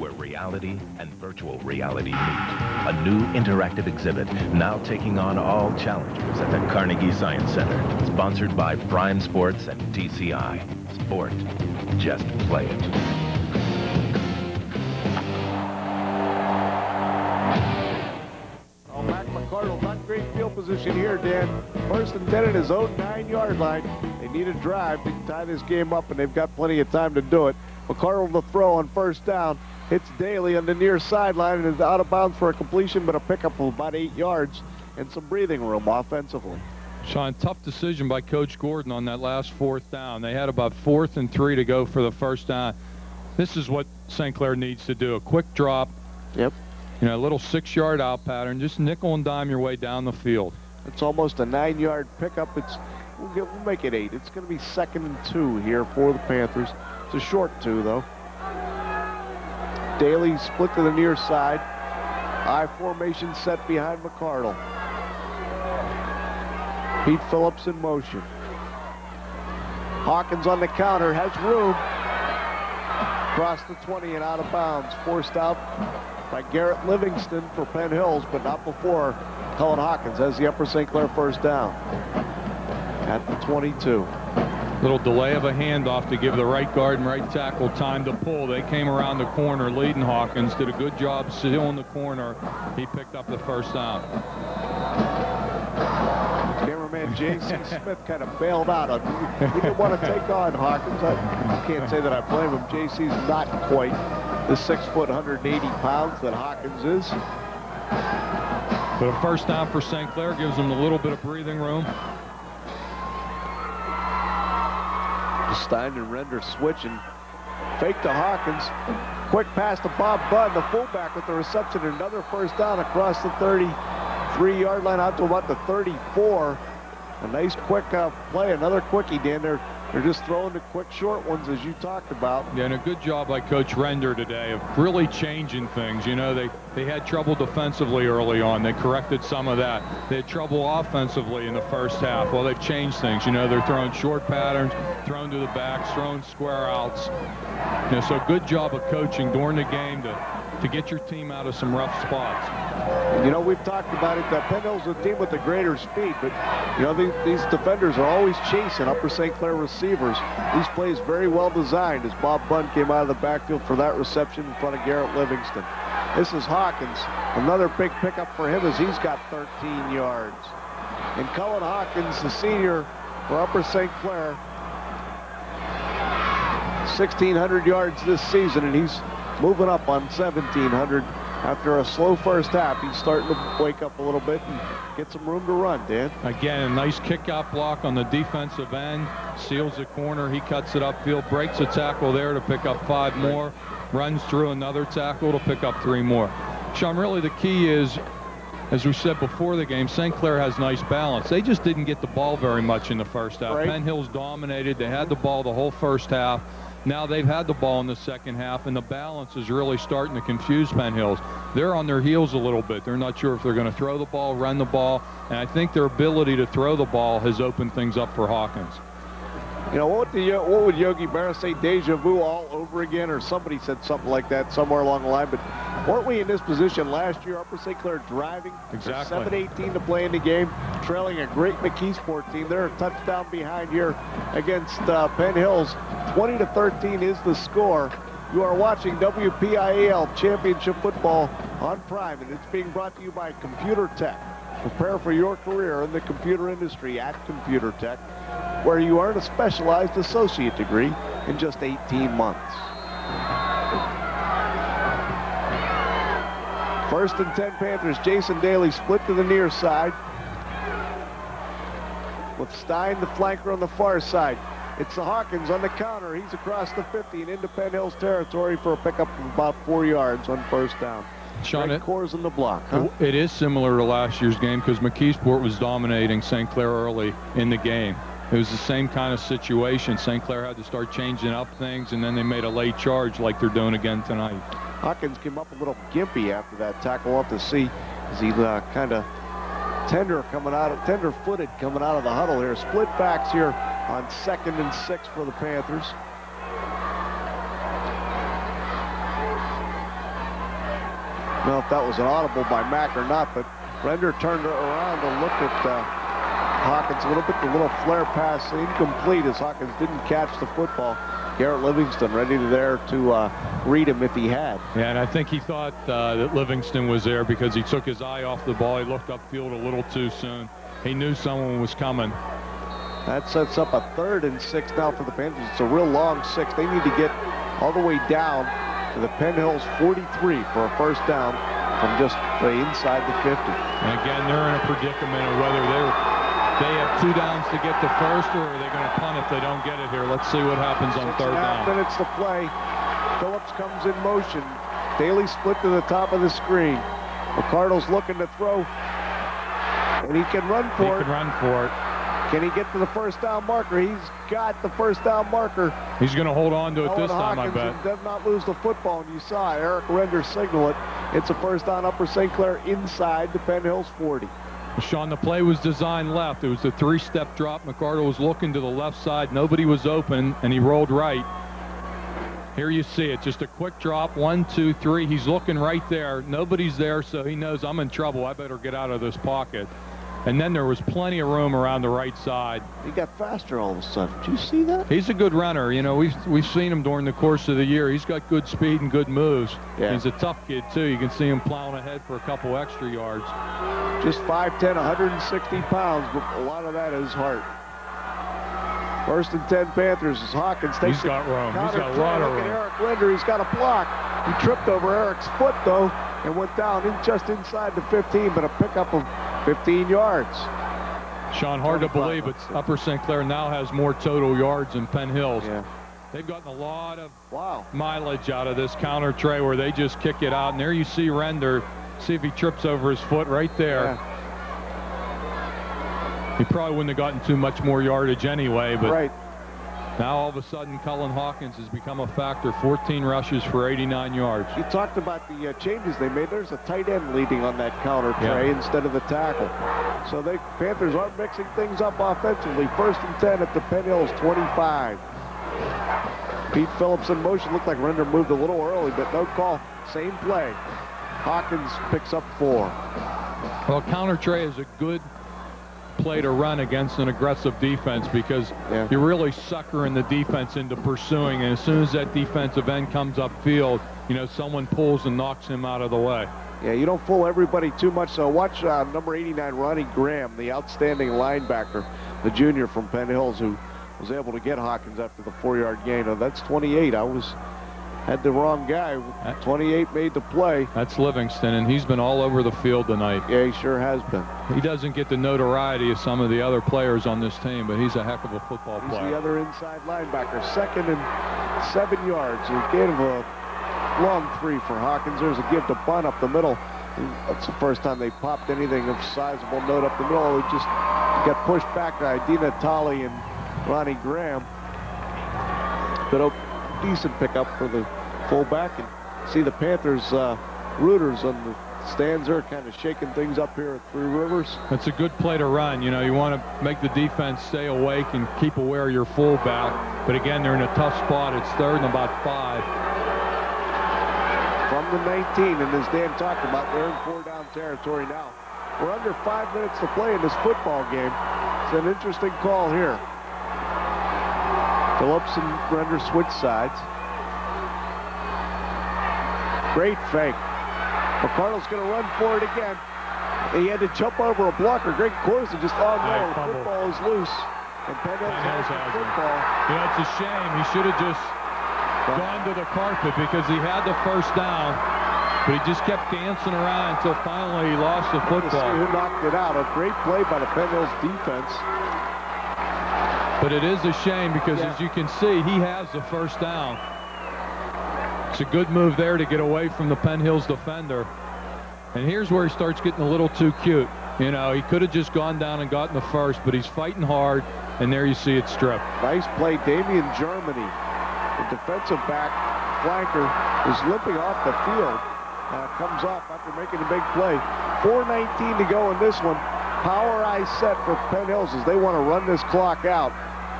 where reality and virtual reality meet. A new interactive exhibit now taking on all challengers at the Carnegie Science Center. Sponsored by Prime Sports and TCI. Sport. Just play it. Great field position here, Dan. First and 10 at his own nine-yard line. They need a drive to tie this game up, and they've got plenty of time to do it. McCardle to throw on first down. Hits Daly on the near sideline and is out of bounds for a completion, but a pickup of about eight yards and some breathing room offensively. Sean, tough decision by Coach Gordon on that last fourth down. They had about fourth and three to go for the first down. This is what St. Clair needs to do. A quick drop. Yep. You know, a little six-yard out pattern. Just nickel and dime your way down the field. It's almost a nine-yard pickup. It's we'll, get, we'll make it eight. It's going to be second and two here for the Panthers. It's a short two, though. Daly split to the near side. I formation set behind McCardle. Pete Phillips in motion. Hawkins on the counter, has room. Across the 20 and out of bounds. Forced out by Garrett Livingston for Penn Hills, but not before Cullen Hawkins has the Upper St. Clair first down at the 22. Little delay of a handoff to give the right guard and right tackle time to pull. They came around the corner leading Hawkins, did a good job sealing the corner. He picked up the first down. Cameraman J.C. Smith kind of bailed out. On, he didn't want to take on Hawkins. I can't say that I blame him. J.C.'s not quite the six foot, 180 pounds that Hawkins is. But a first down for St. Clair gives them a little bit of breathing room. Stein and Render switching. Fake to Hawkins. Quick pass to Bob Bunn, the fullback with the reception. Another first down across the 33-yard line out to about the 34. A nice quick uh, play. Another quickie, Dan. They're, they're just throwing the quick short ones as you talked about. Yeah, and a good job by Coach Render today of really changing things. You know, they, they had trouble defensively early on. They corrected some of that. They had trouble offensively in the first half. Well, they've changed things. You know, they're throwing short patterns, throwing to the backs, throwing square outs. You know, so good job of coaching during the game to, to get your team out of some rough spots. You know, we've talked about it. Uh, Penn Hill's a team with a greater speed, but, you know, these, these defenders are always chasing Upper St. Clair receivers. These plays very well designed as Bob Bunn came out of the backfield for that reception in front of Garrett Livingston. This is Hawkins. Another big pickup for him as he's got 13 yards. And Cullen Hawkins, the senior for Upper St. Clair, 1,600 yards this season, and he's moving up on 1,700 after a slow first half. He's starting to wake up a little bit and get some room to run, Dan. Again, a nice kick-out block on the defensive end. Seals the corner. He cuts it upfield, breaks a tackle there to pick up five more. Runs through another tackle to pick up three more. Sean, really the key is, as we said before the game, St. Clair has nice balance. They just didn't get the ball very much in the first half. Right. Penn Hills dominated. They had the ball the whole first half. Now they've had the ball in the second half, and the balance is really starting to confuse Penn Hills. They're on their heels a little bit. They're not sure if they're going to throw the ball, run the ball, and I think their ability to throw the ball has opened things up for Hawkins. You know, what, the, what would Yogi Berra say, deja vu all over again? Or somebody said something like that somewhere along the line. But weren't we in this position last year? Upper St. Clair driving. Exactly. 7-18 to play in the game, trailing a great McKeesport team. They're a touchdown behind here against uh, Penn Hills. 20 to 13 is the score. You are watching WPIAL Championship Football on Prime, and it's being brought to you by Computer Tech. Prepare for your career in the computer industry at Computer Tech where you earn a specialized associate degree in just 18 months. First and 10 Panthers, Jason Daly split to the near side with Stein, the flanker, on the far side. It's the Hawkins on the counter. He's across the 50 and into Penn Hills territory for a pickup of about four yards on first down. Sean, Greg Coors in the block, huh? It is similar to last year's game because McKeesport was dominating St. Clair early in the game. It was the same kind of situation. St. Clair had to start changing up things, and then they made a late charge like they're doing again tonight. Hawkins came up a little gimpy after that tackle off the see as he uh, kind of tender coming out of tender-footed coming out of the huddle here. Split backs here on second and six for the Panthers. Know if that was an audible by Mack or not, but Render turned around and looked at uh, Hawkins a little bit. The little flare pass incomplete as Hawkins didn't catch the football. Garrett Livingston ready there to uh, read him if he had. Yeah, and I think he thought uh, that Livingston was there because he took his eye off the ball. He looked upfield a little too soon. He knew someone was coming. That sets up a third and six now for the Panthers. It's a real long six. They need to get all the way down to the Penn Hills 43 for a first down from just inside the 50. And again, they're in a predicament of whether they're they have two downs to get the first, or are they going to punt if they don't get it here? Let's see what happens on third down. minutes to play. Phillips comes in motion. Daly split to the top of the screen. McCardle's looking to throw, and he can run for he it. He can run for it. Can he get to the first down marker? He's got the first down marker. He's going to hold on to it this time, Hawkins I bet. Does not lose the football, and you saw Eric Render signal it. It's a first down Upper St. Clair inside the Penn Hills 40. Sean, the play was designed left. It was a three-step drop. McCardle was looking to the left side. Nobody was open, and he rolled right. Here you see it. Just a quick drop. One, two, three. He's looking right there. Nobody's there, so he knows I'm in trouble. I better get out of this pocket. And then there was plenty of room around the right side. He got faster all of a sudden. Did you see that? He's a good runner. You know, we've we've seen him during the course of the year. He's got good speed and good moves. Yeah. He's a tough kid too. You can see him plowing ahead for a couple extra yards. Just 5'10", 160 pounds, but a lot of that is heart. First and 10 Panthers as Hawkins takes He's got room. He's got a lot of room. Eric Render. He's got a block. He tripped over Eric's foot, though, and went down in just inside the 15, but a pickup of 15 yards. Sean, hard to believe, but Upper St. Clair now has more total yards than Penn Hills. Yeah. They've gotten a lot of wow. mileage out of this counter tray where they just kick it out. And there you see Render. See if he trips over his foot right there. He probably wouldn't have gotten too much more yardage anyway, but right. Now all of a sudden Cullen Hawkins has become a factor. 14 rushes for 89 yards. You talked about the uh, changes they made. There's a tight end leading on that counter Yeah. tray instead of the tackle. So they Panthers are mixing things up offensively. First and 10 at the Penn Hills 25. Pete Phillips in motion. Looked like Render moved a little early, but no call. Same play. Hawkins picks up four. Well, counter tray is a good play to run against an aggressive defense because you're really suckering the defense into pursuing. And as soon as that defensive end comes upfield, you know, someone pulls and knocks him out of the way. Yeah, you don't fool everybody too much. So watch uh, number 89, Ronnie Graham, the outstanding linebacker, the junior from Penn Hills, who was able to get Hawkins after the four-yard gain. Oh, that's 28. I was had the wrong guy. 28 made the play. That's Livingston, and he's been all over the field tonight. Yeah, he sure has been. He doesn't get the notoriety of some of the other players on this team, but he's a heck of a football He's player. He's the other inside linebacker. Second and seven yards. He gave him a long three for Hawkins. There's a give to Bunn up the middle. That's the first time they popped anything of sizable note up the middle. It just got pushed back by Dina Tolly and Ronnie Graham. But oh, decent pickup for the fullback. And see the Panthers uh, rooters on the stands there kind of shaking things up here at Three Rivers. It's a good play to run. You know, you want to make the defense stay awake and keep aware of your fullback. But again, they're in a tough spot. It's third and about five. From the 19, and as Dan talked about, they're in four down territory now. We're under five minutes to play in this football game. It's an interesting call here. Phillips and Render switch sides. Great fake. McCardle's going to run for it again. He had to jump over a blocker. Greg Corsi just, oh no, the football is loose. And Hills has the football. Know, it's a shame. He should have just gone to the carpet because he had the first down, but he just kept dancing around until finally he lost the football. See who knocked it out. A great play by the Penn Hills defense. But it is a shame because, yeah. as you can see, he has the first down. It's a good move there to get away from the Penn Hills defender. And here's where he starts getting a little too cute. You know, he could have just gone down and gotten the first, but he's fighting hard, and there you see it stripped. Nice play. Damian Germany, the defensive back flanker, is limping off the field. Uh, comes off after making a big play. 4.19 to go in this one. Power eye set for Penn Hills as they want to run this clock out.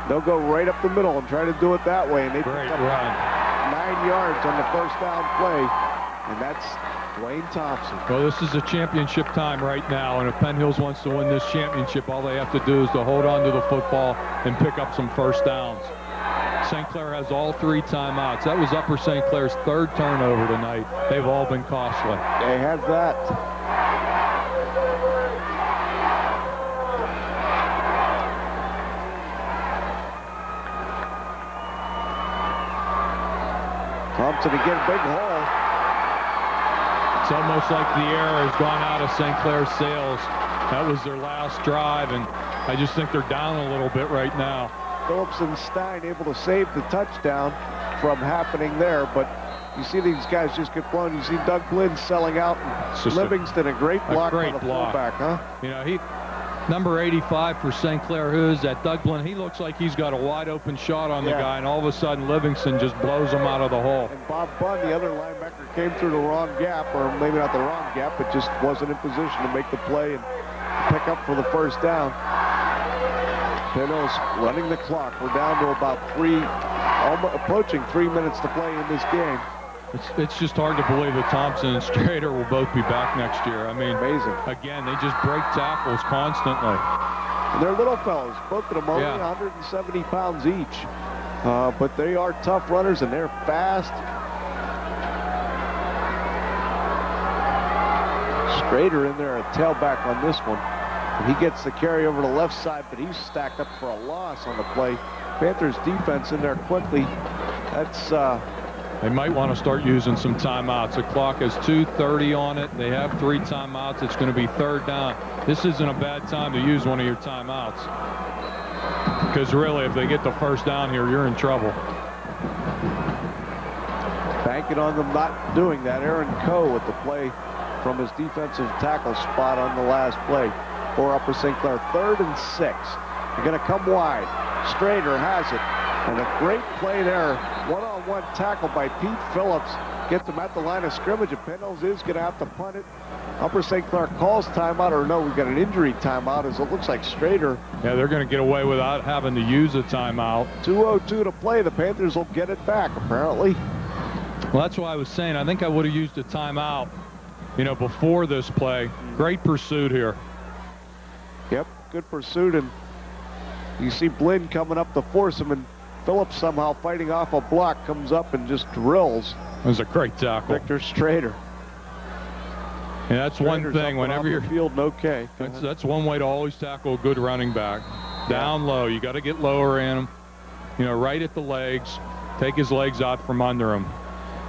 They'll go right up the middle and try to do it that way. And they Great run nine yards on the first down play, and that's Dwayne Thompson. Well, this is a championship time right now, and if Penn Hills wants to win this championship, all they have to do is to hold on to the football and pick up some first downs. St. Clair has all three timeouts. That was Upper St. Clair's third turnover tonight. They've all been costly. They have that. Thompson again, big hole. It's almost like the air has gone out of St. Clair's sails. That was their last drive, and I just think they're down a little bit right now. Phillips and Stein able to save the touchdown from happening there, but you see these guys just get blown. You see Doug Blinn selling out. Livingston, a, a great block a great on the block. fullback, huh? You know, he number 85 for St. Clair Who's that Doug Blinn. He looks like he's got a wide open shot on yeah. the guy, and all of a sudden Livingston just blows him out of the hole. And Bob Bunn, the other linebacker, came through the wrong gap, or maybe not the wrong gap, but just wasn't in position to make the play and pick up for the first down. Hills running the clock. We're down to about three, almost approaching three minutes to play in this game. It's, it's just hard to believe that Thompson and Strader will both be back next year. I mean, amazing. Again, they just break tackles constantly. And they're little fellows, both of them only yeah. 170 pounds each. Uh, but they are tough runners and they're fast. Strader in there, a tailback on this one. And he gets the carry over to the left side, but he's stacked up for a loss on the play. Panthers defense in there quickly. That's uh, they might want to start using some timeouts. The clock is 2.30 on it. They have three timeouts. It's going to be third down. This isn't a bad time to use one of your timeouts. Because really, if they get the first down here, you're in trouble. Banking on them not doing that. Aaron Coe with the play from his defensive tackle spot on the last play for Upper St. Clair. Third and six. They're going to come wide. Strader has it. And a great play there. One-on-one -on -one tackle by Pete Phillips. Gets him at the line of scrimmage. And Penn Hills is going to have to punt it. Upper St. Clair calls timeout, or no, we've got an injury timeout as it looks like Strader. Yeah, they're going to get away without having to use a timeout. 2.02 to play. The Panthers will get it back, apparently. Well, that's why I was saying I think I would have used a timeout, you know, before this play. Great pursuit here. Yep, good pursuit. And you see Blinn coming up to force him, and Phillips somehow fighting off a block comes up and just drills. It was a great tackle. Victor Strader. And that's Strader's one thing. Whenever you're field, okay. That's, that's one way to always tackle a good running back. Down low. You got to get lower in him. You know, right at the legs. Take his legs out from under him.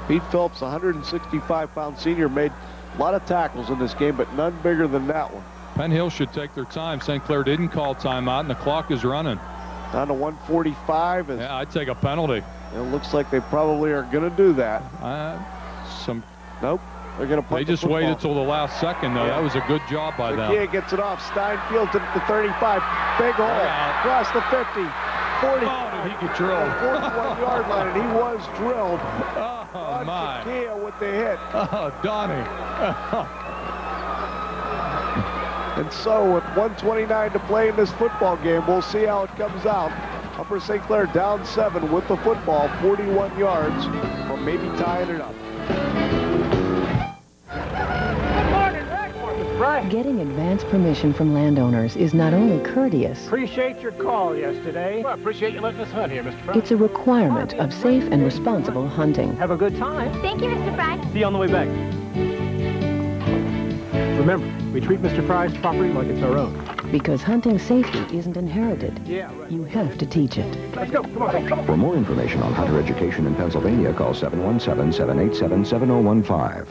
Pete Phillips, 165-pound senior, made a lot of tackles in this game, but none bigger than that one. Penn Hill should take their time. St. Clair didn't call timeout, and the clock is running. Down to 145. And Yeah, I'd take a penalty. It looks like they probably are going to do that. Uh, some. Nope. They're going to They just the waited till the last second, though. Yeah. That was a good job by them. McKee gets it off. Steinfield to the 35. Big hole. Across the 50. 40. he get drilled. 41-yard line, and he was drilled. Oh, my. Kia with the hit. Oh, Donnie. And so with 129 to play in this football game, we'll see how it comes out. Upper St. Clair down seven with the football, 41 yards, or maybe tying it up. Getting advance permission from landowners is not only courteous, Appreciate your call yesterday. Well, appreciate you letting us hunt here, Mr. Fry. it's a requirement of safe and responsible hunting. Have a good time. Thank you, Mr. Fry. See you on the way back. Remember, we treat Mr. Fry's property like it's our own. Because hunting safety isn't inherited. Yeah, right. You have to teach it. Let's go. Come on. Come on. For more information on hunter education in Pennsylvania, call 717-787-7015.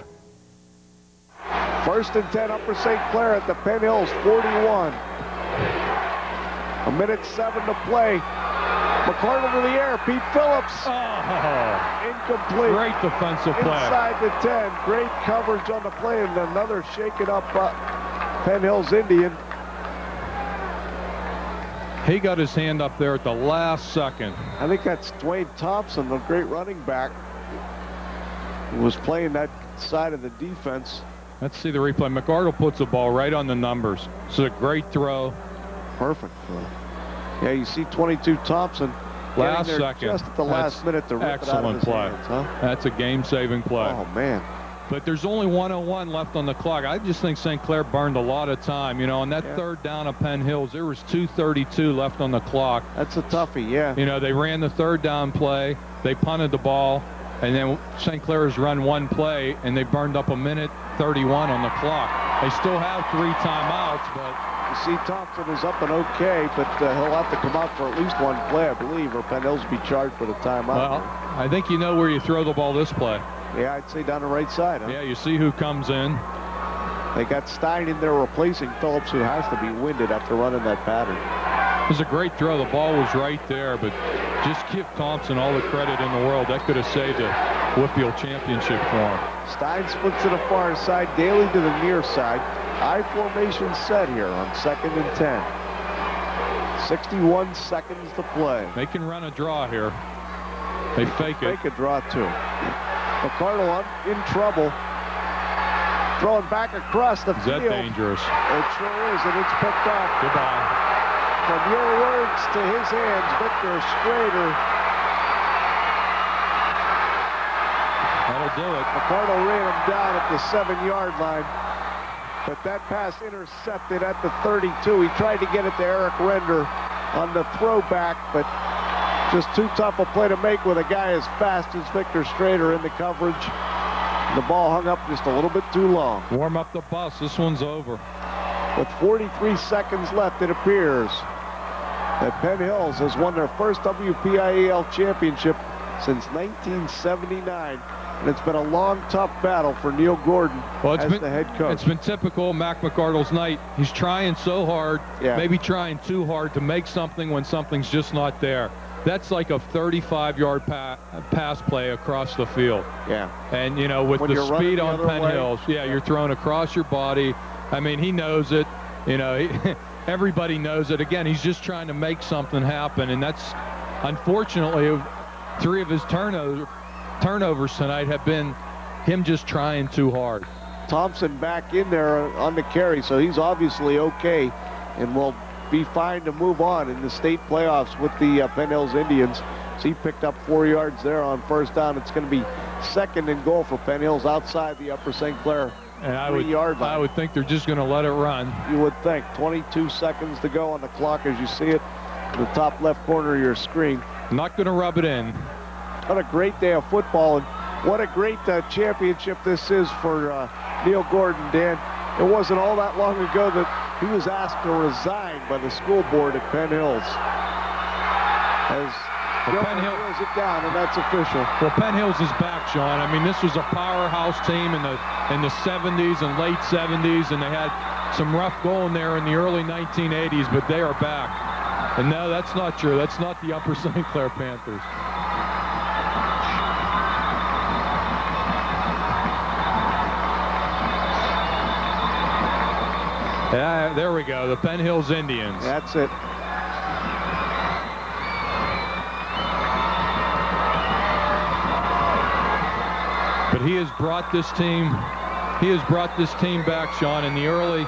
First and 10, Upper St. Clair at the Penn Hills 41. A minute seven to play. McCardle to the air. Pete Phillips. Incomplete. Great defensive play. Inside the 10. Great coverage on the play and another shaken up uh, Penn Hills Indian. He got his hand up there at the last second. I think that's Dwayne Thompson, the great running back. who was playing that side of the defense. Let's see the replay. McCardle puts the ball right on the numbers. This is a great throw. Perfect throw. Yeah, you see 22 Thompson Last there second. just at the last That's minute to rip it out of excellent play. hands, huh? That's a game-saving play. Oh, man. But there's only 101 left on the clock. I just think St. Clair burned a lot of time. You know, on that third down of Penn Hills, there was 2:32 left on the clock. That's a toughie, yeah. You know, they ran the third down play, they punted the ball, and then St. Clair's run one play, and they burned up a minute 31 on the clock. They still have three timeouts, but You see Thompson is up and okay, but uh, he'll have to come out for at least one play, I believe, or Penn be charged for the timeout. well, I think you know where you throw the ball this play. yeah, I'd say down the right side. Huh? Yeah, you see who comes in. They got Stein in there replacing Phillips, who has to be winded after running that pattern. It was a great throw. The ball was right there, but just give Thompson all the credit in the world. That could have saved a WPIAL championship for him. Stein splits to the far side, Daly to the near side. I formation set here on second and 10. 61 seconds to play. They can run a draw here. They fake it. Fake a draw too. McCardle in trouble. Throwing back across the Is field. that dangerous? It sure is, and it's picked off. Goodbye. From your words to his hands, Victor Strader. That'll do it. McCardle ran him down at the seven-yard line. But that pass intercepted at the 32. He tried to get it to Eric Render on the throwback, but just too tough a play to make with a guy as fast as Victor Strader in the coverage. The ball hung up just a little bit too long. Warm up the bus. This one's over. With 43 seconds left, it appears that Penn Hills has won their first WPIAL championship since 1979. And it's been a long, tough battle for Neil Gordon Well, it's as been, the head coach. It's been typical Mac McCardle's night. He's trying so hard, Yeah. maybe trying too hard to make something when something's just not there. That's like a 35-yard pa pass play across the field. Yeah. And, you know, with When the speed the on Penn way. Hills, yeah, you're throwing across your body. I mean, he knows it. You know, he, everybody knows it. Again, he's just trying to make something happen, and that's, unfortunately, three of his turnovers, turnovers tonight have been him just trying too hard. Thompson back in there on the carry, so he's obviously okay and will be fine to move on in the state playoffs with the uh, Penn Hills Indians. So he picked up four yards there on first down. It's going to be second and goal for Penn Hills outside the upper St. Clair And I would, three-yard line. I would think they're just going to let it run. You would think 22 seconds to go on the clock as you see it in the top left corner of your screen. Not going to rub it in. What a great day of football, and what a great uh, championship this is for uh, Neil Gordon, Dan. It wasn't all that long ago that he was asked to resign by the school board at Penn Hills. As Well, Penn Hill- Hills it down, and that's official. Well, Penn Hills is back, Sean. I mean, this was a powerhouse team in the in the 70s and late 70s, and they had some rough going there in the early 1980s, but they are back. And no, that's not true. That's not the Upper St. Clair Panthers. Yeah, there we go. The Penn Hills Indians. That's it. But he has brought this team, he has brought this team back, Sean, in the early,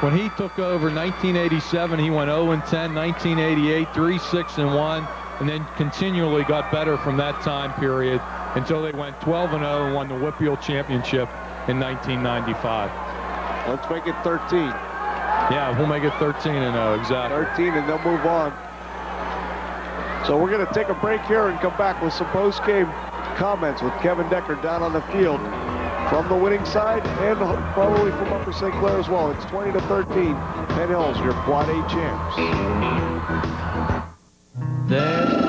when he took over 1987, he went 0-10, 1988, 3-6-1, and then continually got better from that time period until they went 12-0 and won the WPIAL Championship in 1995. Let's make it 13. Yeah, we'll make it 13 and 0, exactly. 13 and they'll move on. So we're going to take a break here and come back with some post-game comments with Kevin Decker down on the field from the winning side and probably from Upper St. Clair as well. It's 20 to 13. Penn Hills, your Quad A champs. There's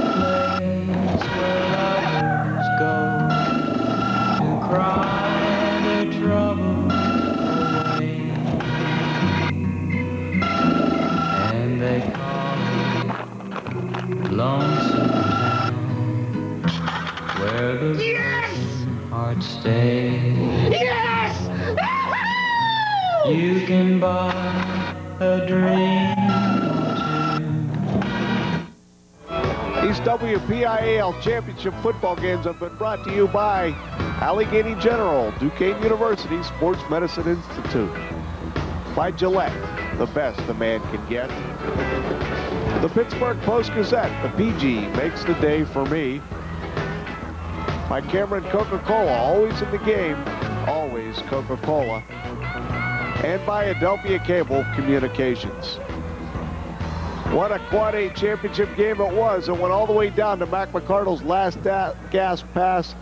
Buy a dream These WPIAL championship football games have been brought to you by Allegheny General, Duquesne University Sports Medicine Institute. By Gillette, the best a man can get. The Pittsburgh Post-Gazette, the PG makes the day for me. By Cameron Coca-Cola, always in the game, always Coca-Cola. And by Adelphia Cable Communications. What a Quad A championship game it was. It went all the way down to Mac McCardle's last gas pass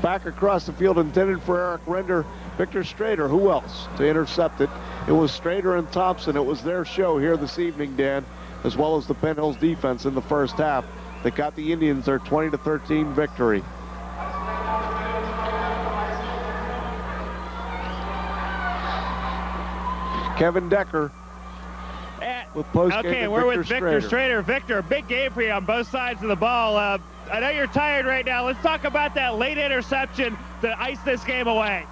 back across the field intended for Eric Render. Victor Strader, who else to intercept it? It was Strader and Thompson. It was their show here this evening, Dan, as well as the Penn Hills defense in the first half that got the Indians their 20 to 13 victory. Kevin Decker with post Okay, we're with Victor Strader. Victor, big game for you on both sides of the ball. Uh, I know you're tired right now. Let's talk about that late interception to ice this game away.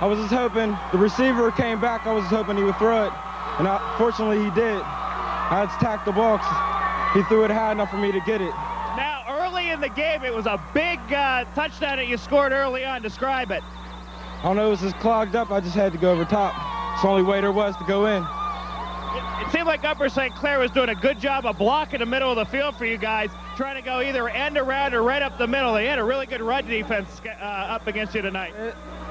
I was just hoping the receiver came back. I was just hoping he would throw it, and I, fortunately he did. I had to tack the box. He threw it high enough for me to get it. Now, early in the game, it was a big uh, touchdown that you scored early on. Describe it. I don't know, it was just clogged up. I just had to go over top. It's the only way there was to go in. It seemed like Upper St. Clair was doing a good job of blocking the middle of the field for you guys, trying to go either end around or right up the middle. They had a really good run defense uh, up against you tonight.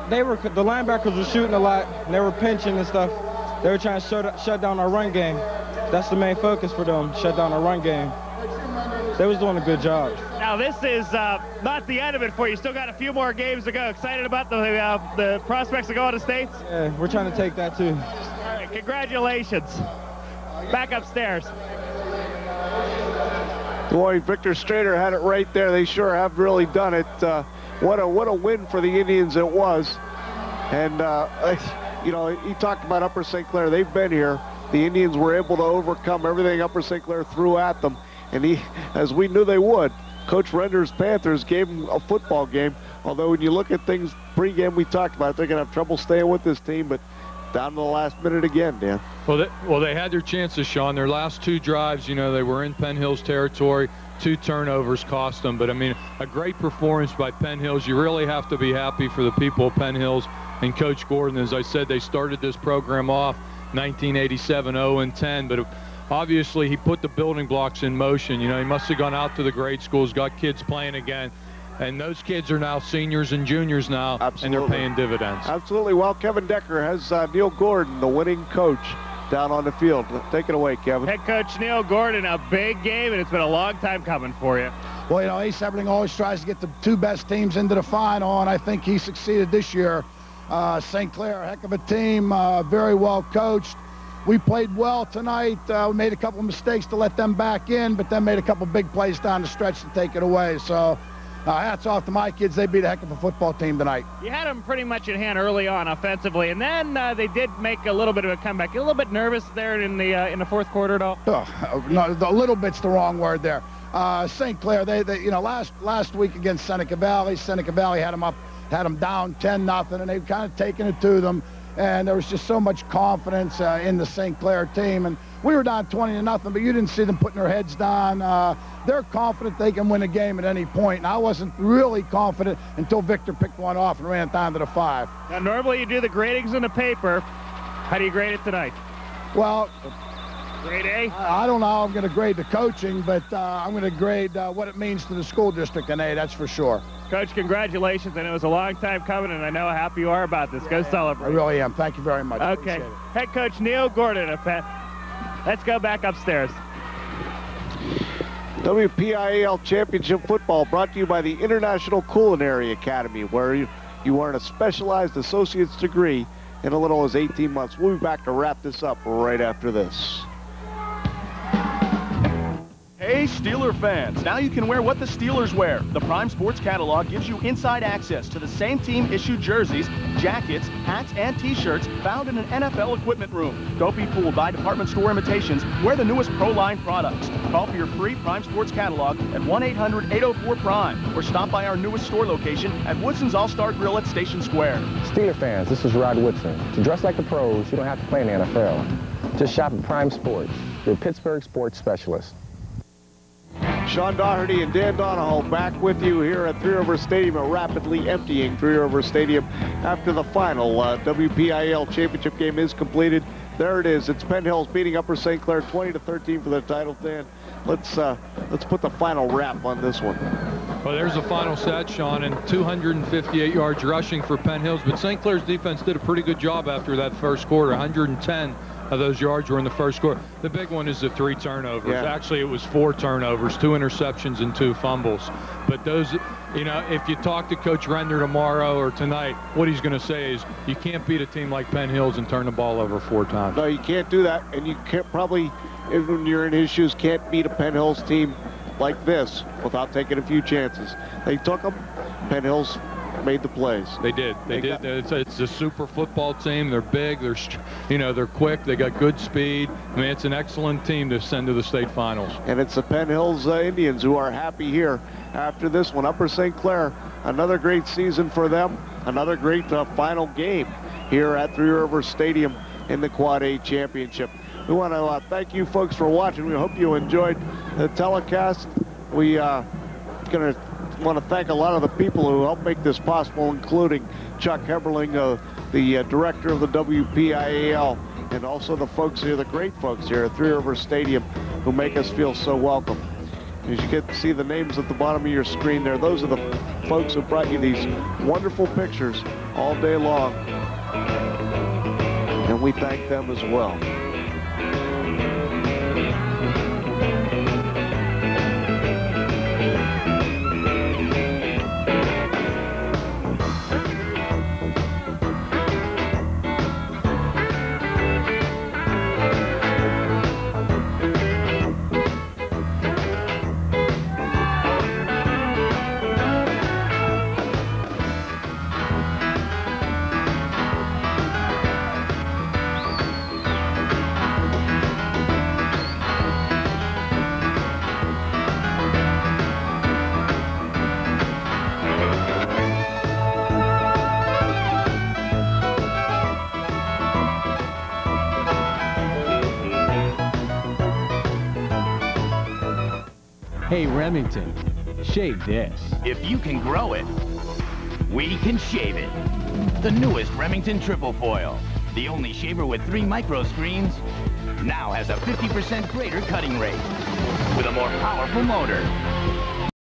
They were the linebackers were shooting a lot. And they were pinching and stuff. They were trying to shut, shut down our run game. That's the main focus for them, shut down our run game. They was doing a good job. Now this is uh, not the end of it for you. Still got a few more games to go. Excited about the uh, the prospects of going to states? Yeah, we're trying to take that too. All right, congratulations. Back upstairs. Boy, Victor Strader had it right there. They sure have really done it. Uh, what a what a win for the Indians it was. And uh, you know, he talked about Upper St. Clair. They've been here. The Indians were able to overcome everything Upper St. Clair threw at them, and he, as we knew they would. Coach Render's Panthers gave them a football game. Although when you look at things pregame, we talked about it, they're going to have trouble staying with this team, but down to the last minute again, Dan. Well, they, well, they had their chances, Sean. Their last two drives, you know, they were in Penn Hills territory. Two turnovers cost them, but I mean, a great performance by Penn Hills. You really have to be happy for the people of Penn Hills and Coach Gordon. As I said, they started this program off 1987 0 and 10, but obviously he put the building blocks in motion. You know, he must have gone out to the grade schools, got kids playing again. And those kids are now seniors and juniors now, Absolutely. and they're paying dividends. Absolutely. Well, Kevin Decker has uh, Neil Gordon, the winning coach, down on the field. Take it away, Kevin. Head coach Neil Gordon, a big game, and it's been a long time coming for you. Well, you know, Ace Heberling always tries to get the two best teams into the final, and I think he succeeded this year. Uh, St. Clair, a heck of a team, uh, very well coached. We played well tonight. Uh, we made a couple of mistakes to let them back in, but then made a couple big plays down the stretch to take it away. So uh, hats off to my kids. They beat a heck of a football team tonight. You had them pretty much in hand early on offensively, and then uh, they did make a little bit of a comeback. A little bit nervous there in the uh, in the fourth quarter at all? Oh, no, a little bit's the wrong word there. Uh, St. Clair, they, they, you know, last last week against Seneca Valley, Seneca Valley had them up, had them down 10 nothing, and they've kind of taken it to them. And there was just so much confidence uh, in the St. Clair team. And we were down 20 to nothing, but you didn't see them putting their heads down. Uh, they're confident they can win a game at any point. and I wasn't really confident until Victor picked one off and ran it down to the five. Now, normally you do the gradings in the paper. How do you grade it tonight? Well, grade A? I, I don't know how I'm going to grade the coaching, but uh, I'm going to grade uh, what it means to the school district an A, that's for sure. Coach, congratulations. I know it was a long time coming, and I know how happy you are about this. Go celebrate. I really am. Thank you very much. Okay. Head coach Neil Gordon. Let's go back upstairs. WPIAL Championship Football brought to you by the International Culinary Academy, where you, you earn a specialized associate's degree in a little as 18 months. We'll be back to wrap this up right after this. Hey, Steeler fans, now you can wear what the Steelers wear. The Prime Sports Catalog gives you inside access to the same team issued jerseys, jackets, hats, and t-shirts found in an NFL equipment room. Don't be fooled by department store imitations. Wear the newest Pro Line products. Call for your free Prime Sports Catalog at 1-800-804-PRIME or stop by our newest store location at Woodson's All-Star Grill at Station Square. Steeler fans, this is Rod Woodson. To dress like the pros, you don't have to play in the NFL. Just shop at Prime Sports, your Pittsburgh sports specialist. Sean Doherty and Dan Donahoe back with you here at Three River Stadium, a rapidly emptying Three River Stadium after the final uh, WPIAL championship game is completed. There it is. It's Penn Hills beating Upper St. Clair 20 to 13 for the title. Dan, let's uh, let's put the final wrap on this one. Well, there's the final set, Sean, and 258 yards rushing for Penn Hills. But St. Clair's defense did a pretty good job after that first quarter, 110 of those yards were in the first quarter. The big one is the three turnovers. Yeah. Actually, it was four turnovers, two interceptions and two fumbles. But those, you know, if you talk to Coach Render tomorrow or tonight, what he's going to say is you can't beat a team like Penn Hills and turn the ball over four times. No, you can't do that, and you can't probably, when you're in his shoes, can't beat a Penn Hills team like this without taking a few chances. They took them. Penn Hills made the plays. They did. They, They did. It's, it's a super football team. They're big. They're, you know, they're quick. They got good speed. I mean, it's an excellent team to send to the state finals. And it's the Penn Hills uh, Indians who are happy here after this one. Upper St. Clair, another great season for them. Another great uh, final game here at Three Rivers Stadium in the Quad A Championship. We want to uh, thank you folks for watching. We hope you enjoyed the telecast. We uh, going to want to thank a lot of the people who helped make this possible, including Chuck Heberling, uh, the uh, director of the WPIAL, and also the folks here, the great folks here at Three Rivers Stadium, who make us feel so welcome. As you get to see the names at the bottom of your screen there, those are the folks who brought you these wonderful pictures all day long. And we thank them as well. Remington, shave this. If you can grow it, we can shave it. The newest Remington Triple Foil, the only shaver with three micro screens, now has a 50% greater cutting rate with a more powerful motor